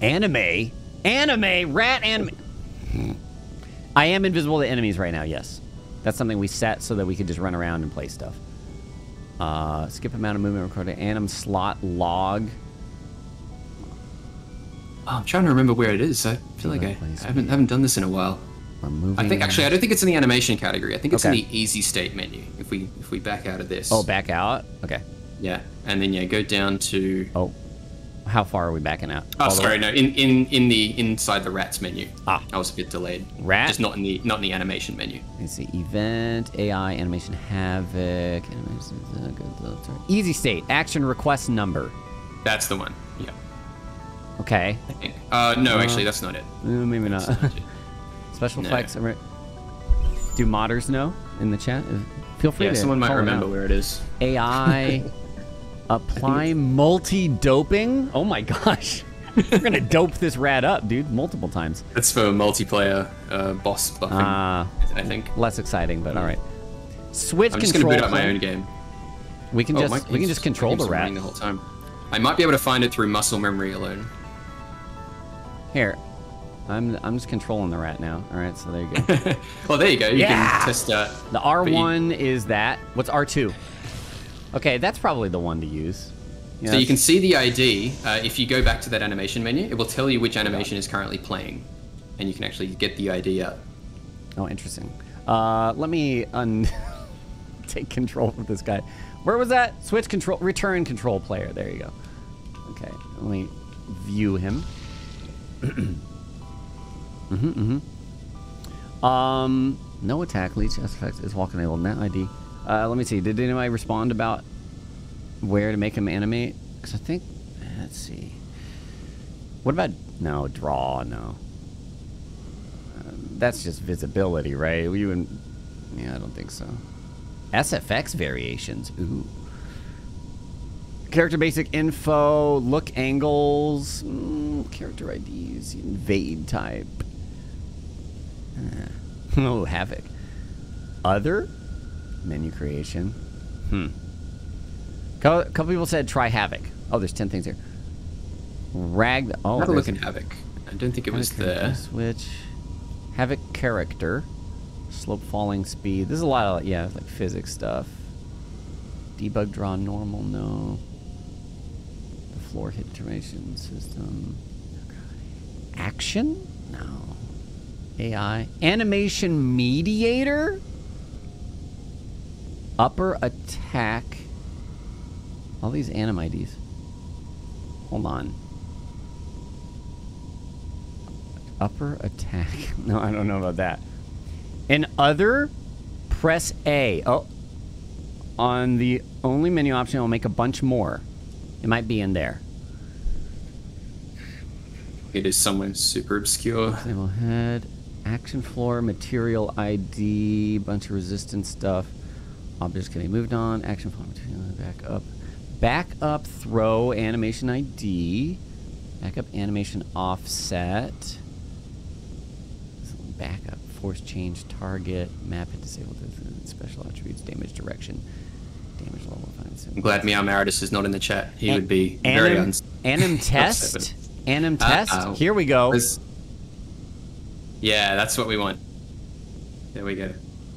anime. Anime, rat anime. I am invisible to enemies right now, yes. That's something we set so that we could just run around and play stuff. Uh, skip amount of movement recorded. Anim slot log. Oh, I'm trying to remember where it is. I feel like I, I haven't haven't done this in a while. We're moving. I think actually I don't think it's in the animation category. I think it's Okay. in the easy state menu. If we if we back out of this. Oh, back out? Okay. Yeah, and then yeah, go down to. Oh. How far are we backing out? Oh, All sorry, no, in, in in the inside the rats menu. Ah. I was a bit delayed. Rat? Just not in the not in the animation menu. Let's see. Event, AI, animation Havok. Animation, uh, good, good, sorry. Easy state. Action request number. That's the one. Yeah, Okay. I think. Uh, no, actually, that's not it. Uh, maybe not. Not. Special No. effects. Do modders know in the chat? Uh, Feel free yeah, to someone might remember where it is. AI Apply multi-doping? Oh my gosh. We're gonna dope this rat up, dude, multiple times. That's for multiplayer uh, boss buffing, Ah, I think. less exciting, but all right. Switch I'm just gonna control. boot up my own game. We can Oh, just we can just control the rat. the whole time. I might be able to find it through muscle memory alone. Here, I'm I'm just controlling the rat now. All right, so there you go. well, there you go. You Yeah! can test out. The R1 is that. What's R2? Okay, that's probably the one to use. Yeah, So you can see the ID. Uh, if you go back to that animation menu, it will tell you which animation is currently playing, and you can actually get the ID out. Oh, interesting. Uh, let me un take control of this guy. Where was that? Switch control, return control player. There you go. Okay, let me view him. mm-hmm, mm-hmm. Um, no attack, leech effect is walking able. Net ID. Uh, let me see. Did anybody respond about where to make him animate? Because I think, let's see. What about no draw? No. That's just visibility, right? We would Yeah, I don't think so. SFX variations. Ooh. Character basic info, look angles, mm, character IDs, invade type. Uh, oh, Havok. Other menu creation. Hmm. A couple people said try Havok. Oh, there's ten things here. Rag. Oh, Have a there's- look in Havok. I don't think it was Havok there. Switch. Havok character. Slope falling speed. There's a lot of yeah, like physics stuff. Debug draw normal, no. The floor hit duration system. Action? No. AI. Animation mediator? Upper attack. All these anim IDs. Hold on. Upper attack. No, I don't know about that. And other, press A. Oh, on the only menu option, I'll make a bunch more. It might be in there. It is somewhere super obscure. Disable head, action floor, material ID, bunch of resistance stuff. Objects can be moved on. Action material back up, back up, throw animation ID, back up animation offset, back up force change target, map and disable the special attributes, damage direction, damage level. fine, I'm glad Meowmaritus is not in the chat. He would be very anim, uns- anim test. Anim test. Uh-oh. Here we go. There's- Yeah, that's what we want. There we go.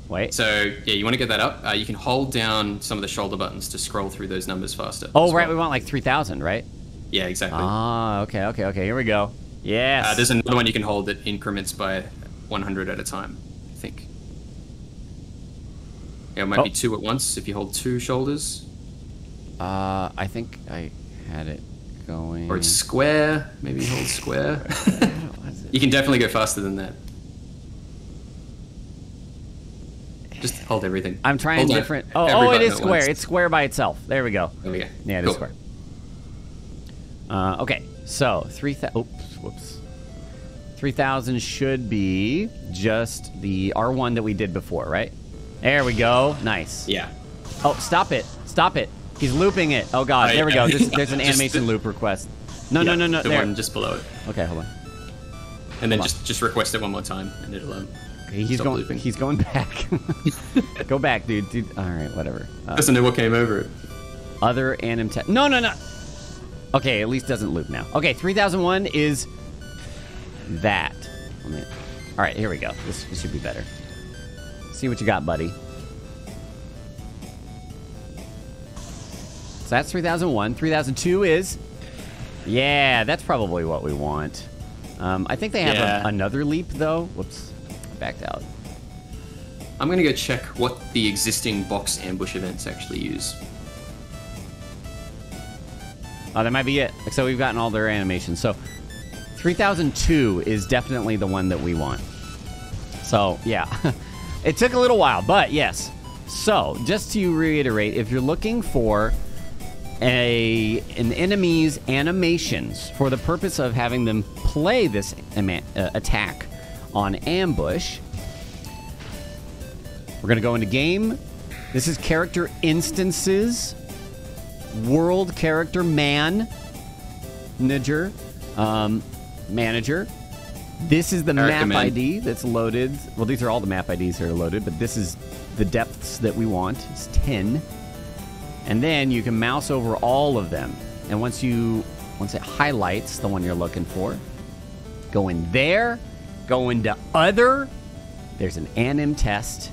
Wait. So yeah, you want to get that up. Uh, you can hold down some of the shoulder buttons to scroll through those numbers faster. Oh, right. We want like 3,000, right? Yeah, exactly. Ah, okay, okay, okay. Here we go. Yes. Uh, there's another one you can hold that increments by 100 at a time. I think. Yeah, it might Oh. be two at once if you hold two shoulders, uh, I think I had it going. or it's square. Maybe hold square. What is it? you can definitely go faster than that. Just hold everything. I'm trying Hold different. Oh, oh, it is square. once. It's square by itself. There we go. There we go. Yeah, it is Cool. square. Uh, okay, so three thousand. Oops, whoops. Three thousand should be just the R1 that we did before, right? There we go. Nice. Yeah. Oh, stop it! Stop it! He's looping it. Oh God, Right. there we go. There's, there's an animation the- loop request. No, Yeah, no, no, no. The There. one just below it, Okay, hold on. and then Hold on. just just request it one more time, and it'll um. Okay, he's Stop going. looping. He's going back. Go back, dude. dude. All right, whatever. Uh, Doesn't know what came over it. other anim No, no, no. Okay, at least doesn't loop now. Okay, 3001 is that. Let me. All right, here we go. This, this should be better. See what you got, buddy. So that's 3001. 3002 is. Yeah, that's probably what we want. Um, I think they have a- another leap though. Whoops, backed out. I'm gonna go check what the existing box ambush events actually use. Oh, that might be it. So we've gotten all their animations. So 3002 is definitely the one that we want. So, yeah. it took a little while, but yes. So, just to reiterate, if you're looking for a an enemy's animations for the purpose of having them play this uh, attack on ambush, we're going to go into game. This is character instances. world character man, Niger, um, manager. This is the Character map. ID that's loaded. Well, these are all the map IDs that are loaded, but this is the depths that we want. It's 10. And then you can mouse over all of them. And once you once it highlights the one you're looking for, go in there, go into other. There's an anim test,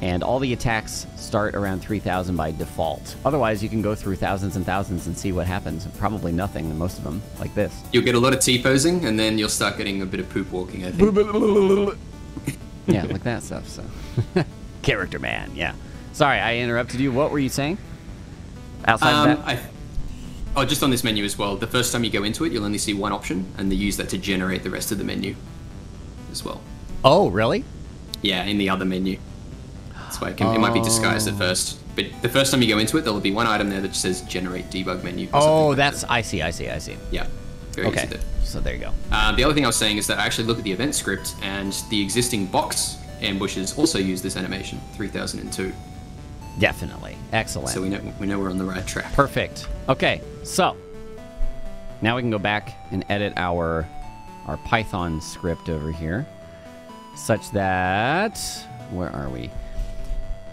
and all the attacks start around 3,000 by default. Otherwise, you can go through thousands and thousands and see what happens. Probably nothing in most of them, like this. You'll get a lot of T-posing, and then you'll start getting a bit of poop walking, I think. yeah, like that stuff. So, character man. Yeah. Sorry, I interrupted you. What were you saying? Outside Um, of that. I, oh, just on this menu as well. The first time you go into it, you'll only see one option, and they use that to generate the rest of the menu as well. Oh, really? Yeah, in the other menu. That's why it, can, it might be disguised Oh. at first. But the first time you go into it, there'll be one item there that just says generate debug menu. Oh, like that's. that. I see. I see. I see. Yeah, very Okay. there. So there you go. Um, the other thing I was saying is that I actually look at the event script, and the existing box ambushes also use this animation, 3002. Definitely. Excellent. So we know we know we're on the right track. Perfect. Okay, so now we can go back and edit our our Python script over here, such that where are we?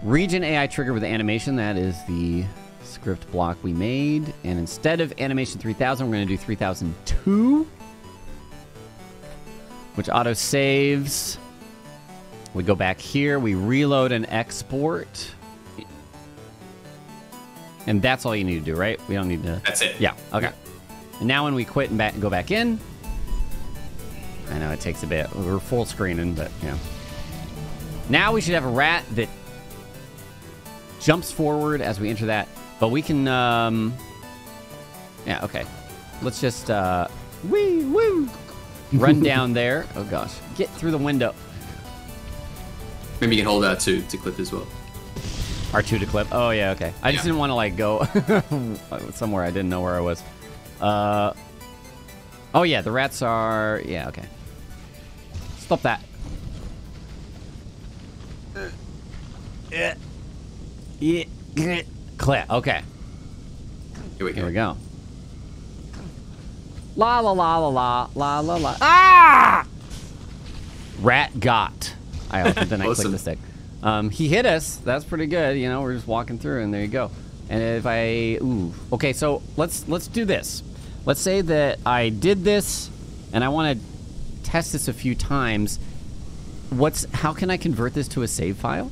Region AI trigger with animation. That is the script block we made, and instead of animation 3000, we're going to do 3002, which auto saves. We go back here, we reload and export. And that's all you need to do, right? We don't need to. That's it. Yeah. Okay. And now when we quit and back go back in, I know it takes a bit. We're full screening, but yeah. Now we should have a rat that jumps forward as we enter that, but we can. um Yeah. Okay. Let's just uh, wee woo, run down there. Oh gosh, get through the window. Maybe you can hold out to to clip as well. R2 to clip. Oh yeah, okay. I just didn't want to like go somewhere I didn't know where I was. Uh Oh yeah, the rats are yeah, okay. Stop that. Yeah. Yeah. Clip. Okay. Here we go. Here we go. La la la la la la la la. Ah! Rat got. I opened and I clicked Awesome. the stick. Um, he hit us. That's pretty good. You know, we're just walking through, and there you go. And if I, ooh, okay, so let's let's do this. Let's say that I did this, and I want to test this a few times. What's how can I convert this to a save file?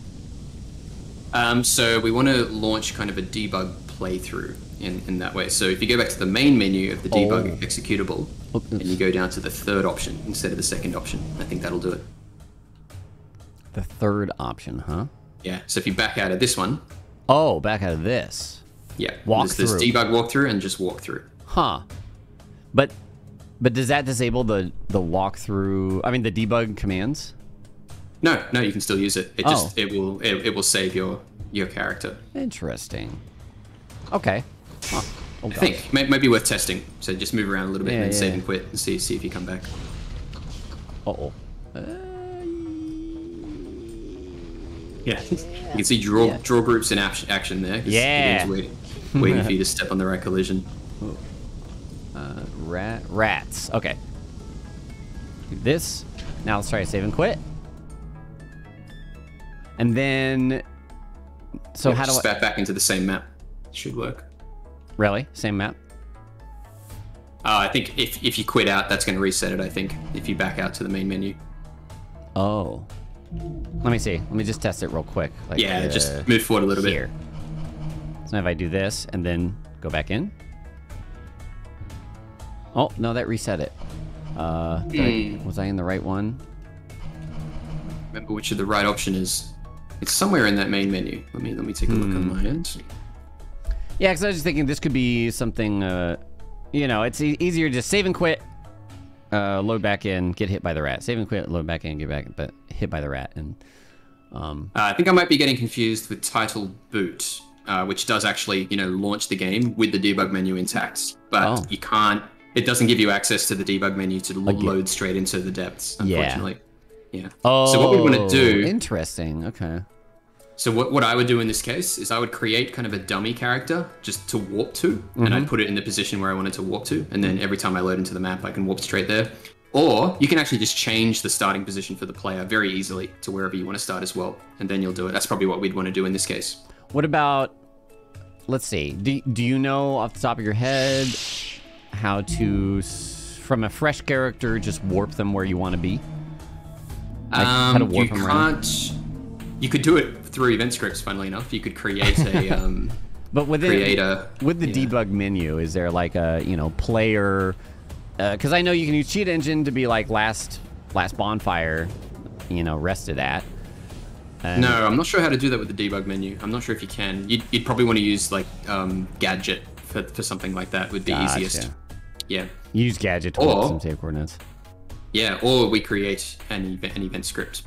Um, so we want to launch kind of a debug playthrough in, in that way. So if you go back to the main menu of the debug Oh. executable, Oops. and you go down to the third option instead of the second option, I think that'll do it. The third option, huh? Yeah. So if you back out of this one, Oh, back out of this. yeah, Walk there's this debug walkthrough and just walk through. Huh. But but does that disable the the walkthrough? I mean the debug commands? No, no, you can still use it. It Oh. just it will it, it will save your your character. Interesting. Okay. Huh. Oh, I think may, might be worth testing. So just move around a little bit Yeah, and then yeah, save yeah. and quit and see see if you come back. Uh-oh. Uh, Yeah. You can see draw Yeah. draw groups in action, action there. 'cause Yeah. waiting, waiting for you to step on the right collision. uh, rat rats. Okay. Do this. Now let's try to save and quit. And then so Yeah, how do I back back into the same map? Should work. Really? Same map? Uh, I think if, if you quit out, that's going to reset it. I think if you back out to the main menu. Oh. Let me see. Let me just test it real quick. Like, Yeah, uh, just move forward a little here. bit. So now if I do this and then go back in. Oh, no, that reset it. Uh, did I- Hmm. was I in the right one? Remember which of the right option is. It's somewhere in that main menu. Let me let me take a look Hmm. on my end. Yeah, because I was just thinking this could be something, uh, you know, it's e- easier to just save and quit, uh, load back in, get hit by the rat. Save and quit, load back in, get back, but hit by the rat. And, um, Uh, I think I might be getting confused with Title Boot, uh, which does actually, you know, launch the game with the debug menu intact, but Oh. you can't. It doesn't give you access to the debug menu to Again. load straight into the depths. Unfortunately. Yeah. oh, So what we want to oh, do Interesting. Okay. So what, what I would do in this case is I would create kind of a dummy character just to warp to, and I'd mm-hmm. put it in the position where I wanted to warp to, and then every time I load into the map, I can warp straight there. Or you can actually just change the starting position for the player very easily to wherever you want to start as well, and then you'll do it. That's probably what we'd want to do in this case. What about? Let's see. Do do you know off the top of your head how to, from a fresh character, just warp them where you want to be? Like, Um, you can't. You could do it through event scripts. Funnily enough, you could create a um, But within create a with the yeah. debug menu, is there like a you know player? Because I know you can use Cheat Engine to be like last last bonfire, you know, rested at. And- No, I'm not sure how to do that with the debug menu. I'm not sure if you can. You'd, you'd probably want to use like um, gadget for, for something like that. Would be Gotcha. easiest. Yeah, Use gadget to Or- some save coordinates. yeah. Or we create an event, an event script.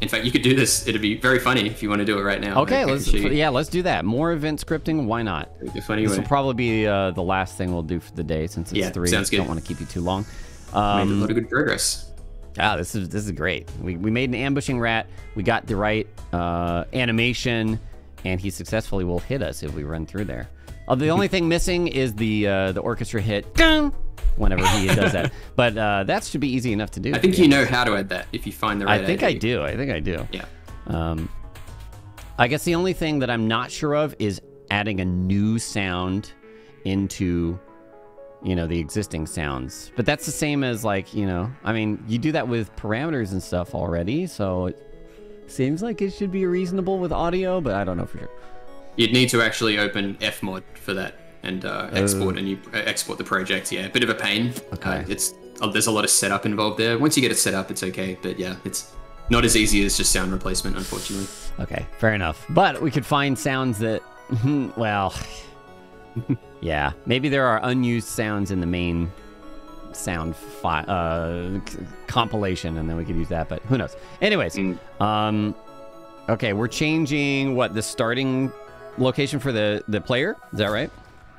In fact, you could do this. It'd be very funny if you want to do it right now. Okay, let's yeah, let's do that. More event scripting. Why not? funny This way. will probably be uh, the last thing we'll do for the day since it's Yeah, three. sounds good. Don't want to keep you too long. Made a Um, lot of good progress. Ah, this is this is great. We, we made an ambushing rat. We got the right uh, animation, and he successfully will hit us if we run through there. Uh, the only thing missing is the uh, the orchestra hit whenever he does that. But uh, that should be easy enough to do. I think you know how to add that if you find the right. I think I do. I think I do. Yeah. Um, I guess the only thing that I'm not sure of is adding a new sound into, you know, the existing sounds. But that's the same as like, you know, I mean, you do that with parameters and stuff already, so it seems like it should be reasonable with audio, but I don't know for sure. You'd need to actually open Fmod for that and uh, export and you uh, export the project. Yeah, a bit of a pain. Okay. Uh, it's uh, there's a lot of setup involved there. Once you get it set up, it's okay. But yeah, it's not as easy as just sound replacement, unfortunately. Okay, fair enough. But we could find sounds that, well, yeah, maybe there are unused sounds in the main sound fi- uh, c- compilation, and then we could use that. But who knows? Anyways, Mm. um, okay, we're changing what the starting location for the the player. Is that right?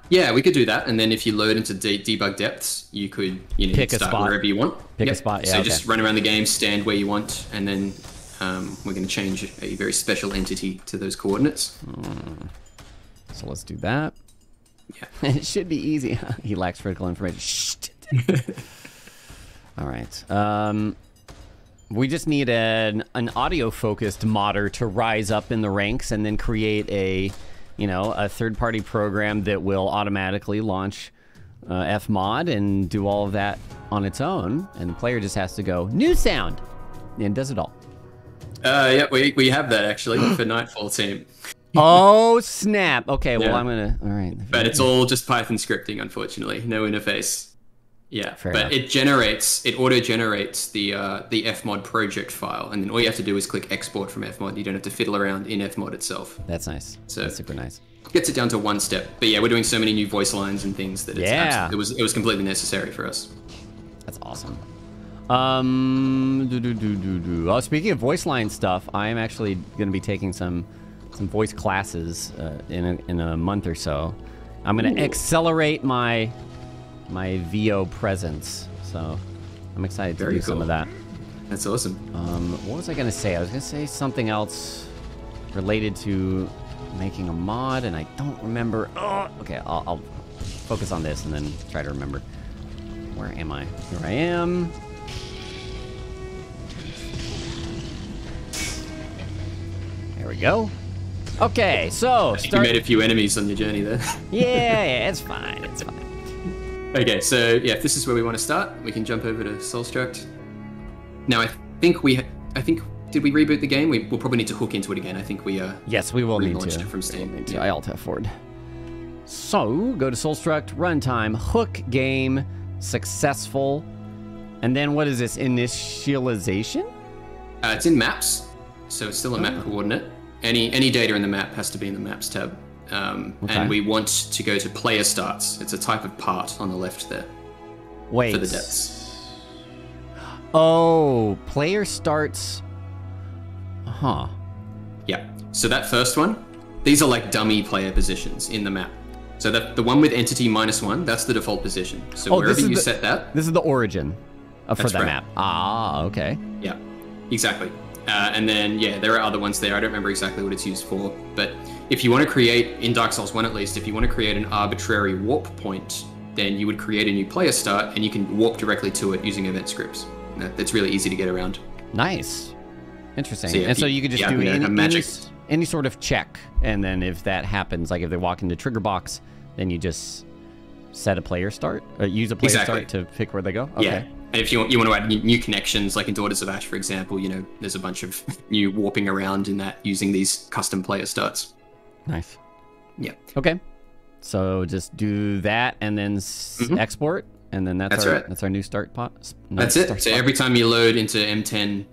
Yeah, we could do that. And then if you load into de- debug depths, you could you know Pick a start spot. wherever you want. Pick a spot, yeah, so okay. just run around the game, stand where you want, and then um, we're going to change a very special entity to those coordinates. So let's do that. Yeah. it should be easy. he lacks critical information. Shh. All right. Um, we just need an an audio focused modder to rise up in the ranks and then create a, you know, a third party program that will automatically launch uh, Fmod and do all of that on its own. And the player just has to go new sound and does it all. Uh, yeah, we, we have that actually for Nightfall team. oh snap! Okay, well I'm gonna. All right. But it's all just Python scripting, unfortunately. No interface. Yeah, Fair but enough. it generates, it auto generates the uh, the Fmod project file, and then all you have to do is click export from Fmod. You don't have to fiddle around in Fmod itself. That's nice. So- That's super nice. Gets it down to one step. But yeah, we're doing so many new voice lines and things that it's Yeah. it was it was completely necessary for us. That's awesome. Um, do, do, do, do, do. Oh, speaking of voice line stuff, I am actually going to be taking some some voice classes uh, in a, in a month or so. I'm going to accelerate my my VO presence. So I'm excited to Very do some of that. That's awesome. Um, what was I going to say? I was going to say something else related to making a mod, and I don't remember. Oh, okay, I'll, I'll focus on this and then try to remember. Where am I? Here I am. There we go. Okay, so You made a few enemies on your journey there. Yeah, yeah, it's fine. It's fine. Okay, so yeah, if this is where we want to start, we can jump over to Soulstruct. Now, I think we, I think, did we reboot the game? We, will probably need to hook into it again. I think we, uh, Yes, we will need to. it from Steam. Need to. I alt F forward. So go to Soulstruct, runtime, hook game, successful, and then what is this initialization? uh, it's in maps, so it's still a Oh. map coordinate. Any any data in the map has to be in the maps tab. Um, Okay. And we want to go to player starts. It's a type of part on the left there Wait. for the depths. Oh, player starts. Huh. Yeah. So that first one, these are like dummy player positions in the map. So that the one with entity minus one, that's the default position. So Oh, wherever you the- set that, This is the origin for that right. map. Ah, okay. Yeah, exactly. Uh, and then, yeah, there are other ones there. I don't remember exactly what it's used for. But if you want to create, in Dark Souls 1 at least, if you want to create an arbitrary warp point, then you would create a new player start and you can warp directly to it using event scripts. That- That's really easy to get around. Nice. Interesting. So, yeah, and so you- you could just yeah, do any, magic- any, any sort of check, and then if that happens, like if they walk into trigger box, then you just set a player start, or use a player Exactly. start to pick where they go. Okay. Yeah. And if you want, you want to add new, new connections, like in Daughters of Ash, for example, you know, there's a bunch of new warping around in that using these custom player starts. Nice. Yeah. Okay. So just do that, and then s- Mhm. export, and then that's, That's our right. that's our new start pot. no, That's it. So spot. every time you load into M10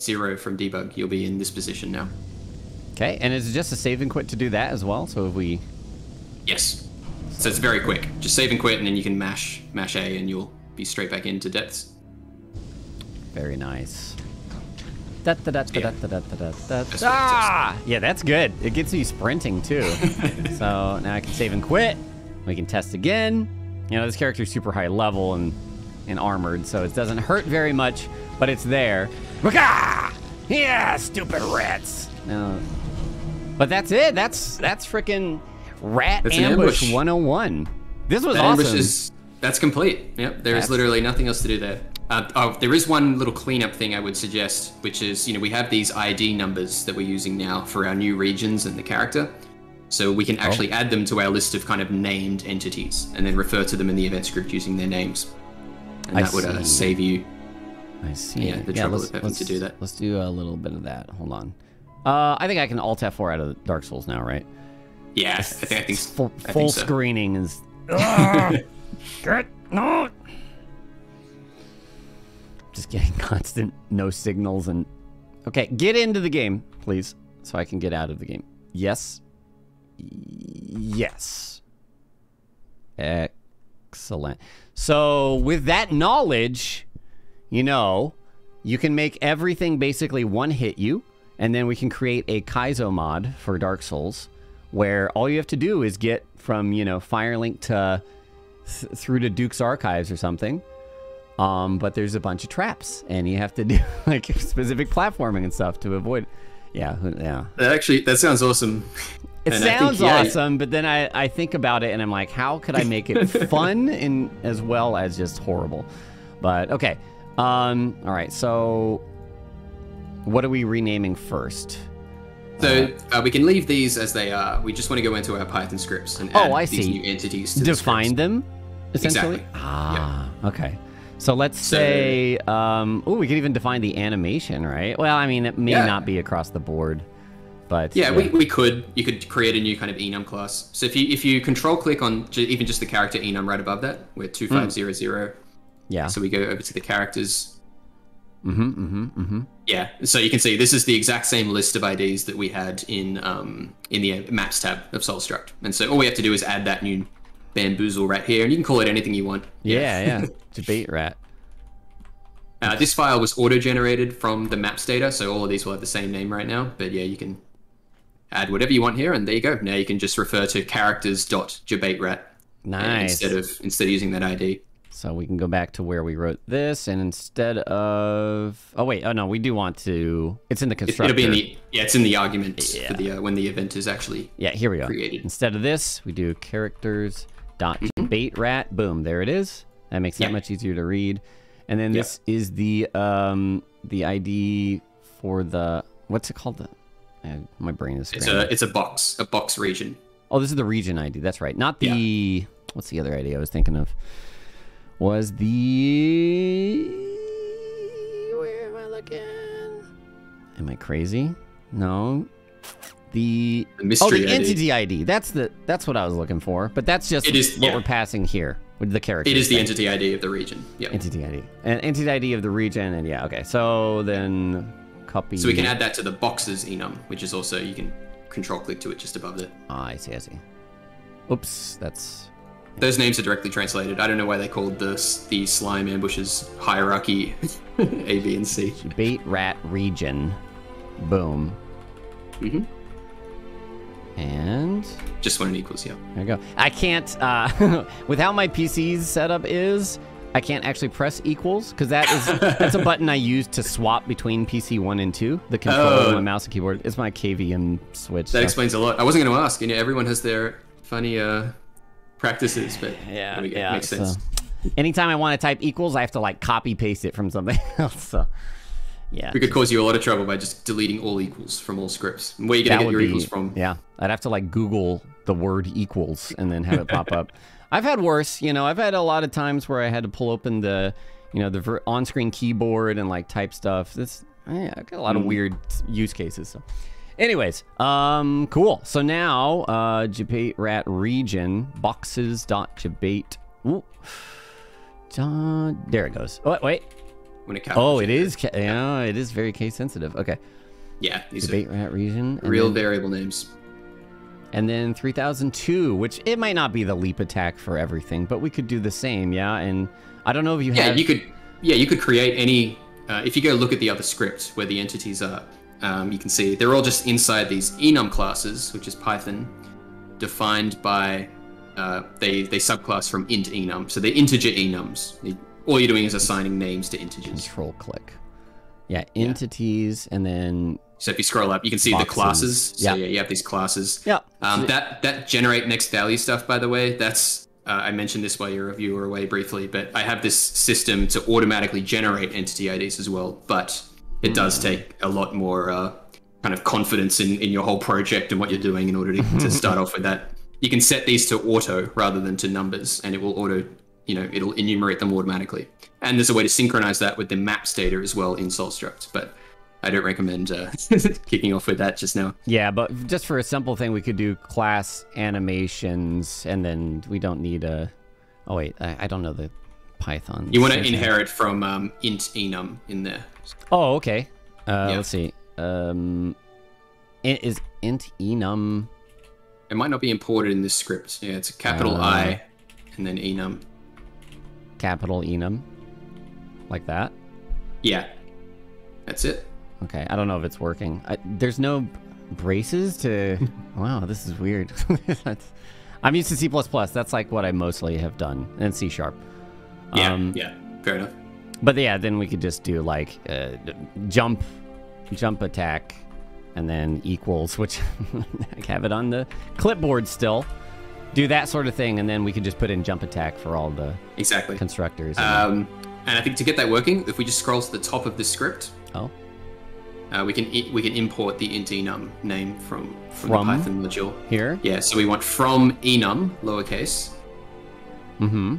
zero from debug, you'll be in this position now. Okay, and is it just a save and quit to do that as well? So if we Yes. So it's very quick. Just save and quit, and then you can mash mash A, and you'll be straight back into depths. Very nice. Ah! Yeah, that's good. It gets you sprinting too. so now I can save and quit. We can test again. You know, this character's super high level and, and armored, so it doesn't hurt very much, but it's there. Waka! Yeah, stupid rats. No. But that's it. That's that's freaking Rat That's Ambush, ambush. 101. This was That awesome. ambush is that's complete. Yep. There is That's- literally nothing else to do there. Uh, oh, there is one little cleanup thing I would suggest, which is you know we have these ID numbers that we're using now for our new regions and the character. So we Oh. can actually add them to our list of kind of named entities, and then refer to them in the event script using their names, and I that would uh, save you I see. Yeah, the trouble let's, having to let's- do that. Let's do a little bit of that. Hold on. Uh, I think I can Alt F4 out of Dark Souls now, right? Yeah, I think I think, Full, I full think so. screening is. Ugh! Get no. Just getting constant no signals and. Okay, get into the game, please, so I can get out of the game. Yes. Yes. Excellent. So, with that knowledge, you know, you can make everything basically one hit you, and then we can create a Kaizo mod for Dark Souls where all you have to do is get from, you know, Firelink to th- through to Duke's Archives or something. Um, but there's a bunch of traps, and you have to do like specific platforming and stuff to avoid. Yeah, yeah. that actually that sounds awesome. It And I think, sounds yeah, awesome, but then I, I think about it and I'm like, how could I make it fun and as well as just horrible? But okay. Um, all right, so what are we renaming first? So uh, we can leave these as they are. We just want to go into our Python scripts and Oh, add I these see. new entities to Define scripts. them, essentially? Exactly. Ah, okay. So let's say, um, oh, we could even define the animation, right? Well, I mean, it may Yeah. not be across the board, but Yeah, We, we could. You could create a new kind of enum class. So if you if you control click on j- even just the character enum right above that, we're two five zero zero. yeah. So we go over to the characters. Mm-hmm, mm-hmm, mm-hmm. Yeah, so you can see this is the exact same list of IDs that we had in um, in the Maps tab of Soulstruct. And so all we have to do is add that new bamboozle rat here, and you can call it anything you want. Yeah, yeah. Debate rat. Uh, this file was auto-generated from the maps data, so all of these will have the same name right now. But yeah, you can add whatever you want here, and there you go. Now you can just refer to characters.debaterat Nice. instead of instead of using that ID. So we can go back to where we wrote this, and instead of oh wait, oh no, we do want to. It's in the constructor. it'll be in the yeah, it's in the argument Yeah. for the uh, when the event is actually yeah, here we go. created. Instead of this, we do characters dot debate rat. Boom, there it is. That makes it Yeah. much easier to read. And then Yeah. this is the um the ID for the what's it called? The uh, my brain is It's a it's a box a box region. Oh, this is the region ID. That's right. Not the what's the other ID I was thinking of? Was the where am I looking? Am I crazy? No. The The oh, the ID. entity ID. That's the that's what I was looking for. But that's just It is- what yeah. we're passing here with the character. It is the entity ID of the region. Yeah. entity ID. And entity ID of the region. And yeah, okay. So then copy. So we can add that to the boxes enum, which is also you can control click to it just above it. Ah, I see. I see. Oops, that's Those names are directly translated. I don't know why they called the the slime ambushes hierarchy A, B, and C. Bait rat region. Boom. hmm And Just when it equals, yeah. there you go. I can't, uh, with how my PC's setup is, I can't actually press equals because that is that's a button I use to swap between PC one and two. The controller, Oh. on my mouse and keyboard. It's my KVM switch. That explains a lot. I wasn't going to ask. You know, everyone has their funny uh, practices, but yeah, there we go. yeah. makes sense. so- anytime I want to type equals, I have to like copy paste it from something else. So yeah, We could cause you a lot of trouble by just deleting all equals from all scripts. Where are you going to get your be equals from? yeah. I'd have to like Google the word equals and then have it pop up. I've had worse. You know, I've had a lot of times where I had to pull open the, you know, the on-screen keyboard and like type stuff. This, yeah, I've got a lot of weird use cases. So, anyways, um, cool. So now, uh, Jabate Rat region boxes dot Jabate. Ooh. Uh, there it goes. Oh, wait, wait. When it comes. Oh, it is. Ca- yeah, it is very case sensitive. Okay. Yeah, these Debate rat region. real then- variable names. and then 3002, which it might not be the leap attack for everything, but we could do the same, yeah? And I don't know if you Yeah, have. you could. Yeah, you could create any. Uh, if you go look at the other script where the entities are, um, you can see they're all just inside these enum classes, which is Python, defined by. Uh, they they subclass from int enum, so they're integer enums. All you're doing is assigning names to integers. Control click. Yeah, entities, and then. So if you scroll up, you can see Boxes. the classes. So Yeah. yeah, you have these classes. Yeah. Um, that that generate next value stuff, by the way, that's uh, I mentioned this while your review were away briefly, but I have this system to automatically generate entity IDs as well. But it does take a lot more uh, kind of confidence in, in your whole project and what you're doing in order to, to start off with that. You can set these to auto rather than to numbers, and it will auto, you know, it'll enumerate them automatically. And there's a way to synchronize that with the maps data as well in Soulstruct, but I don't recommend uh, kicking off with that just now. Yeah, but just for a simple thing, we could do class animations, and then we don't need a. Oh, wait, I, I don't know the Python. You want to inherit from um, int enum in there. Oh, okay. Uh, Yeah. Let's see. Um, is int enum. It might not be imported in this script. Yeah, it's a capital Uh. I and then enum. Capital enum like that? Yeah, that's it. okay i don't know if it's working. I, there's no braces to wow this is weird. I'm used to c++ that's like what i mostly have done and c sharp. Yeah, Um, yeah, fair enough. but yeah then we could just do like uh, jump jump attack and then equals which i have it on the clipboard still do that sort of thing and then we could just put in jump attack for all the Exactly. constructors and- Um, and I think to get that working, if we just scroll to the top of the script, oh uh, we can we can import the int enum name from from, From? the Python module. here Yeah, so we want from enum lowercase mm-hmm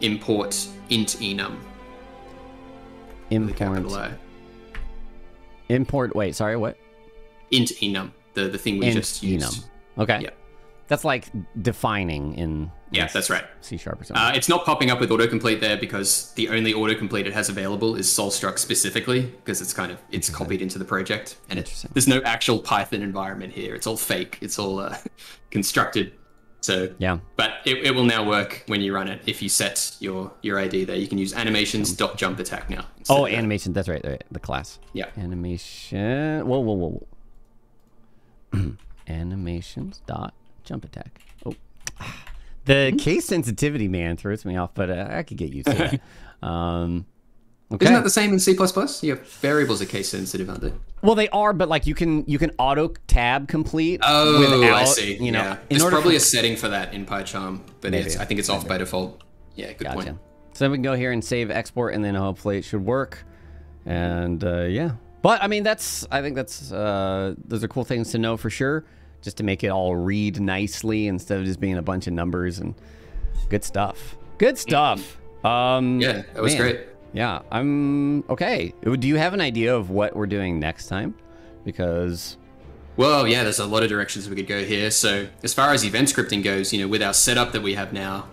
import int enum with a capital import import wait sorry what Int enum, the the thing we Int just used. enum. okay Yeah. That's like defining in Yeah, that's right. c sharp or something Uh, it's not popping up with autocomplete there because the only autocomplete it has available is Soulstruct specifically because it's kind of it's copied into the project and it, there's no actual Python environment here. It's all fake. It's all uh, constructed. So yeah but it, it will now work when you run it. If you set your your ID there, you can use animations dot jump attack now. oh that. animation that's right, right the class yeah. animation whoa whoa whoa, whoa. animations dot jump attack oh the case sensitivity man throws me off but uh, i could get used to it um okay Isn't that the same in C++? You have variables are case sensitive, aren't they? well they are but like you can you can auto tab complete Oh, without I see. you know yeah. in There's probably for- a setting for that in PyCharm, but it's, I think it's off by default. Yeah, good Gotcha. point. So then we can go here and save export, and then hopefully it should work. And uh, yeah, but I mean that's I think that's uh, those are cool things to know for sure, just to make it all read nicely instead of just being a bunch of numbers and good stuff. Good stuff. Um, Yeah, that was man. great. Yeah, I'm okay. Do you have an idea of what we're doing next time? Because Well, yeah, there's a lot of directions we could go here. So, as far as event scripting goes, you know, with our setup that we have now,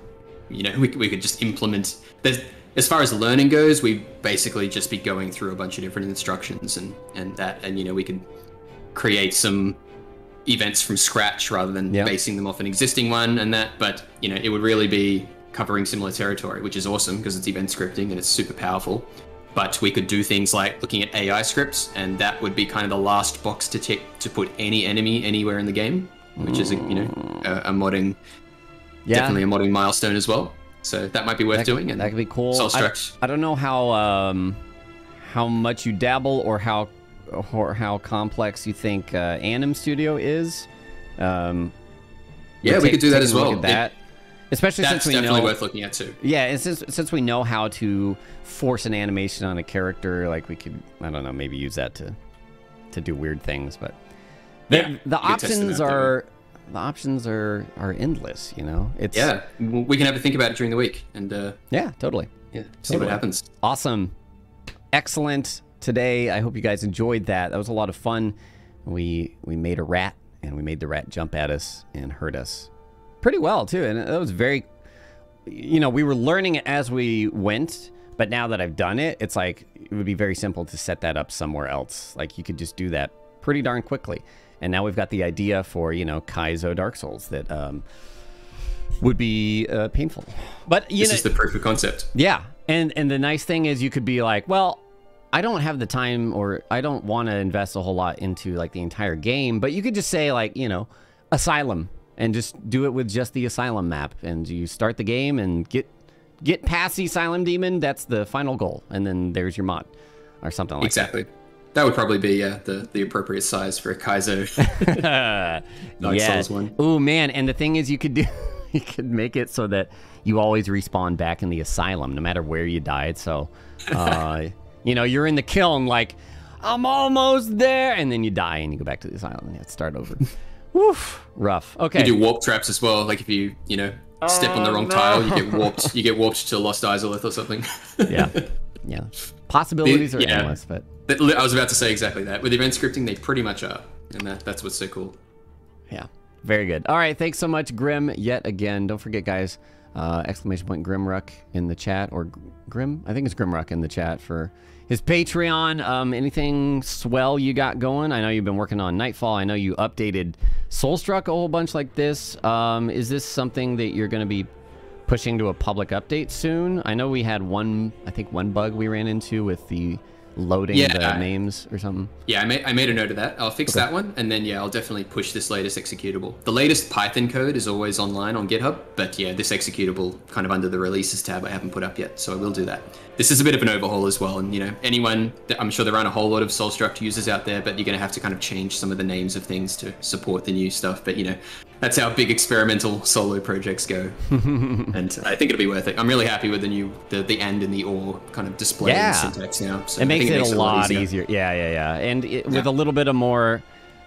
you know, we, we could just implement. There's, as far as learning goes, we basically just be going through a bunch of different instructions and and that, and you know, we could create some events from scratch rather than Yeah. basing them off an existing one and that. But you know, it would really be covering similar territory, which is awesome because it's event scripting and it's super powerful. But we could do things like looking at AI scripts, and that would be kind of the last box to tick to put any enemy anywhere in the game, which is a, you know a, a modding yeah, definitely a modding milestone as well. So that might be worth That, doing. And that could be cool. I, I don't know how um, how much you dabble or how or how complex you think uh, Anim Studio is. Um, Yeah, we'll we take- could do that as well. At that. Especially That's since we definitely know, worth looking at too. yeah, and since since we know how to force an animation on a character, like we could, I don't know, maybe use that to to do weird things. But the, Yeah, the you could test them options are the options are are endless. You know, it's Yeah, we can have a think about it during the week and uh, yeah, totally. yeah, see Totally. what happens. awesome excellent today. I hope you guys enjoyed that. That was a lot of fun. We we made a rat and we made the rat jump at us and hurt us pretty well too. And that was very you know we were learning as we went but now that i've done it it's like it would be very simple to set that up somewhere else. Like you could just do that pretty darn quickly. And now we've got the idea for you know kaizo dark souls that um would be uh, painful. But you This know is the proof of concept. yeah, and and the nice thing is you could be like, well, I don't have the time or I don't want to invest a whole lot into like the entire game, but you could just say like, you know, asylum and just do it with just the asylum map and you start the game and get get past the asylum demon, that's the final goal and then there's your mod or something like that. Exactly. That would probably be uh, the the appropriate size for a Kaizo. Dark yeah. Souls one. Oh man, and the thing is you could do you could make it so that you always respawn back in the asylum no matter where you died. So uh you know, you're in the kiln like I'm almost there and then you die and you go back to the asylum and you have to start over. Woof, rough. Okay. You do warp traps as well. Like if you you know step on the Oh, wrong no. tile, you get warped. You get warped to Lost Izalith or something. yeah. Yeah. Possibilities are Yeah. endless, but I was about to say exactly that. With event scripting, they pretty much are, and that, that's what's so cool. Yeah, very good. All right, thanks so much, Grim. Yet again, don't forget, guys. Uh, exclamation point Grimrukh in the chat, or Grim? I think it's Grimrukh in the chat for his Patreon. Um, anything swell you got going? I know you've been working on Nightfall. I know you updated Soulstruct a whole bunch like this. Um, is this something that you're going to be pushing to a public update soon? I know we had one, I think one bug we ran into with the loading Yeah, the I- names or something. Yeah, I made, I made a note of that. I'll fix that one, and then yeah, I'll definitely push this latest executable. The latest Python code is always online on GitHub, but yeah, this executable kind of under the releases tab I haven't put up yet, so I will do that. This is a bit of an overhaul as well, and you know, anyone, I'm sure there aren't a whole lot of Soulstruct users out there, but you're going to have to kind of change some of the names of things to support the new stuff. But you know, that's how big experimental solo projects go, and I think it'll be worth it. I'm really happy with the new the the and and the or kind of display Yeah. syntax now. So it makes think it, a lot easier. Yeah, yeah, yeah. And it, with Yeah. a little bit of more,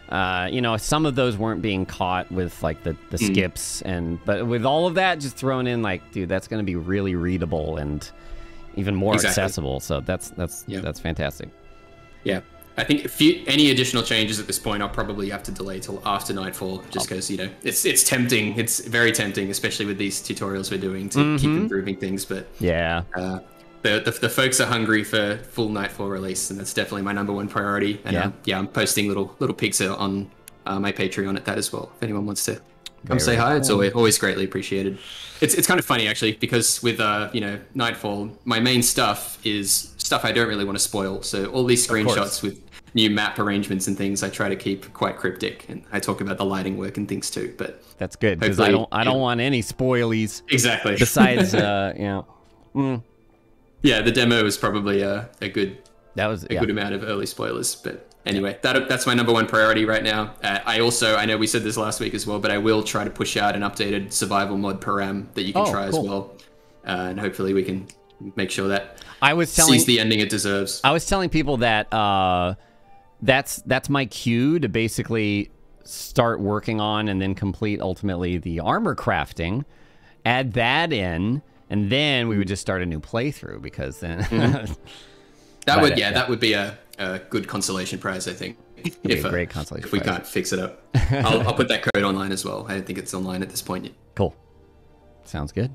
uh, you know, some of those weren't being caught with like the, the Mm. skips, and but with all of that just thrown in, like, dude, that's going to be really readable and even more Exactly. accessible. So that's that's Yeah. that's fantastic. Yeah. I think if you, any additional changes at this point, I'll probably have to delay till after Nightfall, just because you know it's it's tempting. It's very tempting, especially with these tutorials we're doing to keep improving things. But Yeah. uh, the, the the folks are hungry for full Nightfall release, and that's definitely my number one priority. And Yeah. yeah, yeah, I'm posting little little pics on uh, my Patreon at that as well. If anyone wants to come Very say hi, it's always always greatly appreciated. It's it's kind of funny actually because with uh you know Nightfall, my main stuff is stuff I don't really want to spoil. So all these screenshots with new map arrangements and things, I try to keep quite cryptic, and I talk about the lighting work and things too. But That's good because I don't I don't want any spoilies exactly. besides uh, you know. mm, yeah, the demo is probably a, a good that was a yeah. good amount of early spoilers. But anyway, that that's my number one priority right now. Uh, I also I know we said this last week as well, but I will try to push out an updated survival mod param that you can Oh, try cool. as well, uh, and hopefully we can make sure that I was telling sees the ending it deserves. I was telling people that uh, that's that's my cue to basically start working on and then complete ultimately the armor crafting. Add that in, and then we would just start a new playthrough because then That would uh, yeah, yeah. that would be a, a good consolation prize, I think. If, a uh, consolation if we prize. can't fix it up, I'll, I'll put that code online as well. I don't think it's online at this point yet. cool. Sounds good.